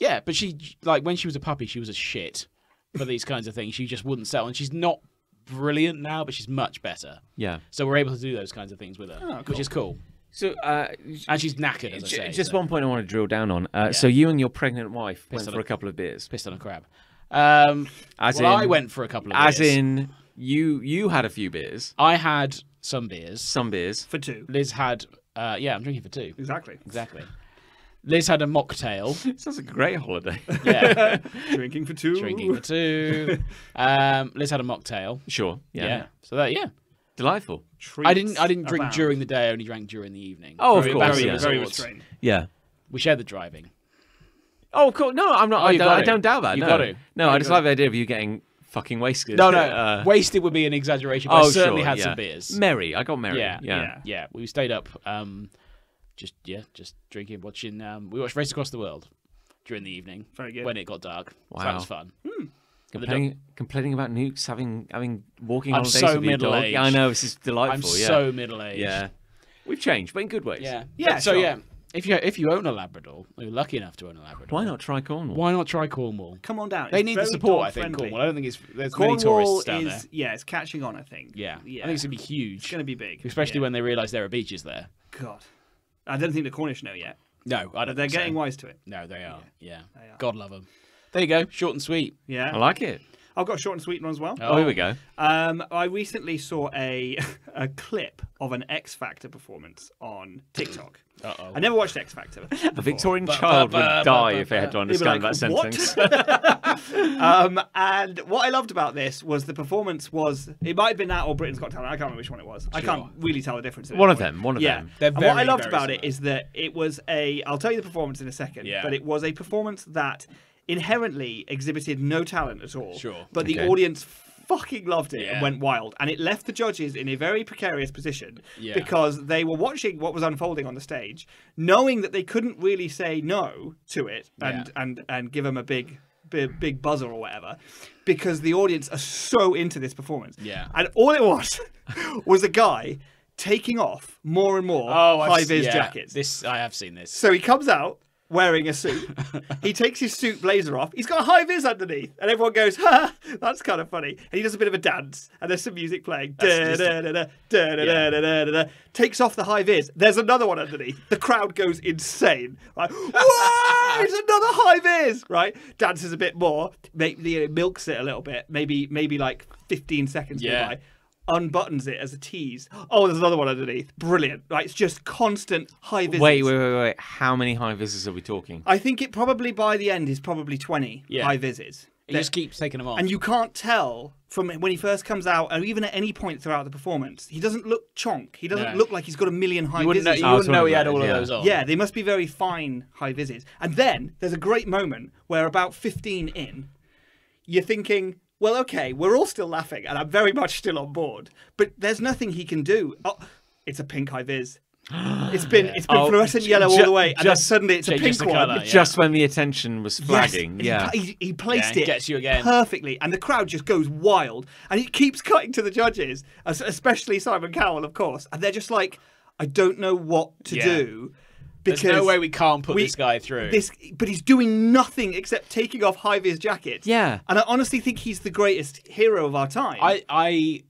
yeah but she like when she was a puppy she was a shit for these kinds of things she just wouldn't settle and she's not brilliant now but she's much better Yeah. so we're able to do those kinds of things with her Oh, which is cool So, uh, and she's knackered as I j- say just so. one point I want to drill down on. Uh, So you and your pregnant wife went on for a- a couple of beers. pissed on a crab um As well, in, I went for a couple of As beers. in, you you had a few beers, I had some beers. some beers. For two. Liz had, uh, yeah, I'm drinking for two. Exactly. Exactly. Liz had a mocktail. Sounds like a great holiday. Yeah, Drinking for two. drinking for two. Um, Liz had a mocktail. sure. Yeah. Yeah. So that, yeah. Delightful. I didn't. I didn't drink abound. during the day. I only drank during the evening. Oh, of Very- course, very yeah. Very restrained. Yeah. We shared the driving. Oh, cool. No, I'm not. Oh, I, don't, I don't doubt that. You've no. got to. No, I just like the idea of you getting fucking wasted. No, no, Uh, wasted would be an exaggeration. But I oh, certainly sure, had yeah. some beers. Merry. I got merry. Yeah, Yeah. yeah. yeah, we stayed up, um, just yeah, just drinking, watching. Um, we watched Race Across the World during the evening Very good. when it got dark. So that was fun. Complaining, complaining about nukes having having walking I'm holidays so with your dog. middle-aged. Yeah, I know this is delightful. I'm yeah. so middle aged. yeah. We've changed, but in good ways. yeah, Yeah, But- So sure. yeah, if you if you own a Labrador, you're lucky enough to own a Labrador, Why not try Cornwall? Why not try Cornwall? Come on down. They It's need the support, I think. dog-friendly. Cornwall. I don't think it's there's many Cornwall tourists down is there. yeah, it's catching on. I think. Yeah. yeah. I think it's gonna be huge, It's going to be big, especially yeah. when they realise there are beaches there. God. I don't think the Cornish know yet, No, I don't. they're think so. getting wise to it. No, they are. Yeah, They are. God love them. There you go, short and sweet. Yeah, I like it. I've got a short and sweet one as well. Oh, here we go. Um, I recently saw a a clip of an X Factor performance on TikTok. Uh oh. I never watched X Factor. A Victorian Ba- child ba- would ba- die ba- if they had to understand like, that sentence. um, and what I loved about this was the performance was it might have been that or Britain's Got Talent. I can't remember which one it was. I can't really tell the difference. at this One of them, one of yeah. them. They're and what I loved about it similar. is that it was a. I'll tell you the performance in a second. Yeah. But it was a performance that inherently exhibited no talent at all. Sure. But the Okay. audience fucking loved it Yeah. and went wild, and it left the judges in a very precarious position Yeah. because they were watching what was unfolding on the stage, knowing that they couldn't really say no to it and Yeah. and and give them a big big, big buzzer or whatever because the audience are so into this performance. Yeah. And all it was was a guy taking off more and more Oh, I've high s- vis yeah, jackets. This I have seen this. So he comes out wearing a suit. he takes his suit blazer off. He's got a high vis underneath, and everyone goes, "Ha, that's kind of funny." And he does a bit of a dance, and there's some music playing. Takes off the high vis. There's another one underneath. The crowd goes insane. Like, whoa! It's another high vis. Right, dances a bit more. Maybe you know, milks it a little bit. Maybe maybe like 15 seconds yeah. go by unbuttons it as a tease. Oh, there's another one underneath. Brilliant. Right, it's just constant high vis. Wait, wait, wait, wait. How many high visits are we talking? I think it probably by the end is probably 20 Yeah. high vises. He just keeps taking them off. And you can't tell from when he first comes out, or even at any point throughout the performance, he doesn't look chonk. He doesn't No. look like he's got a million high you wouldn't know, you wouldn't oh, know he had wondering, all yeah. of those on. yeah, they must be very fine high vises. And then there's a great moment where about 15 in, you're thinking, well, okay, we're all still laughing, and I'm very much still on board, but there's nothing he can do. Oh, it's a pink high vis. It's been it's been Oh, fluorescent ju- yellow all the way, and then just suddenly it's a pink one. colour, yeah. Just when the attention was flagging. and he yeah. He, he placed Yeah, it gets you again. perfectly, and the crowd just goes wild, and he keeps cutting to the judges, especially Simon Cowell, of course, and they're just like, I don't know what to Yeah. do. Because There's no way we can't put we- this guy through. this, but he's doing nothing except taking off high jacket. Yeah. and I honestly think he's the greatest hero of our time. I I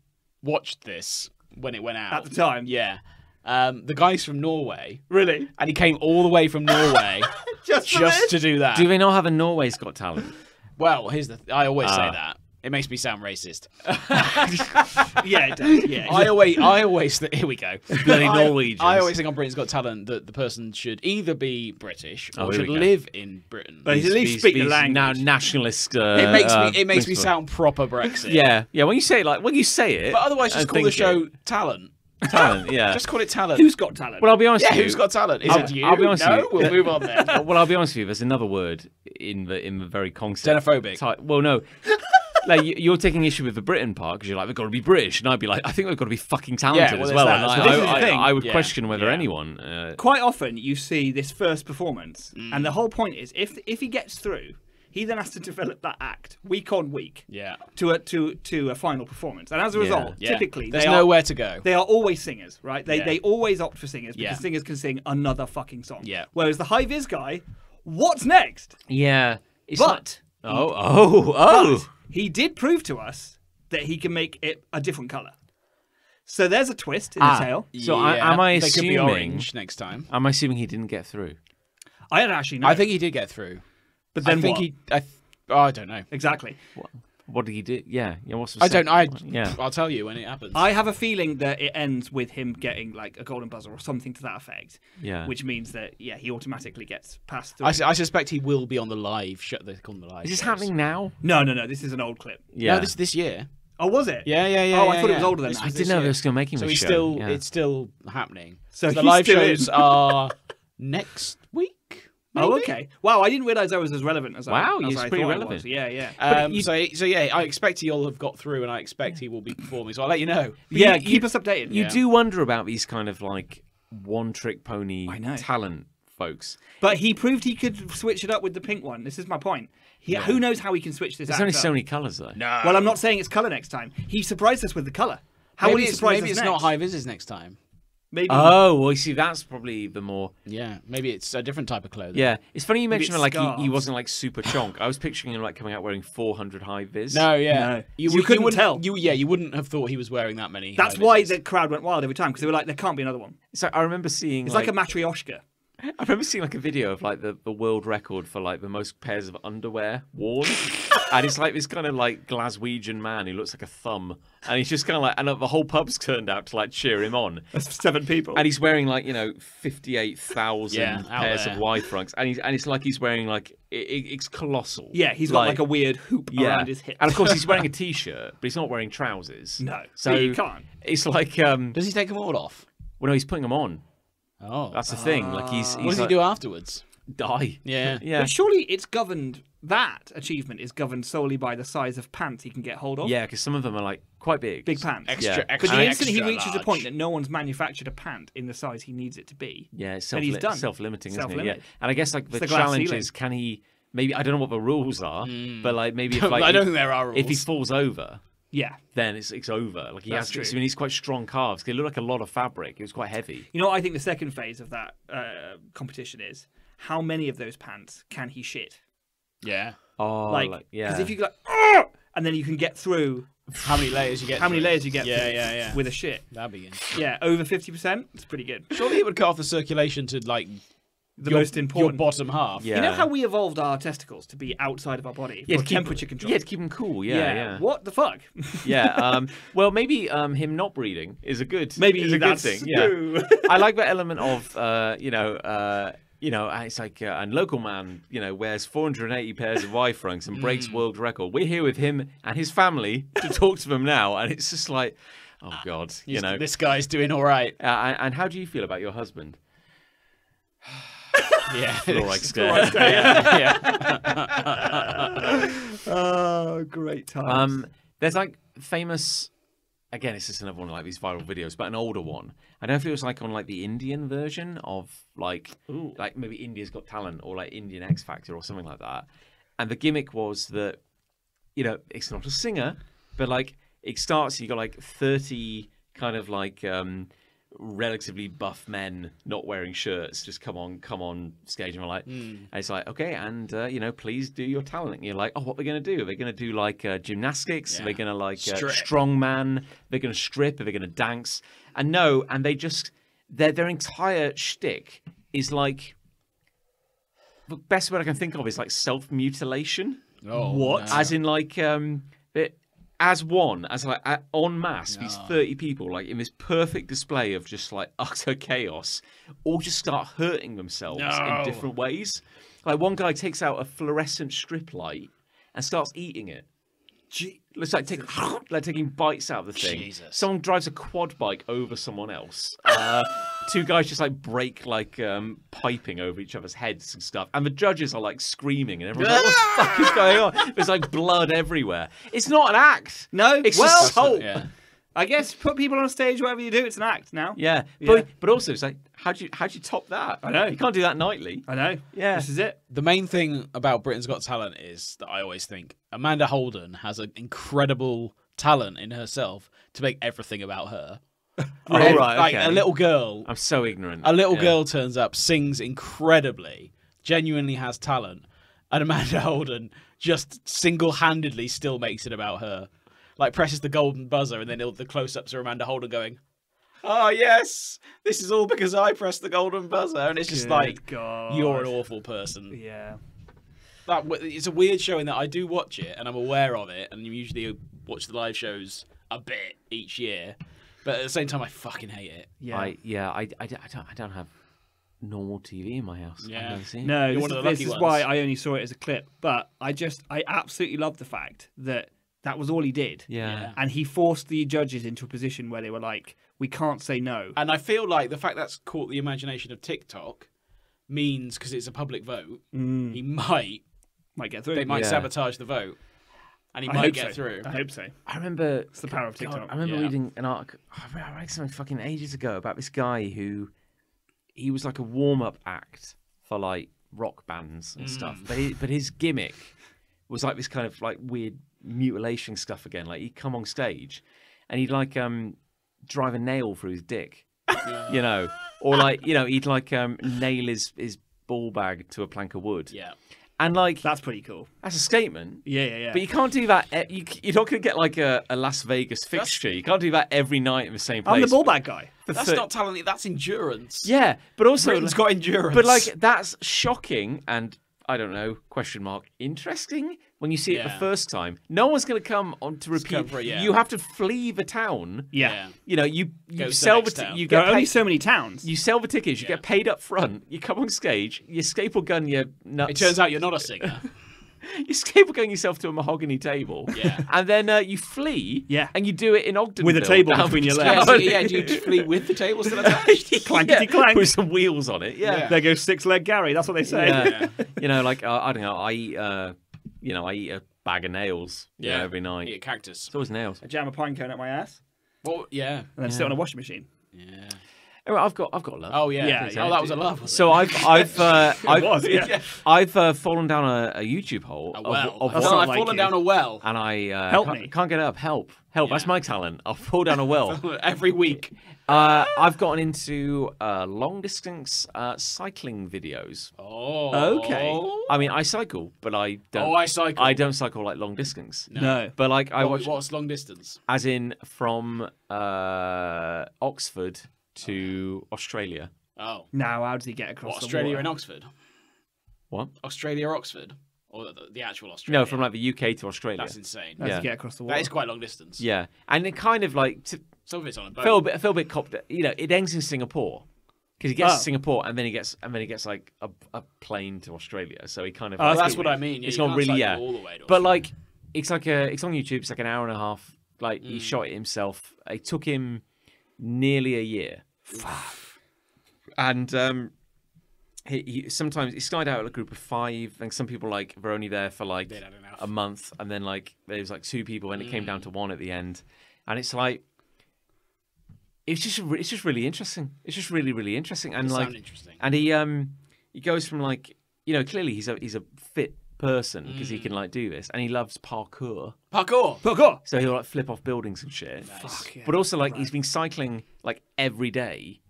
watched this when it went out At the time? Yeah, um, the guy's from Norway, really and he came all the way from Norway just just to do that. Do they not have a Norway's Got Talent? Well, here's the. Th- I always say Ah. that. It makes me sound racist. yeah, it does. Yeah, I always, I always, th- here we go. Bloody I- Norwegians. I always think on Britain's Got Talent that the person should either be British Oh, or here should we go. live in Britain. But he's at least These- speak the language. Now nationalist. Uh, it makes uh, me, it makes me principle. sound proper Brexit. Yeah, yeah. When you say it, like when you say it, But otherwise, just and call the think show it, Talent. talent. Yeah. Just call it Talent. Who's got talent? well, I'll be honest. yeah, with you. who's got talent? Is I'll- it you? I'll be honest no, with you. we'll move on then. Uh, well, I'll be honest with you. There's another word in the in the very concept. Xenophobic. Type, well, no. Like you- you're taking issue with the Britain part because you're like, we've got to be British, and I'd be like, I think we've got to be fucking talented well, as well. that And as I, well. This is the I, I. I would Yeah, question whether yeah. anyone. Uh, quite often you see this first performance, Mm. and the whole point is if if he gets through, he then has to develop that act week on week Yeah. to a to to a final performance, and as a result, Yeah. typically there's they are nowhere to go. they are always singers, right? They Yeah. they always opt for singers because Yeah. singers can sing another fucking song. Yeah. Whereas the high vis guy, what's next? yeah. It's But not- oh, oh, oh. But he did prove to us that he can make it a different color. So there's a twist in Ah. the tale. So I- am I they could be orange next time? I'm assuming he didn't get through. I don't actually know. I think he did get through. but then I think what? he. I, th- oh, I don't know. exactly. What did he do? Yeah, yeah. What's the I don't. I. Yeah. I'll tell you when it happens. I have a feeling that it ends with him getting like a golden buzzer or something to that effect. Yeah. Which means that yeah, he automatically gets passed through. I, su- I suspect he will be on the live Shut They on the live. Is this shows. happening now? no, no, no. This is an old clip. Yeah. No, this this year. Oh, was it? Yeah, yeah, yeah. Oh, I yeah, thought it was older than This that. I didn't know year. they were still making So this he's show. still. Yeah. It's still happening. So the live shows in. are next week. Oh, okay. Wow, I didn't realize I was as relevant as I. Wow, as it's I pretty relevant. Yeah, yeah. Um, you- so, so yeah, I expect he'll have got through, and I expect he will be performing. So I'll let you know. yeah, you- keep us updated. You Yeah. do wonder about these kind of like one trick pony I know. talent folks. But he proved he could switch it up with the pink one. This is my point. He, Who knows how he can switch this There's act only up? so many colours though. No. Well, I'm not saying it's color next time. He surprised us with the color. How maybe will he it's, surprise maybe us it's not next? high vises next time. Maybe. Oh, well, you see, that's probably the more. Yeah, maybe it's a different type of clothing. Yeah, it's funny you Maybe mentioned like he, he wasn't like super chonk. I was picturing him like coming out wearing 400 high vis. No, yeah. No. You, You would- couldn't wouldn't- tell. You, yeah, you wouldn't have thought he was wearing that many. That's why the crowd went wild every time because they were like, there can't be another one. So I remember seeing It's like, a matryoshka. I remember seeing like a video of like the, the world record for like the most pairs of underwear worn, and it's like this kind of like Glaswegian man who looks like a thumb, and he's just kind of like, and the whole pub's turned out to like cheer him on, That's seven people. and he's wearing like you know fifty eight thousand Yeah, pairs there. of Y fronts, and he's and it's like he's wearing like it, it- it's colossal. yeah, he's got like, a weird hoop yeah, around his hip. and of course he's wearing a t-shirt, but he's not wearing trousers. No, so yeah, you can't. It's like um, Does he take them all off? well, no, he's putting them on. Oh, That's the thing. Like he's, he's what does like, he do afterwards? Die. Yeah. Yeah. But surely it's governed. That achievement is governed solely by the size of pants he can get hold of. Yeah, because some of them are like quite big. Big pants. Extra, Yeah. extra, But the instant he extra reaches a point that no one's manufactured a pant in the size he needs it to be, Yeah, it's then self he's done. self-limiting, isn't it? Yeah. Self-limited. And I guess like the, the challenge ceiling. is can he maybe I don't know what the rules are, but like maybe if like I don't if- think there are rules. if he falls over, yeah. then it's it's over. Like he That's has true. I mean he's quite strong calves. They look like a lot of fabric. It was quite heavy. You know what I think the second phase of that uh, competition is? How many of those pants can he shit? yeah. Oh like, like, yeah. Because if you go like, "Argh!" and then you can get through How many layers you get? how many through? layers you get Yeah, through yeah, yeah. with a shit. That'd be good. Yeah, over 50%. It's pretty good. Surely it would cut off the circulation to like The your, most important. your bottom half. yeah. You know how we evolved our testicles to be outside of our body yeah, for temperature control? Yeah, to keep them cool. Yeah, yeah. What the fuck? Yeah. Um, well, maybe um, him not breeding is a good Maybe is a good thing. Yeah. I like that element of uh, you know, uh, you know, it's like uh, and local man, you know, wears 480 pairs of Y fronts and breaks Mm. world record. We're here with him and his family to talk to them now, and it's just like, oh god, you know. this guy's doing all right. Uh, and, and how do you feel about your husband? Yeah. Stare. yeah, yeah. oh, great time. Um, there's like famous. Again, it's just another one of like these viral videos, but an older one. I don't know if it was like on like the Indian version of like like maybe India's Got Talent or like Indian X Factor or something like that. And the gimmick was that you know it's not a singer, but like it starts. You got like thirty kind of like um relatively buff men not wearing shirts just come on come on stage and we're like and it's like okay and uh, you know please do your talent. And you're like oh what are going to do? Are they going to do like uh, gymnastics? Are they Yeah. going to like uh, strongman? They're going to strip? Are they going to dance? And no and they just their their entire shtick is like the best word I can think of is like self mutilation Oh, What? no. as in like um as one as like a- en masse these 30 people like in this perfect display of just like utter chaos all just start hurting themselves No. in different ways. Like one guy takes out a fluorescent strip light and starts eating it it's like, take, like taking bites out of the thing. Jesus. Someone drives a quad bike over someone else. Uh, two guys just like break like um, piping over each other's heads and stuff. And the judges are like screaming, and everyone's like, "What the fuck is going on?" There's like blood everywhere. It's not an act. no, It's well, just hope. Yeah. I guess put people on stage, whatever you do, it's an act now. Yeah, Yeah. but but also it's like, how do you how do you top that? I know. you can't do that nightly. I know. Yeah. This is it. The main thing about Britain's Got Talent is that I always think Amanda Holden has an incredible talent in herself to make everything about her. Oh, right, Like okay. a little girl, I'm so ignorant. a little Yeah. girl turns up, sings incredibly, genuinely has talent, and Amanda Holden just single-handedly still makes it about her. Like presses the golden buzzer, and then the close-ups are Amanda Holden going, "Oh yes, this is all because I pressed the golden buzzer," and it's just Good like, God. "You're an awful person." Yeah. that it's a weird show in that I do watch it and I'm aware of it, and you usually watch the live shows a bit each year, but at the same time I fucking hate it. Yeah. I yeah I, I, I don't I don't have normal TV in my house. I've Yeah. never seen. No, You're this, one is, of the this lucky is ones. why I only saw it as a clip. But I just, I absolutely love the fact that that was all he did. Yeah. Yeah. And he forced the judges into a position where they were like, we can't say no. And I feel like the fact that's caught the imagination of TikTok means because it's a public vote, Mm, he might might get through. they might Yeah. sabotage the vote, and he I might get so. through. I hope so. I remember It's the power of God, TikTok. I remember Yeah. reading an article. I read- I read something fucking ages ago about this guy who he was like a warm up act for like rock bands and stuff. Mm. But he, but his gimmick was like this kind of like weird mutilation stuff again. Like he'd come on stage and he'd like um drive a nail through his dick, you know, or like you know he'd like um nail his his ball bag to a plank of wood. Yeah. And like That's pretty cool. that's a statement. Yeah, yeah, yeah. But you can't do that. e- You, you're not going to get like a, a Las Vegas fixture. You can't do that every night in the same place. I'm the ball bag guy. for That's thir- not talent. That's endurance. Yeah, but also, Britain's got endurance. but like that's shocking and I don't know question mark interesting when you see it the first time. No one's going to come on to repeat. it, yeah. You have to flee the town. Yeah. You know, you Go you to the sell the next ti- town. you There get are only so many towns. you sell the tickets. You Yeah. get paid up front. You come on stage. You escape staple gun your nuts. it turns out you're not a singer. you staple gun yourself to a mahogany table. Yeah. and then uh, you flee. Yeah. and you do it in Ogden With a table between your legs. yeah, so, yeah, do you flee with the table still attached? Clankety clank. with some wheels on it. Yeah, Yeah. There goes six leg Gary. That's what they say. Yeah. you know, like uh, I don't know. I eat, uh, you know, I eat a bag of nails. you know, Yeah. every night. Eat a cactus. It's always nails. I jam a pine cone at my ass Well, yeah. and then sit on a washing machine. Yeah. Anyway, I've got, I've got love. Oh yeah. Yeah, oh, that was a love. Was So I've, I've, uh, I've, was, yeah. I've uh, fallen down a, a YouTube hole a of, well. of That's I've, like fallen you. down a well and I uh, Help can't, me. can't get up. Help, help. That's my talent. I'll fall down a well. every week. uh, I've gotten into uh, long distance uh, cycling videos. Oh. Okay. I mean, I cycle, but I don't. Oh, I cycle. I don't cycle like long distance. No. But like I What- watch, what's long distance? as in from uh, Oxford to Australia. Oh. Now, how does he get across What, Australia water? and Oxford? What? Australia or Oxford? Or the, the actual Australia? No, from like the UK to Australia. That's insane. How does Yeah. he get across the water? That is quite long distance. Yeah, and it kind of like to Some of it's on a boat. feel a bit, feel a bit copped. You know, it ends in Singapore because he gets Oh. to Singapore and then he gets and then he gets like a, a plane to Australia. So he kind of. Oh, Well, that's that's what I mean. Yeah, It's not really- yeah. all the way to but like, it's like a it's on YouTube. It's like an hour and a half. Like Mm. he shot it himself. It took him nearly a year. And um, he, he sometimes he started out with a group of five, and some people like were only there for like They'd had enough. a month, and then like there was like two people, and it came down Mm. to one at the end, and it's like it's just re- it's just really interesting. It's just really really interesting, and Does like sound interesting. and he um he goes from like you know clearly he's a he's a fit person because he Mm. can like do this, and he loves parkour, Parkour. Parkour. so he'll like flip off buildings and shit. Fuck yeah. But also like he's been cycling like every day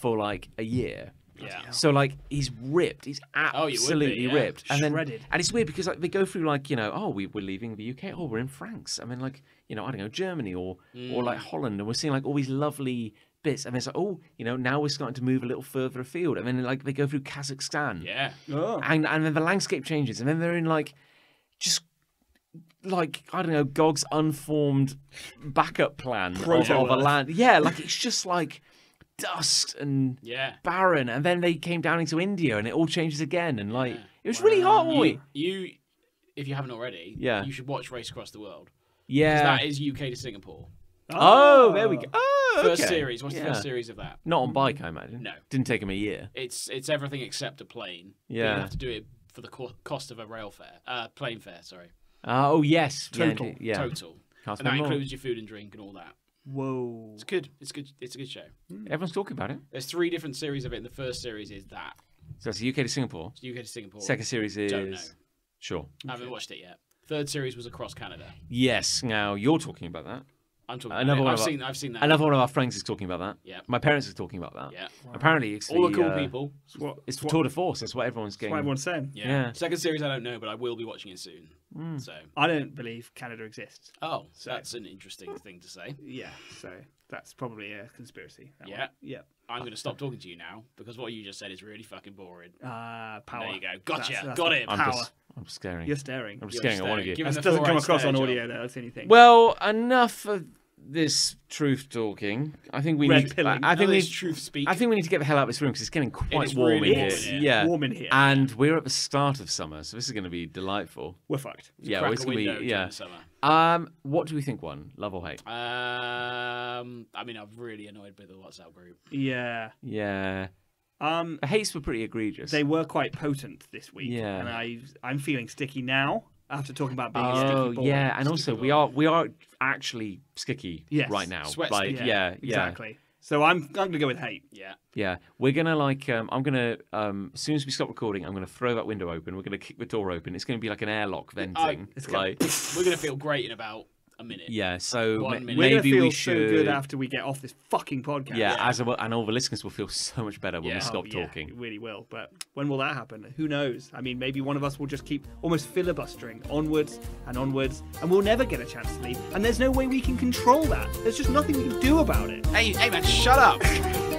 for like a year. Yeah. So like he's ripped. He's Oh, you would be, absolutely yeah. ripped. And then Shredded. and it's weird because like they go through like you know oh we we're leaving the UK oh we're in France I mean like you know I don't know Germany or or Mm. like Holland and we're seeing like all these lovely bits and it's like oh you know now we're starting to move a little further afield and then like they go through Kazakhstan Yeah. Oh. and and then the landscape changes and then they're in like just like I don't know Gog's unformed backup plan of, of a land yeah like it's just like dust and Yeah. barren and then they came down into India and it all changes again and like Yeah. it was really heartwarming You, you, if you haven't already, Yeah. you should watch Race Across the World. yeah That is UK to Singapore. Oh there we go oh First okay. series. What's the Yeah. first series of that? not on bike I imagine No. didn't take him a year It's it's everything except a plane. Yeah. You have to do it for the co- cost of a rail fare. Uh, plane fare, sorry. Uh, oh yes Yeah, Total. indeed. yeah Total. Can't And that spend more. includes your food and drink and all that. Whoa. It's good. It's good. It's a good show. everyone's talking about it There's three different series of it. And the first series is that. so it's UK to Singapore It's UK to Singapore. second series is Don't know. sure I haven't watched it yet. Third series was across Canada. yes now you're talking about that I'm talking. Another about one it. I've of our- seen. I've seen that. Another one of our friends is talking about that. Yeah. My parents are talking about that. Yeah. Apparently, it's All the cool uh, people. It's what, It's for what, Tour de Force. That's what everyone's getting. what everyone's saying. Yeah. Yeah. Second series, I don't know, but I will be watching it soon. Mm. So. I don't believe Canada exists. Oh, so. that's an interesting thing to say. Yeah, so that's probably a conspiracy. Yeah. one. Yeah. I'm going to stop talking to you now because what you just said is really fucking boring. Uh, power. There you go. Gotcha. That's- that's Got what- it. I'm Power. just, I'm staring. You're staring. I'm You're staring at one of staring. you. Give him doesn't come across on audio, Jon. though. That's anything. Well, enough of this truth talking. I think we Red need. pilling. I, I think No, we. it's truth speak. I think we need to get the hell out of this room because it's getting quite is warm really in warm here. in here. Yeah. warm in here. And we're at the start of summer, so this is going to be delightful. We're fucked. yeah, Crack it's going to be. Yeah. summer. Um, what do we think? One love or hate? Um, I mean, I'm really annoyed with the WhatsApp group. Yeah. Yeah. Um, The hates were pretty egregious. they were quite potent this week. Yeah. And I, I'm feeling sticky now after talking about being a Oh sticky ball. yeah, and also we are we are actually sticky Yes. right now. Sweat like sticky. yeah, yeah, exactly. So I'm, I'm gonna go with hate. Yeah. yeah. We're gonna like um, I'm gonna um, as soon as we stop recording, I'm gonna throw that window open. We're gonna kick the door open. It's gonna be like an airlock venting. It's gonna- like We're gonna feel great in about a minute. yeah. So One ma- minute. We're maybe feel we so should. good after we get off this fucking podcast. yeah, Yeah. as a, and all the listeners will feel so much better when Yeah. we stop Oh, yeah, talking. It really will. But when will that happen? Who knows? I mean, maybe one of us will just keep almost filibustering onwards and onwards, and we'll never get a chance to leave. And there's no way we can control that. There's just nothing we can do about it. Hey, hey man, shut up.